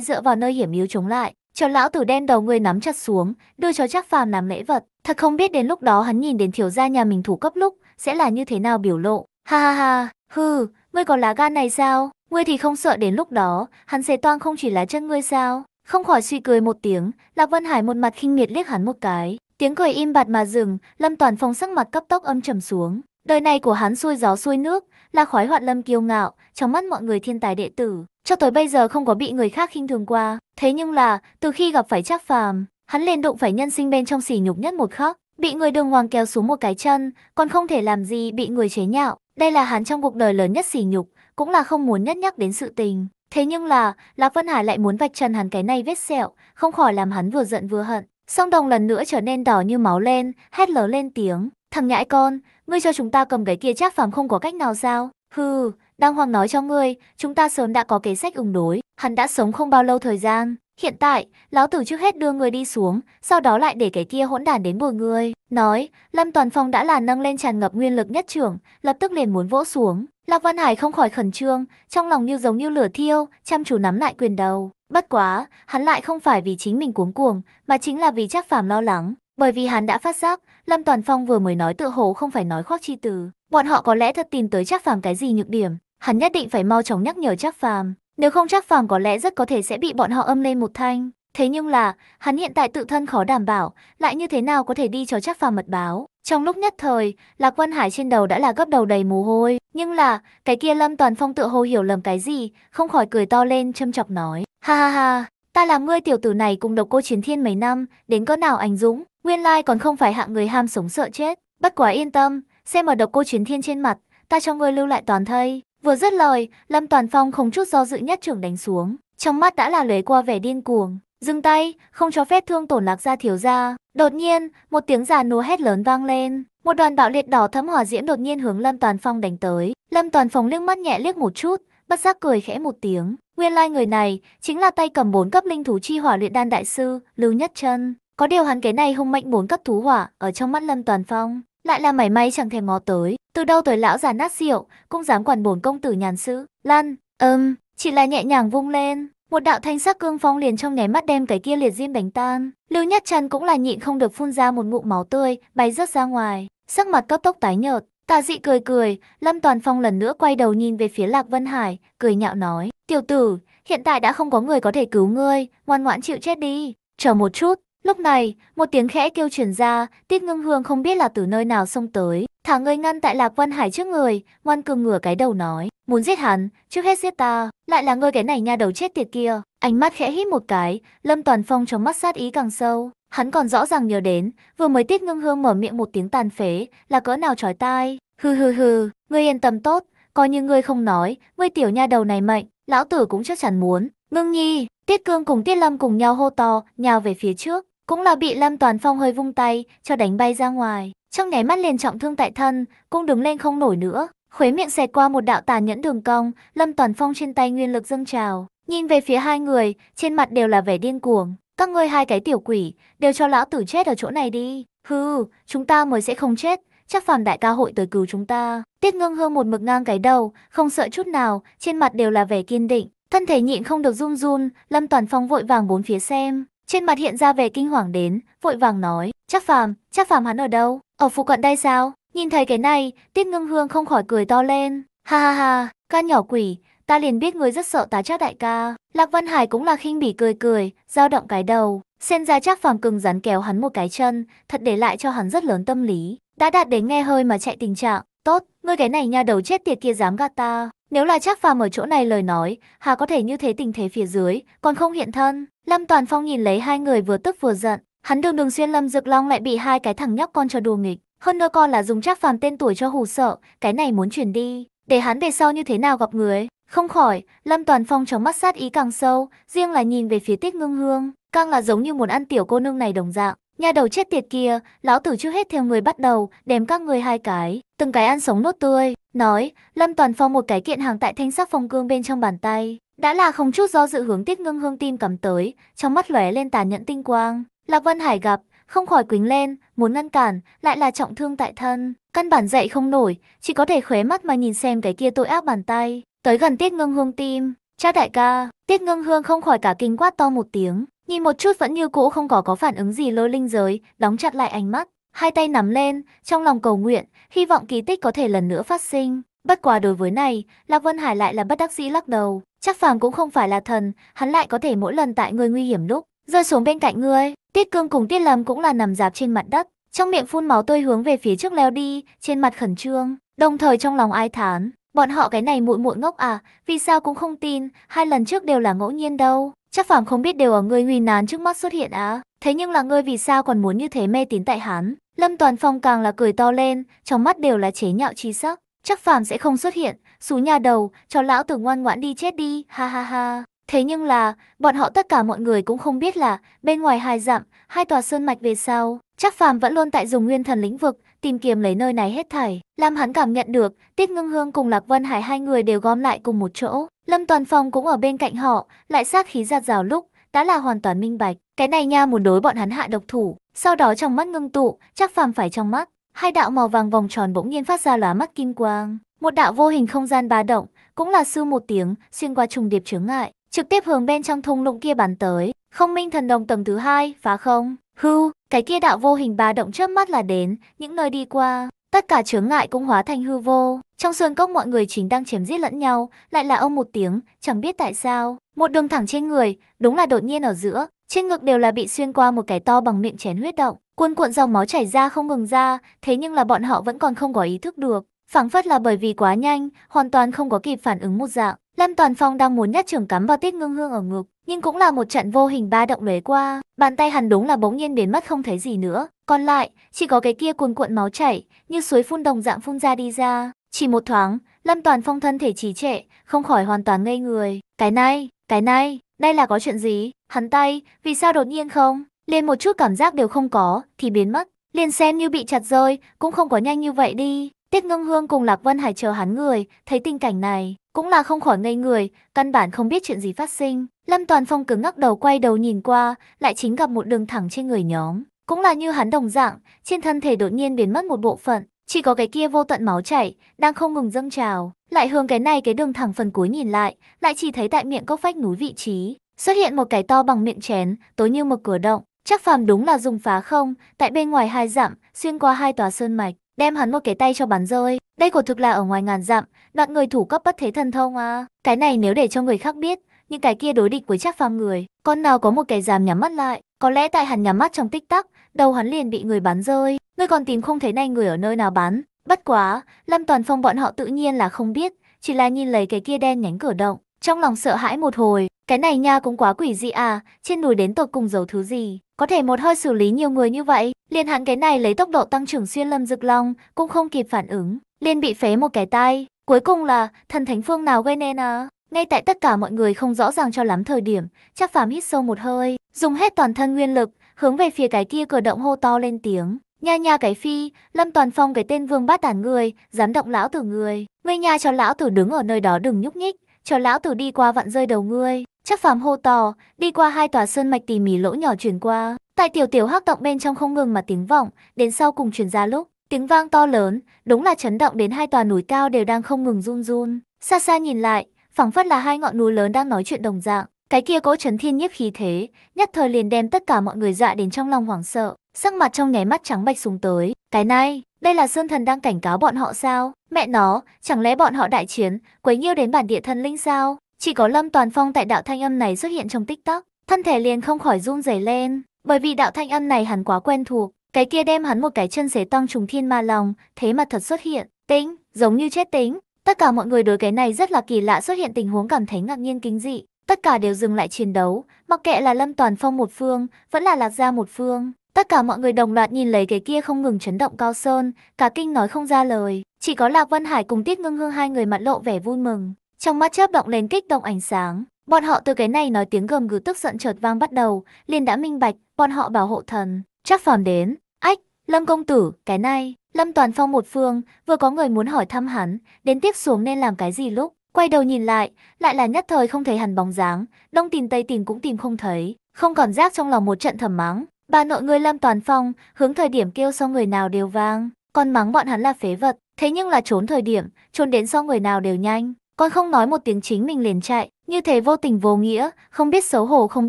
dựa vào nơi hiểm yếu chống lại. Cho lão tử đen đầu người nắm chặt xuống, đưa cho chắc phàm làm lễ vật. Thật không biết đến lúc đó hắn nhìn đến thiếu gia nhà mình thủ cấp lúc, sẽ là như thế nào biểu lộ. Ha ha ha, hừ, ngươi có lá gan này sao? Ngươi thì không sợ đến lúc đó, hắn sẽ toang không chỉ là chân ngươi sao? Không khỏi suy cười một tiếng, Lạc Vân Hải một mặt khinh miệt liếc hắn một cái. Tiếng cười im bặt mà dừng, Lâm Toàn Phong sắc mặt cấp tốc âm trầm xuống. Đời này của hắn xuôi gió xuôi nước, là khói hoạn lâm kiêu ngạo, trong mắt mọi người thiên tài đệ tử, cho tới bây giờ không có bị người khác khinh thường qua. Thế nhưng là, từ khi gặp phải Trác Phàm, hắn liền đụng phải nhân sinh bên trong sỉ nhục nhất một khắc, bị người đường hoàng kéo xuống một cái chân, còn không thể làm gì bị người chế nhạo. Đây là hắn trong cuộc đời lớn nhất sỉ nhục, cũng là không muốn nhắc nhắc đến sự tình. Thế nhưng là, Lạc Vân Hải lại muốn vạch trần hắn cái này vết sẹo, không khỏi làm hắn vừa giận vừa hận. Song đồng lần nữa trở nên đỏ như máu lên, hét lớn lên tiếng, thằng nhãi con, ngươi cho chúng ta cầm cái kia chắc phàm không có cách nào sao? Hừ, đang hoàng nói cho ngươi, chúng ta sớm đã có kế sách ứng đối, hắn đã sống không bao lâu thời gian. Hiện tại, lão tử trước hết đưa người đi xuống, sau đó lại để cái kia hỗn đản đến bồi ngươi. Nói, Lâm Toàn Phong đã là nâng lên tràn ngập nguyên lực nhất trưởng, lập tức liền muốn vỗ xuống. Lạc Văn Hải không khỏi khẩn trương, trong lòng như giống như lửa thiêu, chăm chú nắm lại quyền đầu. Bất quá, hắn lại không phải vì chính mình cuống cuồng, mà chính là vì chắc phàm lo lắng. Bởi vì hắn đã phát giác, Lâm Toàn Phong vừa mới nói tự hồ không phải nói khoác chi từ. Bọn họ có lẽ thật tìm tới chắc phàm cái gì nhược điểm, hắn nhất định phải mau chóng nhắc nhở chắc phàm. Nếu không chắc phàm có lẽ rất có thể sẽ bị bọn họ âm lên một thanh. Thế nhưng là, hắn hiện tại tự thân khó đảm bảo, lại như thế nào có thể đi cho chắc phàm mật báo. Trong lúc nhất thời, Lạc Vân Hải trên đầu đã là gấp đầu đầy mồ hôi. Nhưng là, cái kia Lâm Toàn Phong tự hồ hiểu lầm cái gì, không khỏi cười to lên châm chọc nói. Ha ha ha, ta làm ngươi tiểu tử này cùng độc cô chiến thiên mấy năm, đến cỡ nào anh dũng, nguyên lai còn không phải hạng người ham sống sợ chết. Bất quá yên tâm, xem ở độc cô chiến thiên trên mặt, ta cho ngươi lưu lại toàn thây. Vừa dứt lời, Lâm Toàn Phong không chút do dự nhất trưởng đánh xuống, trong mắt đã là lóe qua vẻ điên cuồng, dừng tay, không cho phép thương tổn Lạc gia thiếu gia. Đột nhiên, một tiếng già núa hét lớn vang lên, một đoàn bạo liệt đỏ thấm hỏa diễm đột nhiên hướng Lâm Toàn Phong đánh tới. Lâm Toàn Phong liếc mắt nhẹ liếc một chút, bất giác cười khẽ một tiếng. Nguyên lai người này chính là tay cầm bốn cấp linh thú chi hỏa luyện đan đại sư Lưu Nhất Chân. Có điều hắn cái này hung mạnh bốn cấp thú hỏa ở trong mắt Lâm Toàn Phong lại là mảy may chẳng thèm ngó tới. Từ đâu tới lão già nát rượu, cũng dám quản bổn công tử nhàn sự. Lăn, ừm, chỉ là nhẹ nhàng vung lên, một đạo thanh sắc cương phong liền trong nháy mắt đem cái kia liệt diêm đánh tan. Lưu Nhất Trần cũng là nhịn không được phun ra một ngụm máu tươi, bay rớt ra ngoài, sắc mặt cấp tốc tái nhợt. Tà dị cười cười, Lâm Toàn Phong lần nữa quay đầu nhìn về phía Lạc Vân Hải, cười nhạo nói, tiểu tử, hiện tại đã không có người có thể cứu ngươi, ngoan ngoãn chịu chết đi. Chờ một chút, lúc này, một tiếng khẽ kêu truyền ra, Tiết Ngưng Hương không biết là từ nơi nào xông tới, thả người ngăn tại Lạc Vân Hải trước người, ngoan cường ngửa cái đầu nói, muốn giết hắn, trước hết giết ta, lại là ngươi cái này nha đầu chết tiệt kia. Ánh mắt khẽ hít một cái, Lâm Toàn Phong trong mắt sát ý càng sâu, hắn còn rõ ràng nhớ đến, vừa mới Tiết Ngưng Hương mở miệng một tiếng tàn phế, là cỡ nào chói tai. Hừ hừ hừ, ngươi yên tâm tốt, coi như ngươi không nói, ngươi tiểu nha đầu này mệnh, lão tử cũng chắc chắn muốn. Ngưng Nhi, Tiết Cương cùng Tiết Lâm cùng nhau hô to, nhào về phía trước, cũng là bị Lâm Toàn Phong hơi vung tay, cho đánh bay ra ngoài. Trong nháy mắt liền trọng thương tại thân, cũng đứng lên không nổi nữa. Khuế miệng xẹt qua một đạo tàn nhẫn đường cong, Lâm Toàn Phong trên tay nguyên lực dâng trào, nhìn về phía hai người, trên mặt đều là vẻ điên cuồng. Các ngươi hai cái tiểu quỷ, đều cho lão tử chết ở chỗ này đi. Hừ, chúng ta mới sẽ không chết, chắc phàm đại ca hội tới cứu chúng ta. Tiết Ngưng Hương một mực ngang cái đầu, không sợ chút nào, trên mặt đều là vẻ kiên định, thân thể nhịn không được run run, Lâm Toàn Phong vội vàng bốn phía xem, trên mặt hiện ra vẻ kinh hoàng đến, vội vàng nói, chắc phàm, chắc phàm hắn ở đâu? Ở phụ cận đây sao? Nhìn thấy cái này, Tiết Ngưng Hương không khỏi cười to lên. Ha ha ha, ca nhỏ quỷ, ta liền biết ngươi rất sợ tá chắc đại ca. Lạc Văn Hải cũng là khinh bỉ cười cười, dao động cái đầu. Xem ra chắc phàm cưng rắn kéo hắn một cái chân, thật để lại cho hắn rất lớn tâm lý. Đã đạt đến nghe hơi mà chạy tình trạng. Tốt, ngươi cái này nha đầu chết tiệt kia dám gạt ta. Nếu là chắc phàm ở chỗ này lời nói, hà có thể như thế tình thế phía dưới, còn không hiện thân. Lâm Toàn Phong nhìn lấy hai người vừa tức vừa giận, hắn đường đường xuyên Lâm Dực Long lại bị hai cái thằng nhóc con cho đùa nghịch, hơn nữa còn là dùng Trác Phàm tên tuổi cho hù sợ, cái này muốn chuyển đi, để hắn về sau như thế nào gặp người. Không khỏi, Lâm Toàn Phong trong mắt sát ý càng sâu, riêng là nhìn về phía Tích Ngưng Hương, càng là giống như muốn ăn tiểu cô nương này đồng dạng. Nhà đầu chết tiệt kia, lão tử trước hết theo người bắt đầu, đem các người hai cái, từng cái ăn sống nốt tươi. Nói, Lâm Toàn Phong một cái kiện hàng tại thanh sắc phong cương bên trong bàn tay, đã là không chút do dự hướng Tích Ngưng Hương tim cầm tới, trong mắt lóe lên tàn nhẫn tinh quang. Lạc Vân Hải gặp, không khỏi quính lên, muốn ngăn cản, lại là trọng thương tại thân, căn bản dậy không nổi, chỉ có thể khóe mắt mà nhìn xem cái kia tội ác bàn tay, tới gần Tiết Ngưng Hương tim. Cha đại ca, Tiết Ngưng Hương không khỏi cả kinh quát to một tiếng, nhìn một chút vẫn như cũ không có có phản ứng gì lôi linh giới, đóng chặt lại ánh mắt, hai tay nắm lên, trong lòng cầu nguyện, hy vọng kỳ tích có thể lần nữa phát sinh. Bất quá đối với này, Lạc Vân Hải lại là bất đắc dĩ lắc đầu, chắc phàm cũng không phải là thần, hắn lại có thể mỗi lần tại người nguy hiểm lúc, rơi xuống bên cạnh ngươi. Tiết Cương cùng Tiết Lâm cũng là nằm dạp trên mặt đất, trong miệng phun máu tươi hướng về phía trước leo đi, trên mặt khẩn trương, đồng thời trong lòng ai thán, bọn họ cái này muội muội ngốc à, vì sao cũng không tin, hai lần trước đều là ngẫu nhiên đâu, chắc phàm không biết đều ở ngươi nguy nán trước mắt xuất hiện á, thế nhưng là ngươi vì sao còn muốn như thế mê tín tại hắn? Lâm Toàn Phong càng là cười to lên, trong mắt đều là chế nhạo chi sắc, chắc phàm sẽ không xuất hiện, xú nhà đầu, cho lão tử ngoan ngoãn đi chết đi, ha ha ha. Thế nhưng là, bọn họ tất cả mọi người cũng không biết là, bên ngoài hai dặm, hai tòa sơn mạch về sau, chắc phàm vẫn luôn tại dùng nguyên thần lĩnh vực, tìm kiếm lấy nơi này hết thảy. Làm hắn cảm nhận được, Tiết Ngưng Hương cùng Lạc Vân Hải hai người đều gom lại cùng một chỗ. Lâm Toàn Phong cũng ở bên cạnh họ, lại sát khí giạt rào lúc, đã là hoàn toàn minh bạch. Cái này nha muốn đối bọn hắn hạ độc thủ. Sau đó trong mắt ngưng tụ, chắc phàm phải trong mắt. Hai đạo màu vàng vòng tròn bỗng nhiên phát ra lóa mắt kim quang. Một đạo vô hình không gian ba động, cũng là sư một tiếng, xuyên qua trùng điệp chướng ngại, trực tiếp hướng bên trong thung lũng kia bắn tới. Không minh thần đồng tầng thứ hai, phá không. Hưu, cái kia đạo vô hình ba động chớp mắt là đến, những nơi đi qua, tất cả chướng ngại cũng hóa thành hư vô. Trong sườn cốc mọi người chính đang chém giết lẫn nhau, lại là ông một tiếng, chẳng biết tại sao, một đường thẳng trên người, đúng là đột nhiên ở giữa, trên ngực đều là bị xuyên qua một cái to bằng miệng chén huyết động, cuồn cuộn dòng máu chảy ra không ngừng ra, thế nhưng là bọn họ vẫn còn không có ý thức được, phảng phất là bởi vì quá nhanh, hoàn toàn không có kịp phản ứng một dạng. Lâm Toàn Phong đang muốn nhát trường cắm vào Tiết Ngưng Hương ở ngực, nhưng cũng là một trận vô hình ba động lóe qua, bàn tay hắn đúng là bỗng nhiên biến mất không thấy gì nữa, còn lại chỉ có cái kia cuồn cuộn máu chảy, như suối phun đồng dạng phun ra đi ra. Chỉ một thoáng, Lâm Toàn Phong thân thể trì trệ, không khỏi hoàn toàn ngây người. Cái này, cái này, đây là có chuyện gì? Hắn tay, vì sao đột nhiên không? Liền một chút cảm giác đều không có, thì biến mất. Liền xem như bị chặt rơi, cũng không có nhanh như vậy đi. Tiết Ngưng Hương cùng Lạc Vân Hải chờ hắn người, thấy tình cảnh này, cũng là không khỏi ngây người, căn bản không biết chuyện gì phát sinh. Lâm Toàn Phong cứng ngắc đầu quay đầu nhìn qua, lại chính gặp một đường thẳng trên người nhóm. Cũng là như hắn đồng dạng, trên thân thể đột nhiên biến mất một bộ phận, chỉ có cái kia vô tận máu chảy, đang không ngừng dâng trào. Lại hướng cái này cái đường thẳng phần cuối nhìn lại, lại chỉ thấy tại miệng cốc vách núi vị trí, xuất hiện một cái to bằng miệng chén, tối như một cửa động. Chắc phàm đúng là dùng phá không, tại bên ngoài hai dặm, xuyên qua hai tòa sơn mạch, đem hắn một cái tay cho bắn rơi. Đây quả thực là ở ngoài ngàn dặm, đoạn người thủ cấp bất thế thần thông à. Cái này nếu để cho người khác biết, những cái kia đối địch với chắc phàm người, con nào có một cái dám nhắm mắt lại, có lẽ tại hắn nhắm mắt trong tích tắc, đầu hắn liền bị người bắn rơi. Ngươi còn tìm không thấy này người ở nơi nào bắn. Bất quá, Lâm Toàn Phong bọn họ tự nhiên là không biết, chỉ là nhìn lấy cái kia đen nhánh cửa động, trong lòng sợ hãi một hồi, cái này nha cũng quá quỷ dị à, trên núi đến tột cùng giấu thứ gì, có thể một hơi xử lý nhiều người như vậy, liền hắn cái này lấy tốc độ tăng trưởng xuyên lâm rực long, cũng không kịp phản ứng, liền bị phế một cái tay, cuối cùng là thần thánh phương nào gây nên à? Ngay tại tất cả mọi người không rõ ràng cho lắm thời điểm, chắc phàm hít sâu một hơi, dùng hết toàn thân nguyên lực, hướng về phía cái kia cửa động hô to lên tiếng. Nha nha cái phi, Lâm Toàn Phong cái tên vương bát tàn người, dám động lão tử người. Ngươi nha cho lão tử đứng ở nơi đó đừng nhúc nhích, cho lão tử đi qua vặn rơi đầu ngươi. Chắc phàm hô to, đi qua hai tòa sơn mạch tỉ mỉ lỗ nhỏ truyền qua. Tại tiểu tiểu hắc động bên trong không ngừng mà tiếng vọng, đến sau cùng truyền ra lúc, tiếng vang to lớn, đúng là chấn động đến hai tòa núi cao đều đang không ngừng run run. Xa xa nhìn lại, phảng phất là hai ngọn núi lớn đang nói chuyện đồng dạng. Cái kia cỗ chấn thiên nhiếp khí thế, nhất thời liền đem tất cả mọi người dọa đến trong lòng hoảng sợ, sắc mặt trong nháy mắt trắng bạch xuống tới. Cái này, đây là Sơn Thần đang cảnh cáo bọn họ sao? Mẹ nó, chẳng lẽ bọn họ đại chiến, quấy nhiêu đến bản địa thần linh sao? Chỉ có Lâm Toàn Phong tại đạo thanh âm này xuất hiện trong tích tắc, thân thể liền không khỏi run rẩy lên, bởi vì đạo thanh âm này hắn quá quen thuộc, cái kia đem hắn một cái chân xế tăng trùng thiên ma lòng, thế mà thật xuất hiện, tính, giống như chết tính. Tất cả mọi người đối cái này rất là kỳ lạ xuất hiện tình huống cảm thấy ngạc nhiên kinh dị, tất cả đều dừng lại chiến đấu, mặc kệ là Lâm Toàn Phong một phương, vẫn là Lạc Gia một phương, Tất cả mọi người đồng loạt nhìn lấy cái kia không ngừng chấn động cao sơn, cả kinh nói không ra lời. Chỉ có Lạc Vân Hải cùng Tiết Ngưng Hương hai người mặt lộ vẻ vui mừng, trong mắt chớp động lên kích động ánh sáng. Bọn họ từ cái này nói tiếng gầm gừ tức giận chợt vang bắt đầu, liền đã minh bạch, bọn họ bảo hộ thần. Chắc phàm đến, ách, Lâm công tử, cái này, Lâm Toàn Phong một phương, vừa có người muốn hỏi thăm hắn, đến tiếp xuống nên làm cái gì lúc, quay đầu nhìn lại, lại là nhất thời không thấy hắn bóng dáng, đông tìm tây tìm cũng tìm không thấy, không còn rác trong lòng một trận thầm mắng. Bà nội người Lâm Toàn Phong, hướng thời điểm kêu sau người nào đều vang, còn mắng bọn hắn là phế vật, thế nhưng là trốn thời điểm, trốn đến sau người nào đều nhanh, con không nói một tiếng chính mình liền chạy, như thế vô tình vô nghĩa, không biết xấu hổ không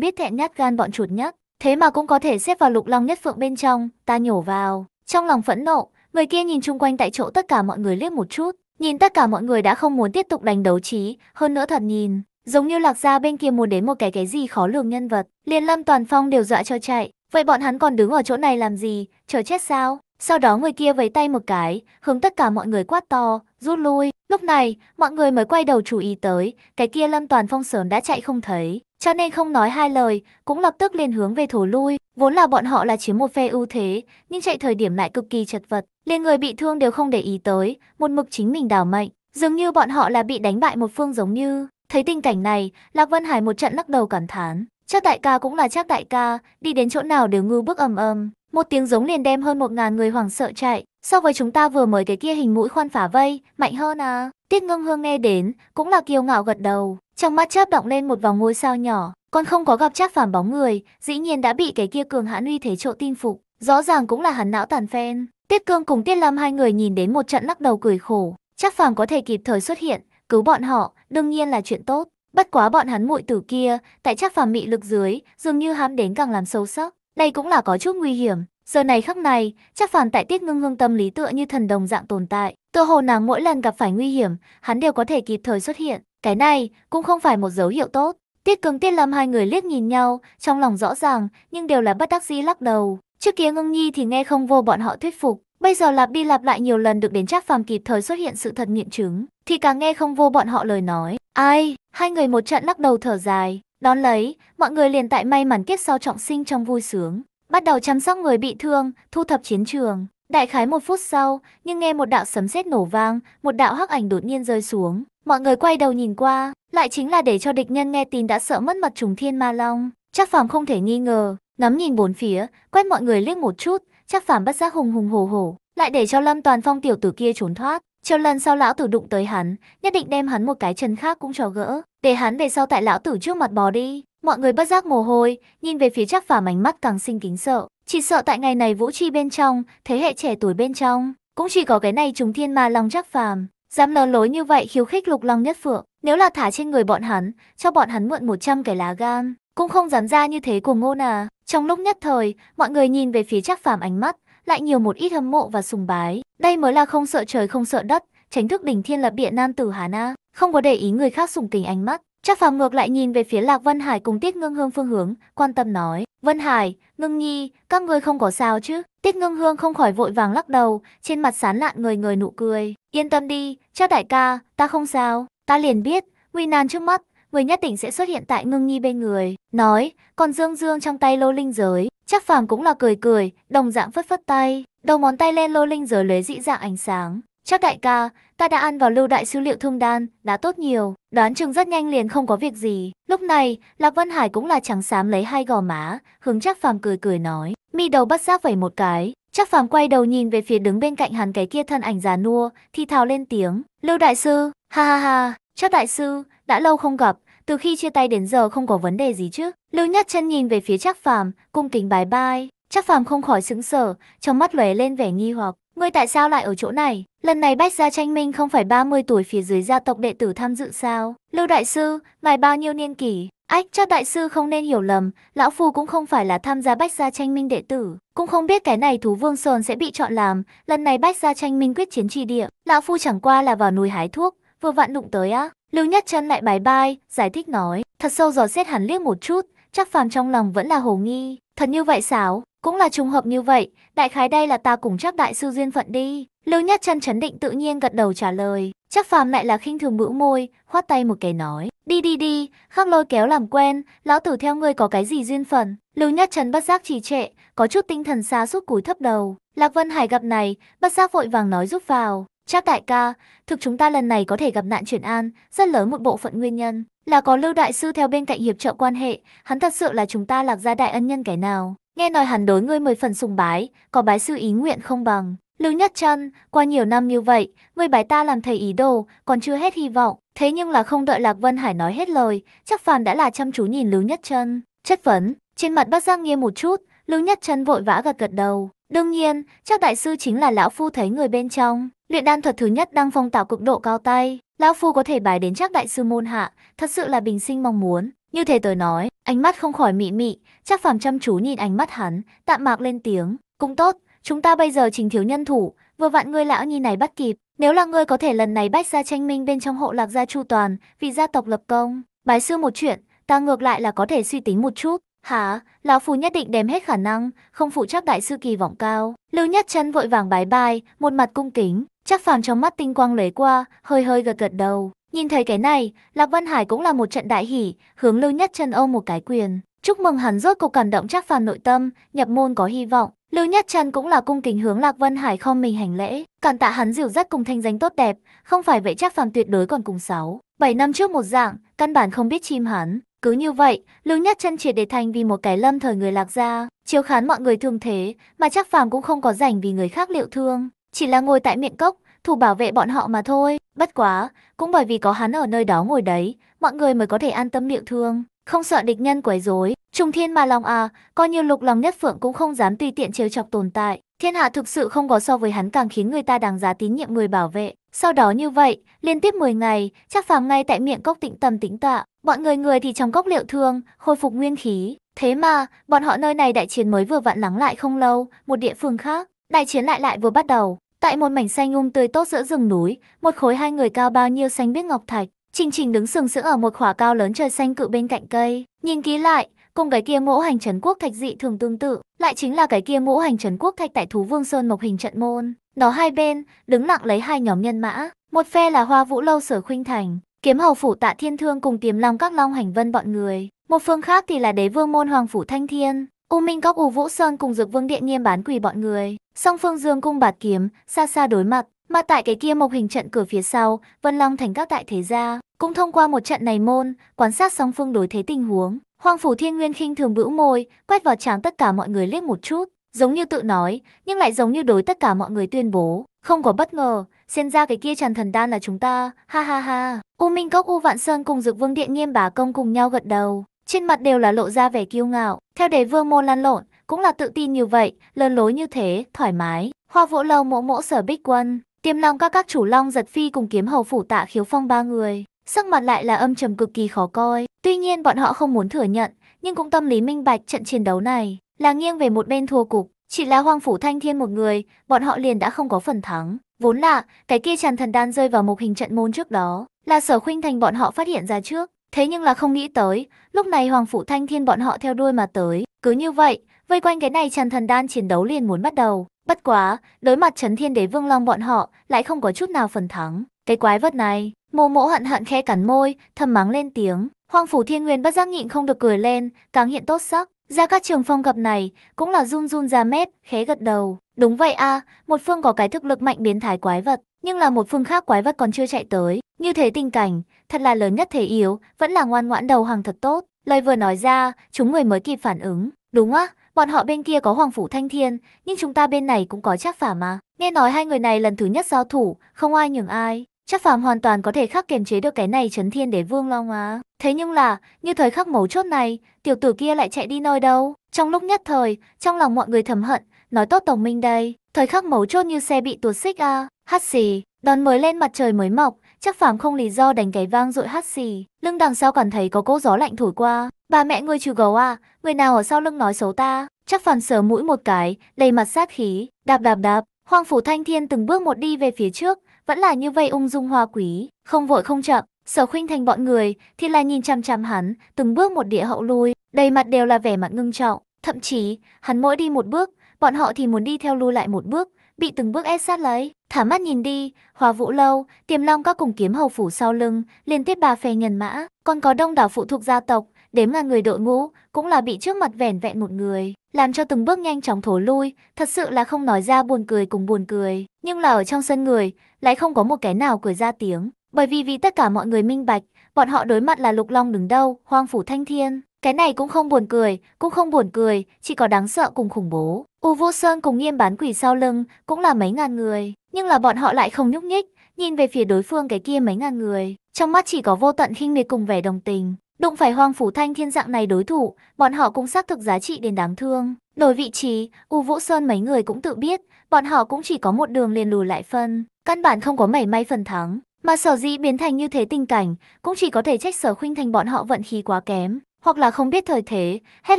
biết thẹn nhát gan bọn chuột nhất, thế mà cũng có thể xếp vào lục long nhất phượng bên trong, ta nhổ vào, trong lòng phẫn nộ, người kia nhìn chung quanh tại chỗ tất cả mọi người liếc một chút, nhìn tất cả mọi người đã không muốn tiếp tục đánh đấu trí, hơn nữa thật nhìn, giống như lạc gia bên kia muốn đến một cái cái gì khó lường nhân vật, liền lâm toàn phong đều dọa cho chạy, vậy bọn hắn còn đứng ở chỗ này làm gì, chờ chết sao? Sau đó người kia vẫy tay một cái, hướng tất cả mọi người quát to, rút lui. Lúc này, mọi người mới quay đầu chú ý tới, cái kia Lâm Toàn Phong sớm đã chạy không thấy, cho nên không nói hai lời, cũng lập tức liền hướng về thổ lui. Vốn là bọn họ là chiếm một phe ưu thế, nhưng chạy thời điểm lại cực kỳ chật vật, liền người bị thương đều không để ý tới, một mực chính mình đảo mệnh, dường như bọn họ là bị đánh bại một phương giống như. Thấy tình cảnh này, Lạc Vân Hải một trận lắc đầu cảm thán, chắc đại ca cũng là chắc đại ca, đi đến chỗ nào đều ngư bước ầm ầm, một tiếng giống liền đem hơn một ngàn người hoảng sợ chạy, so với chúng ta vừa mới cái kia hình mũi khoan phả vây, mạnh hơn à. Tiết ngưng hương nghe đến, cũng là kiêu ngạo gật đầu, trong mắt chớp động lên một vòng ngôi sao nhỏ, còn không có gặp chắc phản bóng người, dĩ nhiên đã bị cái kia cường hãn uy thế trộ tin phục, rõ ràng cũng là hắn não tàn phen. Tiết cương cùng Tiết lâm hai người nhìn đến một trận lắc đầu cười khổ, chắc phàm có thể kịp thời xuất hiện, cứu bọn họ, đương nhiên là chuyện tốt. Bất quá bọn hắn muội tử kia, tại chắc phàm mị lực dưới, dường như hám đến càng làm sâu sắc. Đây cũng là có chút nguy hiểm. Giờ này khắc này, chắc phản tại tiết ngưng hương tâm lý tựa như thần đồng dạng tồn tại. Tựa hồ nàng mỗi lần gặp phải nguy hiểm, hắn đều có thể kịp thời xuất hiện. Cái này cũng không phải một dấu hiệu tốt. Tiết cường tiết lâm hai người liếc nhìn nhau, trong lòng rõ ràng, nhưng đều là bất đắc dĩ lắc đầu. Trước kia ngưng nhi thì nghe không vô bọn họ thuyết phục. Bây giờ lặp đi lặp lại nhiều lần được đến chắc phàm kịp thời xuất hiện sự thật nghiệm chứng, thì càng nghe không vô bọn họ lời nói. Ai, hai người một trận lắc đầu thở dài, Đón lấy, mọi người liền tại may mắn kiếp sau trọng sinh trong vui sướng, bắt đầu chăm sóc người bị thương, thu thập chiến trường. Đại khái một phút sau, nhưng nghe một đạo sấm sét nổ vang, một đạo hắc ảnh đột nhiên rơi xuống. Mọi người quay đầu nhìn qua, lại chính là để cho địch nhân nghe tin đã sợ mất mặt trùng thiên ma long. Chắc phàm không thể nghi ngờ, ngắm nhìn bốn phía, quét mọi người liếc một chút, chắc phàm bất giác hùng hùng hổ hổ, lại để cho Lâm Toàn Phong tiểu tử kia trốn thoát. Chiều lần sau lão tử đụng tới hắn, nhất định đem hắn một cái chân khác cũng cho gỡ, để hắn về sau tại lão tử trước mặt bò đi. Mọi người bất giác mồ hôi, nhìn về phía chắc phàm ánh mắt càng sinh kính sợ. Chỉ sợ tại ngày này vũ chi bên trong, thế hệ trẻ tuổi bên trong, cũng chỉ có cái này trùng thiên ma long chắc phàm. Dám lờ lối như vậy khiêu khích lục long nhất phượng, nếu là thả trên người bọn hắn, cho bọn hắn mượn 100 cái lá gan, cũng không dám ra như thế của ngôn à. Trong lúc nhất thời, mọi người nhìn về phía chắc phàm ánh mắt, lại nhiều một ít hâm mộ và sùng bái. Đây mới là không sợ trời không sợ đất, tránh thức đỉnh thiên lập địa nam tử Hà Na, không có để ý người khác sùng tình ánh mắt. Chắc phàm ngược lại nhìn về phía Lạc Vân Hải cùng Tiết Ngưng Hương phương hướng, quan tâm nói, Vân Hải, Ngưng Nhi, các ngươi không có sao chứ? Tiết Ngưng Hương không khỏi vội vàng lắc đầu, trên mặt sán lạn người người nụ cười. Yên tâm đi, Trác đại ca, ta không sao, ta liền biết, nguy nan trước mắt, người nhất định sẽ xuất hiện tại Ngưng Nhi bên người. Nói, còn dương dương trong tay lô linh giới, chắc phàm cũng là cười cười, đồng dạng phất phất tay, đầu ngón tay lên lô linh giới lấy dị dạng ánh sáng. Chắc đại ca, ta đã ăn vào lưu đại sư liệu thương đan, đã tốt nhiều, đoán chừng rất nhanh liền không có việc gì. Lúc này, Lạc Vân Hải cũng là trắng xám lấy hai gò má, hướng chắc phàm cười cười nói, mi đầu bắt giác vẩy một cái. Chắc phàm quay đầu nhìn về phía đứng bên cạnh hắn cái kia thân ảnh già nua, thì thào lên tiếng, lưu đại sư, ha ha ha, chắc đại sư, đã lâu không gặp, từ khi chia tay đến giờ không có vấn đề gì chứ. Lưu Nhất chân nhìn về phía chắc phàm, cung kính bái bai. Chắc phàm không khỏi sững sờ, trong mắt lóe lên vẻ nghi hoặc. Ngươi tại sao lại ở chỗ này? Lần này Bách Gia Tranh Minh không phải 30 tuổi phía dưới gia tộc đệ tử tham dự sao? Lưu Đại Sư, ngài bao nhiêu niên kỷ? Ách, cho Đại Sư không nên hiểu lầm, Lão Phu cũng không phải là tham gia Bách Gia Tranh Minh đệ tử. Cũng không biết cái này Thú Vương Sơn sẽ bị chọn làm, lần này Bách Gia Tranh Minh quyết chiến tri địa. Lão Phu chẳng qua là vào núi hái thuốc, vừa vặn đụng tới á. Lưu Nhất chân lại bài bai, giải thích nói, thật sâu dò xét hắn liếc một chút, chắc phàm trong lòng vẫn là hồ nghi. Thật như vậy sao? Cũng là trùng hợp như vậy, đại khái đây là ta cùng chắc đại sư duyên phận đi. Lưu Nhất chân chấn định tự nhiên gật đầu trả lời, chắc phàm lại là khinh thường bĩu môi, khoát tay một cái nói, Đi đi đi, khắc lôi kéo làm quen, lão tử theo ngươi có cái gì duyên phận. Lưu Nhất chân bất giác trì trệ, có chút tinh thần xa suốt cúi thấp đầu. Lạc Vân Hải gặp này, bất giác vội vàng nói giúp vào. Chắc đại ca, thực chúng ta lần này có thể gặp nạn chuyển an, rất lớn một bộ phận nguyên nhân là có Lưu đại sư theo bên cạnh hiệp trợ quan hệ, hắn thật sự là chúng ta lạc gia đại ân nhân cái nào. Nghe nói hắn đối ngươi mười phần sùng bái, có bái sư ý nguyện không bằng. Lưu Nhất Trân, qua nhiều năm như vậy, ngươi bái ta làm thầy ý đồ, còn chưa hết hy vọng. Thế nhưng là không đợi Lạc Vân Hải nói hết lời, chắc Phàm đã là chăm chú nhìn Lưu Nhất Trân, chất vấn, trên mặt bác Giang nghiêm một chút, Lưu Nhất Trân vội vã gật gật đầu. Đương nhiên, chắc đại sư chính là lão phu thấy người bên trong, luyện đan thuật thứ nhất đang phong tạo cực độ cao tay, lão phu có thể bài đến chắc đại sư môn hạ, thật sự là bình sinh mong muốn. Như thế tôi nói, ánh mắt không khỏi mị mị, chắc phàm chăm chú nhìn ánh mắt hắn, tạm mạc lên tiếng, cũng tốt, chúng ta bây giờ trình thiếu nhân thủ, vừa vặn ngươi lão nhi này bắt kịp, nếu là ngươi có thể lần này bách ra tranh minh bên trong hộ lạc gia chu toàn, vì gia tộc lập công, bái sư một chuyện, ta ngược lại là có thể suy tính một chút, Hả, lão phu nhất định đem hết khả năng, không phụ chắc đại sư kỳ vọng cao. Lưu Nhất Chân vội vàng bái bai, một mặt cung kính, chắc phàm trong mắt tinh quang lóe qua, hơi hơi gật gật đầu. Nhìn thấy cái này, Lạc Vân Hải cũng là một trận đại hỉ, hướng Lưu Nhất Chân ôm một cái quyền. Chúc mừng hắn rốt cuộc cảm động chắc phàm nội tâm, nhập môn có hy vọng. Lưu Nhất Chân cũng là cung kính hướng Lạc Vân Hải không mình hành lễ, cản tạ hắn dìu dắt cùng thanh danh tốt đẹp, không phải vậy chắc phàm tuyệt đối còn cùng sáu. Bảy năm trước một dạng, căn bản không biết chim hắn, cứ như vậy, Lưu Nhất Chân triệt để thành vì một cái lâm thời người lạc gia, chiếu khán mọi người thương thế, mà chắc phàm cũng không có rảnh vì người khác liệu thương, chỉ là ngồi tại miệng cốc, thủ bảo vệ bọn họ mà thôi. Bất quá, cũng bởi vì có hắn ở nơi đó ngồi đấy, mọi người mới có thể an tâm liệu thương, không sợ địch nhân quấy rối. Trung Thiên mà lòng à, coi như lục lòng nhất phượng cũng không dám tùy tiện trêu chọc tồn tại. Thiên hạ thực sự không có so với hắn càng khiến người ta đáng giá tín nhiệm người bảo vệ. Sau đó như vậy, liên tiếp 10 ngày, chắc phàm ngay tại miệng cốc tĩnh tâm tĩnh tọa, bọn người người thì trong cốc liệu thương, khôi phục nguyên khí. Thế mà, bọn họ nơi này đại chiến mới vừa vặn lắng lại không lâu, một địa phương khác, đại chiến lại lại vừa bắt đầu. Tại một mảnh xanh um tươi tốt giữa rừng núi, một khối hai người cao bao nhiêu xanh biếc ngọc thạch, Trình Trình đứng sừng sững ở một khỏa cao lớn trời xanh cự bên cạnh cây, nhìn kỹ lại, cùng cái kia ngũ hành trấn quốc thạch dị thường tương tự, lại chính là cái kia ngũ hành trấn quốc thạch tại thú vương sơn mộc hình trận môn. Nó hai bên đứng lặng lấy hai nhóm nhân mã, một phe là Hoa Vũ lâu sở khuynh thành, kiếm hầu phủ Tạ Thiên Thương cùng Tiềm Long các Long hành vân bọn người, một phương khác thì là Đế Vương môn Hoàng phủ Thanh Thiên, U Minh Cốc U Vũ Sơn cùng Dược Vương Điện Nghiêm bán quỷ bọn người, song phương Dương cung bạt kiếm, xa xa đối mặt, mà tại cái kia mộc hình trận cửa phía sau, Vân Long thành các đại thế gia, cũng thông qua một trận này môn, quan sát song phương đối thế tình huống, Hoàng phủ Thiên Nguyên khinh thường bĩu môi, quét vào trán tất cả mọi người liếc một chút, giống như tự nói, nhưng lại giống như đối tất cả mọi người tuyên bố, không có bất ngờ, xem ra cái kia Trần Thần Đan là chúng ta, ha ha ha. U Minh Cốc U Vạn Sơn cùng Dực Vương Điện Nghiêm Bá Công cùng nhau gật đầu, trên mặt đều là lộ ra vẻ kiêu ngạo, theo đế vương môn lan lộn, cũng là tự tin như vậy, lớn lối như thế, thoải mái. Hoa Vũ Lâu mỗ mỗ Sở Bích Quân, Tiêm Long các các chủ Long giật phi cùng kiếm hầu phủ Tạ Khiếu Phong ba người, sắc mặt lại là âm trầm cực kỳ khó coi. Tuy nhiên bọn họ không muốn thừa nhận, nhưng cũng tâm lý minh bạch trận chiến đấu này là nghiêng về một bên thua cục. Chỉ là Hoàng Phủ Thanh Thiên một người, bọn họ liền đã không có phần thắng. Vốn là, cái kia tràn thần đan rơi vào mục hình trận môn trước đó, là sở khuynh thành bọn họ phát hiện ra trước. Thế nhưng là không nghĩ tới, lúc này Hoàng Phủ Thanh Thiên bọn họ theo đuôi mà tới. Cứ như vậy, vây quanh cái này tràn thần đan chiến đấu liền muốn bắt đầu. Bất quá, đối mặt Trấn Thiên Đế Vương Long bọn họ lại không có chút nào phần thắng. Cái quái vật này, mô mỗ hận hận khe cắn môi, thầm mắng lên tiếng. Hoàng phủ Thiên Nguyên bất giác nhịn không được cười lên, càng hiện tốt sắc. Ra các trường phong gặp này, cũng là run run ra mép, khé gật đầu. Đúng vậy a, một phương có cái thực lực mạnh biến thái quái vật, nhưng là một phương khác quái vật còn chưa chạy tới. Như thế tình cảnh, thật là lớn nhất thể yếu, vẫn là ngoan ngoãn đầu hàng thật tốt. Lời vừa nói ra, chúng người mới kịp phản ứng. Đúng á, bọn họ bên kia có Hoàng Phủ Thanh Thiên, nhưng chúng ta bên này cũng có chắc phàm mà. Nghe nói hai người này lần thứ nhất giao thủ, không ai nhường ai. Chắc phàm hoàn toàn có thể khắc kiềm chế được cái này chấn thiên đế vương long á. Thế nhưng là, như thời khắc mấu chốt này, tiểu tử kia lại chạy đi nơi đâu? Trong lúc nhất thời, trong lòng mọi người thầm hận, nói tốt tổng minh đây. Thời khắc mấu chốt như xe bị tuột xích a. Hát xì, đón mới lên mặt trời mới mọc, chắc phàm không lý do đánh cái vang rội hát xì. Lưng đằng sau cảm thấy có cỗ gió lạnh thổi qua. Bà mẹ ngươi trừ gấu à, người nào ở sau lưng nói xấu ta? Chắc phản sờ mũi một cái, đầy mặt sát khí, đạp đạp đạp. Hoàng phủ Thanh Thiên từng bước một đi về phía trước, vẫn là như vậy ung dung hoa quý, không vội không chậm. Sở Khuynh Thành bọn người thì là nhìn chăm chăm hắn, từng bước một địa hậu lui, đầy mặt đều là vẻ mặt ngưng trọng, thậm chí, hắn mỗi đi một bước, bọn họ thì muốn đi theo lui lại một bước, bị từng bước ép sát lấy. Thả mắt nhìn đi, Hòa Vũ Lâu, Tiềm Long các cùng kiếm hầu phủ sau lưng, liên tiếp ba phe nhân mã, còn có đông đảo phụ thuộc gia tộc, đếm ngàn người đội ngũ, cũng là bị trước mặt vẻn vẹn một người, làm cho từng bước nhanh chóng thối lui, thật sự là không nói ra buồn cười cùng buồn cười, nhưng là ở trong sân người, lại không có một cái nào cười ra tiếng, bởi vì vì tất cả mọi người minh bạch, bọn họ đối mặt là Lục Long đứng đâu, Hoang phủ Thanh Thiên, cái này cũng không buồn cười, cũng không buồn cười, chỉ có đáng sợ cùng khủng bố. U Vô Sơn cùng Nghiêm Bán Quỷ sau lưng cũng là mấy ngàn người, nhưng là bọn họ lại không nhúc nhích, nhìn về phía đối phương cái kia mấy ngàn người, trong mắt chỉ có vô tận khinh miệt cùng vẻ đồng tình. Đụng phải hoàng phủ Thanh Thiên dạng này đối thủ, bọn họ cũng xác thực giá trị đến đáng thương. Đổi vị trí, U Vũ Sơn mấy người cũng tự biết, bọn họ cũng chỉ có một đường liền lùi lại phân, căn bản không có mảy may phần thắng. Mà sở dĩ biến thành như thế tình cảnh, cũng chỉ có thể trách sở khuynh thành bọn họ vận khí quá kém, hoặc là không biết thời thế, hết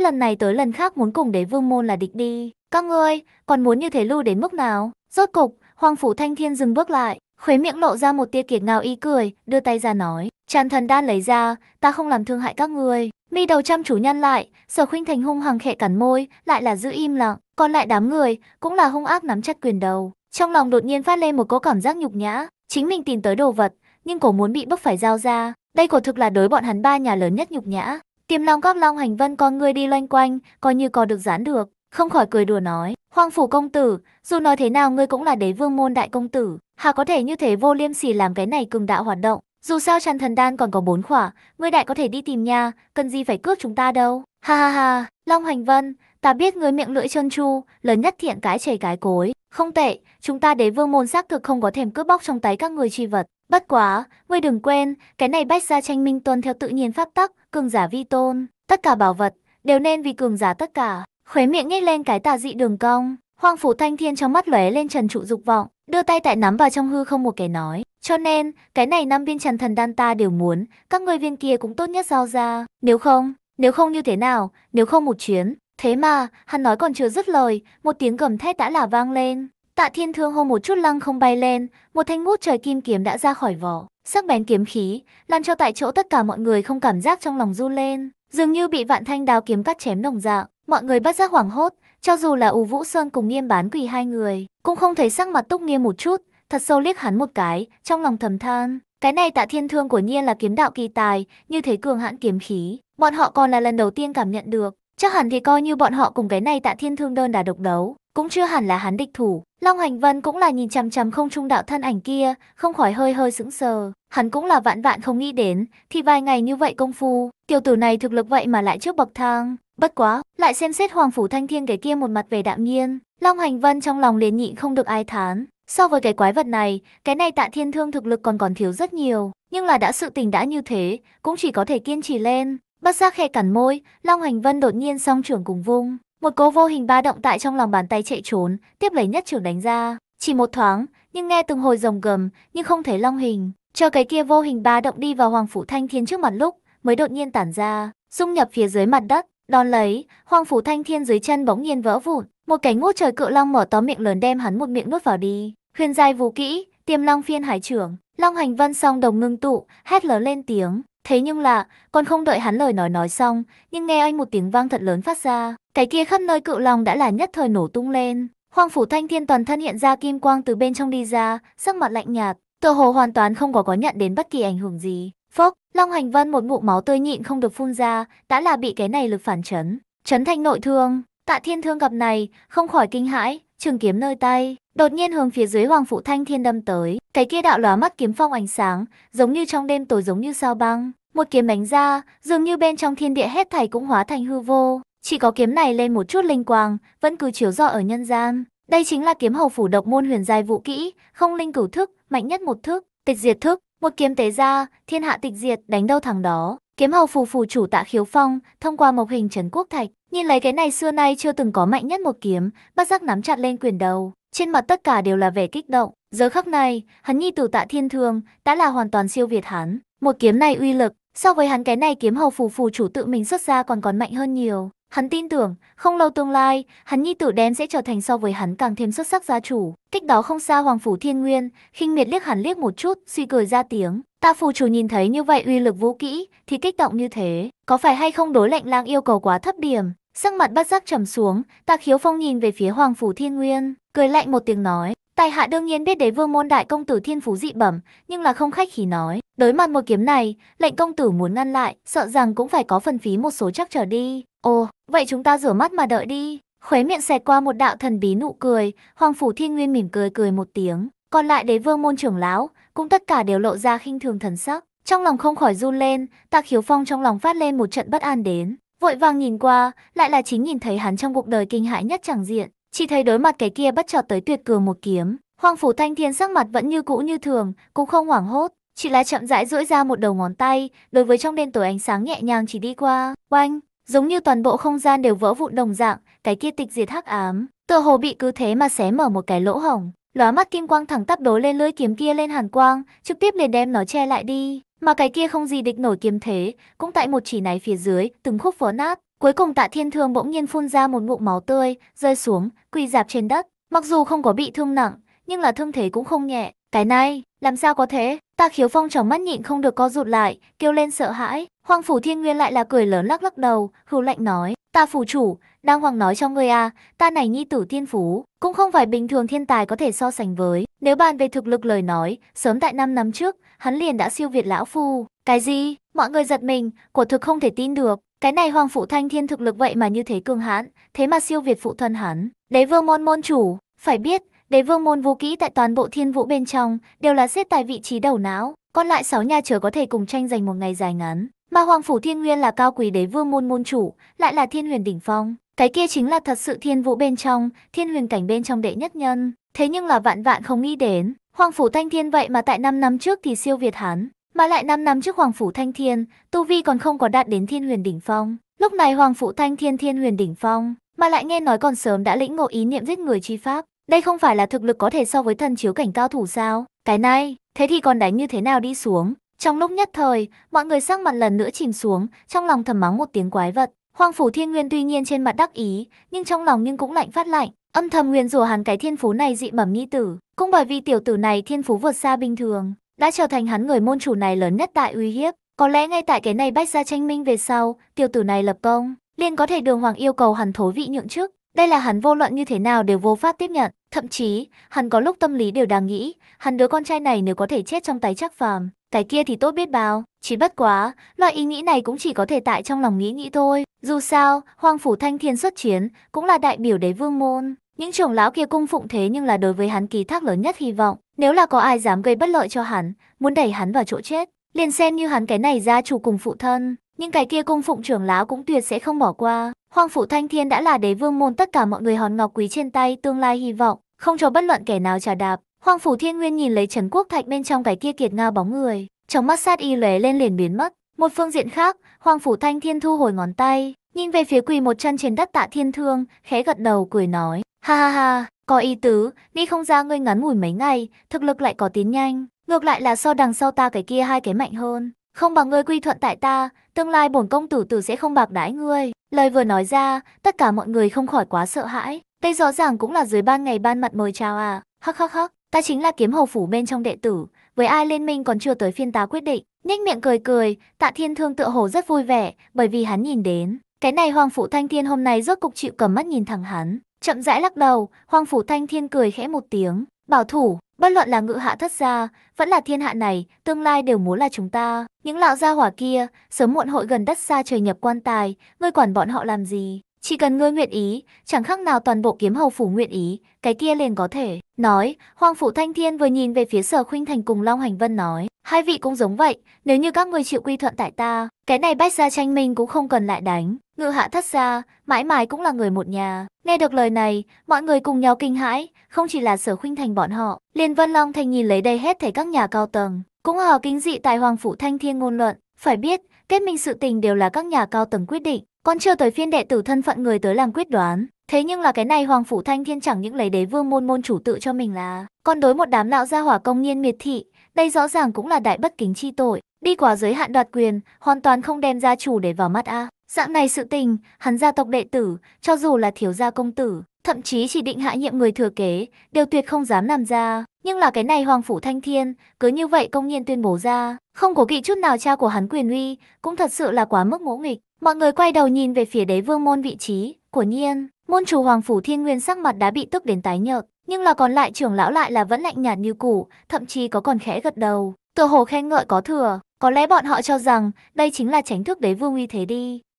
lần này tới lần khác muốn cùng đế vương môn là địch đi. Các ngươi, còn muốn như thế lưu đến mức nào? Rốt cục, Hoàng phủ Thanh Thiên dừng bước lại, khuế miệng lộ ra một tia kiệt ngạo ý cười, đưa tay ra nói, Tràn thần đan lấy ra, ta không làm thương hại các ngươi. Mi đầu chăm chú nhăn lại, Sở Khuynh Thành hung hằng khẽ cắn môi, lại là giữ im lặng, còn lại đám người cũng là hung ác nắm chặt quyền đầu. Trong lòng đột nhiên phát lên một cỗ cảm giác nhục nhã, chính mình tìm tới đồ vật, nhưng cổ muốn bị bức phải giao ra. Đây quả thực là đối bọn hắn ba nhà lớn nhất nhục nhã. Tiềm Long các Long hành vân con người đi loanh quanh, coi như có được giãn được, không khỏi cười đùa nói, Hoàng phủ công tử, dù nói thế nào ngươi cũng là đế vương môn đại công tử, hà có thể như thế vô liêm sỉ làm cái này cường đạo hoạt động. Dù sao chăn thần đan còn có bốn khỏa, ngươi đại có thể đi tìm nha, cần gì phải cướp chúng ta đâu. Ha ha ha, Long Hoành Vân, ta biết ngươi miệng lưỡi trơn tru, lớn nhất thiện cái chảy cái cối. Không tệ, chúng ta đế vương môn xác thực không có thèm cướp bóc trong tay các người chi vật. Bất quá, ngươi đừng quên, cái này bách gia tranh minh tuân theo tự nhiên pháp tắc, cường giả vi tôn. Tất cả bảo vật, đều nên vì cường giả tất cả. Khuế miệng nhếch lên cái tà dị đường cong. Hoàng phủ thanh thiên trong mắt lóe lên trần trụ dục vọng, đưa tay tại nắm vào trong hư không một cái nói. Cho nên, cái này năm viên trần thần đan ta đều muốn, các người viên kia cũng tốt nhất giao ra. Nếu không, nếu không như thế nào, nếu không một chuyến. Thế mà, hắn nói còn chưa dứt lời, một tiếng gầm thét đã là vang lên. Tạ thiên thương hô một chút lăng không bay lên, một thanh ngút trời kim kiếm đã ra khỏi vỏ. Sắc bén kiếm khí, làm cho tại chỗ tất cả mọi người không cảm giác trong lòng run lên. Dường như bị vạn thanh đào kiếm cắt chém đồng dạng, mọi người bắt giác hoảng hốt, cho dù là U Vũ Sơn cùng Nghiêm Bán Quỳ hai người, cũng không thấy sắc mặt Túc Nghiêm một chút, thật sâu liếc hắn một cái, trong lòng thầm than, cái này Tạ Thiên Thương của nhiên là kiếm đạo kỳ tài, như thế cường hãn kiếm khí, bọn họ còn là lần đầu tiên cảm nhận được, chắc hẳn thì coi như bọn họ cùng cái này Tạ Thiên Thương đơn đả độc đấu, cũng chưa hẳn là hắn địch thủ. Long Hành Vân cũng là nhìn chằm chằm không trung đạo thân ảnh kia, không khỏi hơi hơi sững sờ. Hắn cũng là vạn vạn không nghĩ đến, thì vài ngày như vậy công phu, tiểu tử này thực lực vậy mà lại trước bậc thang. Bất quá, lại xem xét Hoàng phủ Thanh Thiên cái kia một mặt về đạm nhiên, Long Hành Vân trong lòng liền nhịn không được ai thán. So với cái quái vật này, cái này tạ thiên thương thực lực còn còn thiếu rất nhiều, nhưng là đã sự tình đã như thế, cũng chỉ có thể kiên trì lên. Bất giác khe cắn môi, Long Hành Vân đột nhiên song trưởng cùng vung, một cố vô hình ba động tại trong lòng bàn tay chạy trốn, tiếp lấy nhất trưởng đánh ra, chỉ một thoáng, nhưng nghe từng hồi rồng gầm, nhưng không thấy long hình, cho cái kia vô hình ba động đi vào Hoàng phủ Thanh Thiên trước mặt lúc, mới đột nhiên tản ra, dung nhập phía dưới mặt đất, đón lấy, Hoàng phủ Thanh Thiên dưới chân bỗng nhiên vỡ vụn, một cánh ngút trời cự long mở to miệng lớn đem hắn một miệng nuốt vào đi. Huyền giai vũ kỹ, Tiềm Long Phiên Hải trưởng, Long Hành Vân song đồng ngưng tụ, hét lớn lên tiếng. Thế nhưng là, còn không đợi hắn lời nói nói xong, nhưng nghe anh một tiếng vang thật lớn phát ra, cái kia khắp nơi cự long đã là nhất thời nổ tung lên. Hoàng phủ Thanh Thiên toàn thân hiện ra kim quang từ bên trong đi ra, sắc mặt lạnh nhạt, tựa hồ hoàn toàn không có có nhận đến bất kỳ ảnh hưởng gì. Phốc, Long Hành Vân một ngụm máu tươi nhịn không được phun ra, đã là bị cái này lực phản chấn, chấn thành nội thương. Tạ Thiên Thương gặp này, không khỏi kinh hãi, trường kiếm nơi tay, đột nhiên hướng phía dưới Hoàng phụ Thanh Thiên đâm tới. Cái kia đạo lóa mắt kiếm phong ánh sáng, giống như trong đêm tối giống như sao băng, một kiếm đánh ra, dường như bên trong thiên địa hết thảy cũng hóa thành hư vô. Chỉ có kiếm này lên một chút linh quang, vẫn cứ chiếu rọi ở nhân gian. Đây chính là kiếm hầu phủ độc môn huyền giai vũ kỹ, không linh cửu thức, mạnh nhất một thức, tịch diệt thức, một kiếm tế ra, thiên hạ tịch diệt, đánh đâu thằng đó. Kiếm hầu phủ phủ chủ Tạ Khiếu Phong, thông qua mộc hình trấn quốc thạch, nhìn lấy cái này xưa nay chưa từng có mạnh nhất một kiếm, bắt giác nắm chặt lên quyền đầu, trên mặt tất cả đều là vẻ kích động. Giờ khắc này, hắn nhi tử Tạ Thiên Thương đã là hoàn toàn siêu việt hắn. Một kiếm này uy lực, so với hắn cái này kiếm hầu phủ phủ chủ tự mình xuất ra còn còn mạnh hơn nhiều. Hắn tin tưởng, không lâu tương lai, hắn nhi tử đen sẽ trở thành so với hắn càng thêm xuất sắc gia chủ. Cách đó không xa Hoàng phủ Thiên Nguyên, khinh miệt liếc hắn liếc một chút, suy cười ra tiếng. Ta phù chủ nhìn thấy như vậy uy lực vũ kỹ, thì kích động như thế, có phải hay không đối lệnh lang yêu cầu quá thấp điểm? Sắc mặt bất giác trầm xuống, Ta Khiếu Phong nhìn về phía Hoàng phủ Thiên Nguyên, cười lạnh một tiếng nói, Tài hạ đương nhiên biết đế vương môn đại công tử thiên phú dị bẩm, nhưng là không khách khí nói. Đối mặt một kiếm này, lệnh công tử muốn ngăn lại, sợ rằng cũng phải có phần phí một số chắc trở đi. Ồ, vậy chúng ta rửa mắt mà đợi đi. Khóe miệng xẹt qua một đạo thần bí nụ cười, Hoàng phủ Thiên Nguyên mỉm cười cười một tiếng, còn lại đế vương môn trưởng lão cũng tất cả đều lộ ra khinh thường thần sắc, trong lòng không khỏi run lên, Tạ Khiếu Phong trong lòng phát lên một trận bất an đến, vội vàng nhìn qua, lại là chính nhìn thấy hắn trong cuộc đời kinh hãi nhất chẳng diện, chỉ thấy đối mặt cái kia bất chợt tới tuyệt cường một kiếm, Hoàng phủ Thanh Thiên sắc mặt vẫn như cũ như thường, cũng không hoảng hốt, chỉ là chậm rãi duỗi ra một đầu ngón tay, đối với trong đêm tối ánh sáng nhẹ nhàng chỉ đi qua, oanh, giống như toàn bộ không gian đều vỡ vụn đồng dạng, cái kia tịch diệt hắc ám, tựa hồ bị cứ thế mà xé mở một cái lỗ hổng, lóa mắt kim quang thẳng tắp đố lên lưỡi kiếm kia lên hàn quang, trực tiếp liền đem nó che lại đi, mà cái kia không gì địch nổi kiếm thế, cũng tại một chỉ này phía dưới, từng khúc vỡ nát, cuối cùng Tạ Thiên Thương bỗng nhiên phun ra một ngụm máu tươi, rơi xuống, quỳ dạp trên đất, mặc dù không có bị thương nặng, nhưng là thương thế cũng không nhẹ. Cái này, làm sao có thế? Ta khiếu phong trong mắt nhịn không được co rụt lại, kêu lên sợ hãi. Hoàng phủ thiên nguyên lại là cười lớn lắc lắc đầu, hưu lạnh nói, ta phủ chủ, đang hoàng nói cho ngươi à, ta này nhi tử thiên phú, cũng không phải bình thường thiên tài có thể so sánh với. Nếu bàn về thực lực lời nói, sớm tại năm năm trước, hắn liền đã siêu việt lão phu. Cái gì? Mọi người giật mình, quả thực không thể tin được. Cái này hoàng phụ thanh thiên thực lực vậy mà như thế cường hãn, thế mà siêu việt phụ thân hắn. Đế vương môn môn chủ, phải biết, đế vương môn vũ kỹ tại toàn bộ thiên vũ bên trong đều là xếp tại vị trí đầu não, còn lại sáu nhà chờ có thể cùng tranh giành một ngày dài ngắn. Mà Hoàng phủ Thiên Nguyên là cao quý đế vương môn môn chủ, lại là Thiên Huyền đỉnh phong, cái kia chính là thật sự thiên vũ bên trong, Thiên Huyền cảnh bên trong đệ nhất nhân. Thế nhưng là vạn vạn không nghĩ đến, Hoàng phủ Thanh Thiên vậy mà tại 5 năm trước thì siêu việt hắn, mà lại 5 năm trước Hoàng phủ Thanh Thiên, tu vi còn không có đạt đến Thiên Huyền đỉnh phong. Lúc này Hoàng phủ Thanh Thiên Thiên Huyền đỉnh phong, mà lại nghe nói còn sớm đã lĩnh ngộ ý niệm giết người chi pháp, đây không phải là thực lực có thể so với thần chiếu cảnh cao thủ sao? Cái này, thế thì còn đánh như thế nào đi xuống? Trong lúc nhất thời, mọi người sắc mặt lần nữa chìm xuống, trong lòng thầm mắng một tiếng quái vật. Hoàng phủ Thiên Nguyên tuy nhiên trên mặt đắc ý, nhưng trong lòng nhưng cũng lạnh phát lạnh, âm thầm nguyền rủa hắn cái thiên phú này dị bẩm nhi tử, cũng bởi vì tiểu tử này thiên phú vượt xa bình thường, đã trở thành hắn người môn chủ này lớn nhất tại uy hiếp. Có lẽ ngay tại cái này bách ra tranh minh về sau, tiểu tử này lập công, liền có thể đường hoàng yêu cầu hắn thối vị nhượng chức. Đây là hắn vô luận như thế nào đều vô pháp tiếp nhận, thậm chí, hắn có lúc tâm lý đều đang nghĩ, hắn đứa con trai này nếu có thể chết trong tay chắc phàm, cái kia thì tốt biết bao, chỉ bất quá, loại ý nghĩ này cũng chỉ có thể tại trong lòng nghĩ nghĩ thôi. Dù sao, Hoàng phủ Thanh Thiên xuất chiến cũng là đại biểu đế vương môn, những trưởng lão kia cung phụng thế nhưng là đối với hắn kỳ thác lớn nhất hy vọng, nếu là có ai dám gây bất lợi cho hắn, muốn đẩy hắn vào chỗ chết, liền xem như hắn cái này gia chủ cùng phụ thân, nhưng cái kia cung phụng trưởng lão cũng tuyệt sẽ không bỏ qua. Hoàng phủ Thanh Thiên đã là đế vương môn tất cả mọi người hòn ngọc quý trên tay tương lai hy vọng, không cho bất luận kẻ nào trả đạp. Hoàng phủ Thiên Nguyên nhìn lấy Trần Quốc Thạch bên trong cái kia kiệt ngao bóng người, trong mắt sát y lóe lên liền biến mất. Một phương diện khác, Hoàng phủ Thanh Thiên thu hồi ngón tay, nhìn về phía quỳ một chân trên đất Tạ Thiên Thương, khẽ gật đầu cười nói: "Ha ha ha, có ý tứ, đi không ra ngươi ngắn ngủi mấy ngày, thực lực lại có tiến nhanh, ngược lại là so đằng sau ta cái kia hai cái mạnh hơn." không bằng ngươi quy thuận tại ta, tương lai bổn công tử tử sẽ không bạc đãi ngươi. Lời vừa nói ra, tất cả mọi người không khỏi quá sợ hãi. Đây rõ ràng cũng là dưới ban ngày ban mặt mời chào à. Hắc hắc hắc, ta chính là kiếm hầu phủ bên trong đệ tử, với ai liên minh còn chưa tới phiên ta quyết định. Nhếch miệng cười cười, Tạ Thiên Thương tựa hồ rất vui vẻ, bởi vì hắn nhìn đến, cái này Hoàng phủ Thanh Thiên hôm nay rốt cục chịu cầm mắt nhìn thẳng hắn. Chậm rãi lắc đầu, Hoàng phủ Thanh Thiên cười khẽ một tiếng, bảo thủ, Bất luận là ngự hạ thất gia, vẫn là thiên hạ này, tương lai đều muốn là chúng ta. Những lão gia hỏa kia, sớm muộn hội gần đất xa trời nhập quan tài, ngươi quản bọn họ làm gì? Chỉ cần ngươi nguyện ý, chẳng khác nào toàn bộ kiếm hầu phủ nguyện ý, cái kia liền có thể. Nói, Hoàng phủ Thanh Thiên vừa nhìn về phía Sở Khuynh Thành cùng Long Hành Vân nói, hai vị cũng giống vậy, nếu như các ngươi chịu quy thuận tại ta, cái này bách gia tranh minh cũng không cần lại đánh. Ngự hạ thất gia, mãi mãi cũng là người một nhà. Nghe được lời này, mọi người cùng nhau kinh hãi, không chỉ là Sở Khuynh Thành bọn họ, liền Vân Long Thành nhìn lấy đây hết thảy các nhà cao tầng, cũng hò kính dị tại Hoàng phủ Thanh Thiên ngôn luận, phải biết, kết minh sự tình đều là các nhà cao tầng quyết định, còn chưa tới phiên đệ tử thân phận người tới làm quyết đoán. Thế nhưng là cái này Hoàng phủ Thanh Thiên chẳng những lấy đế vương môn môn chủ tự cho mình là, còn đối một đám lão gia hỏa công nhiên miệt thị, đây rõ ràng cũng là đại bất kính chi tội, đi quá giới hạn đoạt quyền, hoàn toàn không đem gia chủ để vào mắt a. Dạng này sự tình, hắn gia tộc đệ tử, cho dù là thiếu gia công tử, thậm chí chỉ định hạ nhiệm người thừa kế, đều tuyệt không dám làm ra. Nhưng là cái này Hoàng Phủ Thanh Thiên, cứ như vậy công nhiên tuyên bố ra, không có kỵ chút nào cha của hắn quyền uy, cũng thật sự là quá mức ngỗ nghịch. Mọi người quay đầu nhìn về phía đế vương môn vị trí, của nhiên, Môn chủ Hoàng Phủ Thiên Nguyên sắc mặt đã bị tức đến tái nhợt, nhưng là còn lại trưởng lão lại là vẫn lạnh nhạt như cũ, thậm chí có còn khẽ gật đầu, tựa hồ khen ngợi có thừa, có lẽ bọn họ cho rằng đây chính là tránh thức đế vương uy thế đi.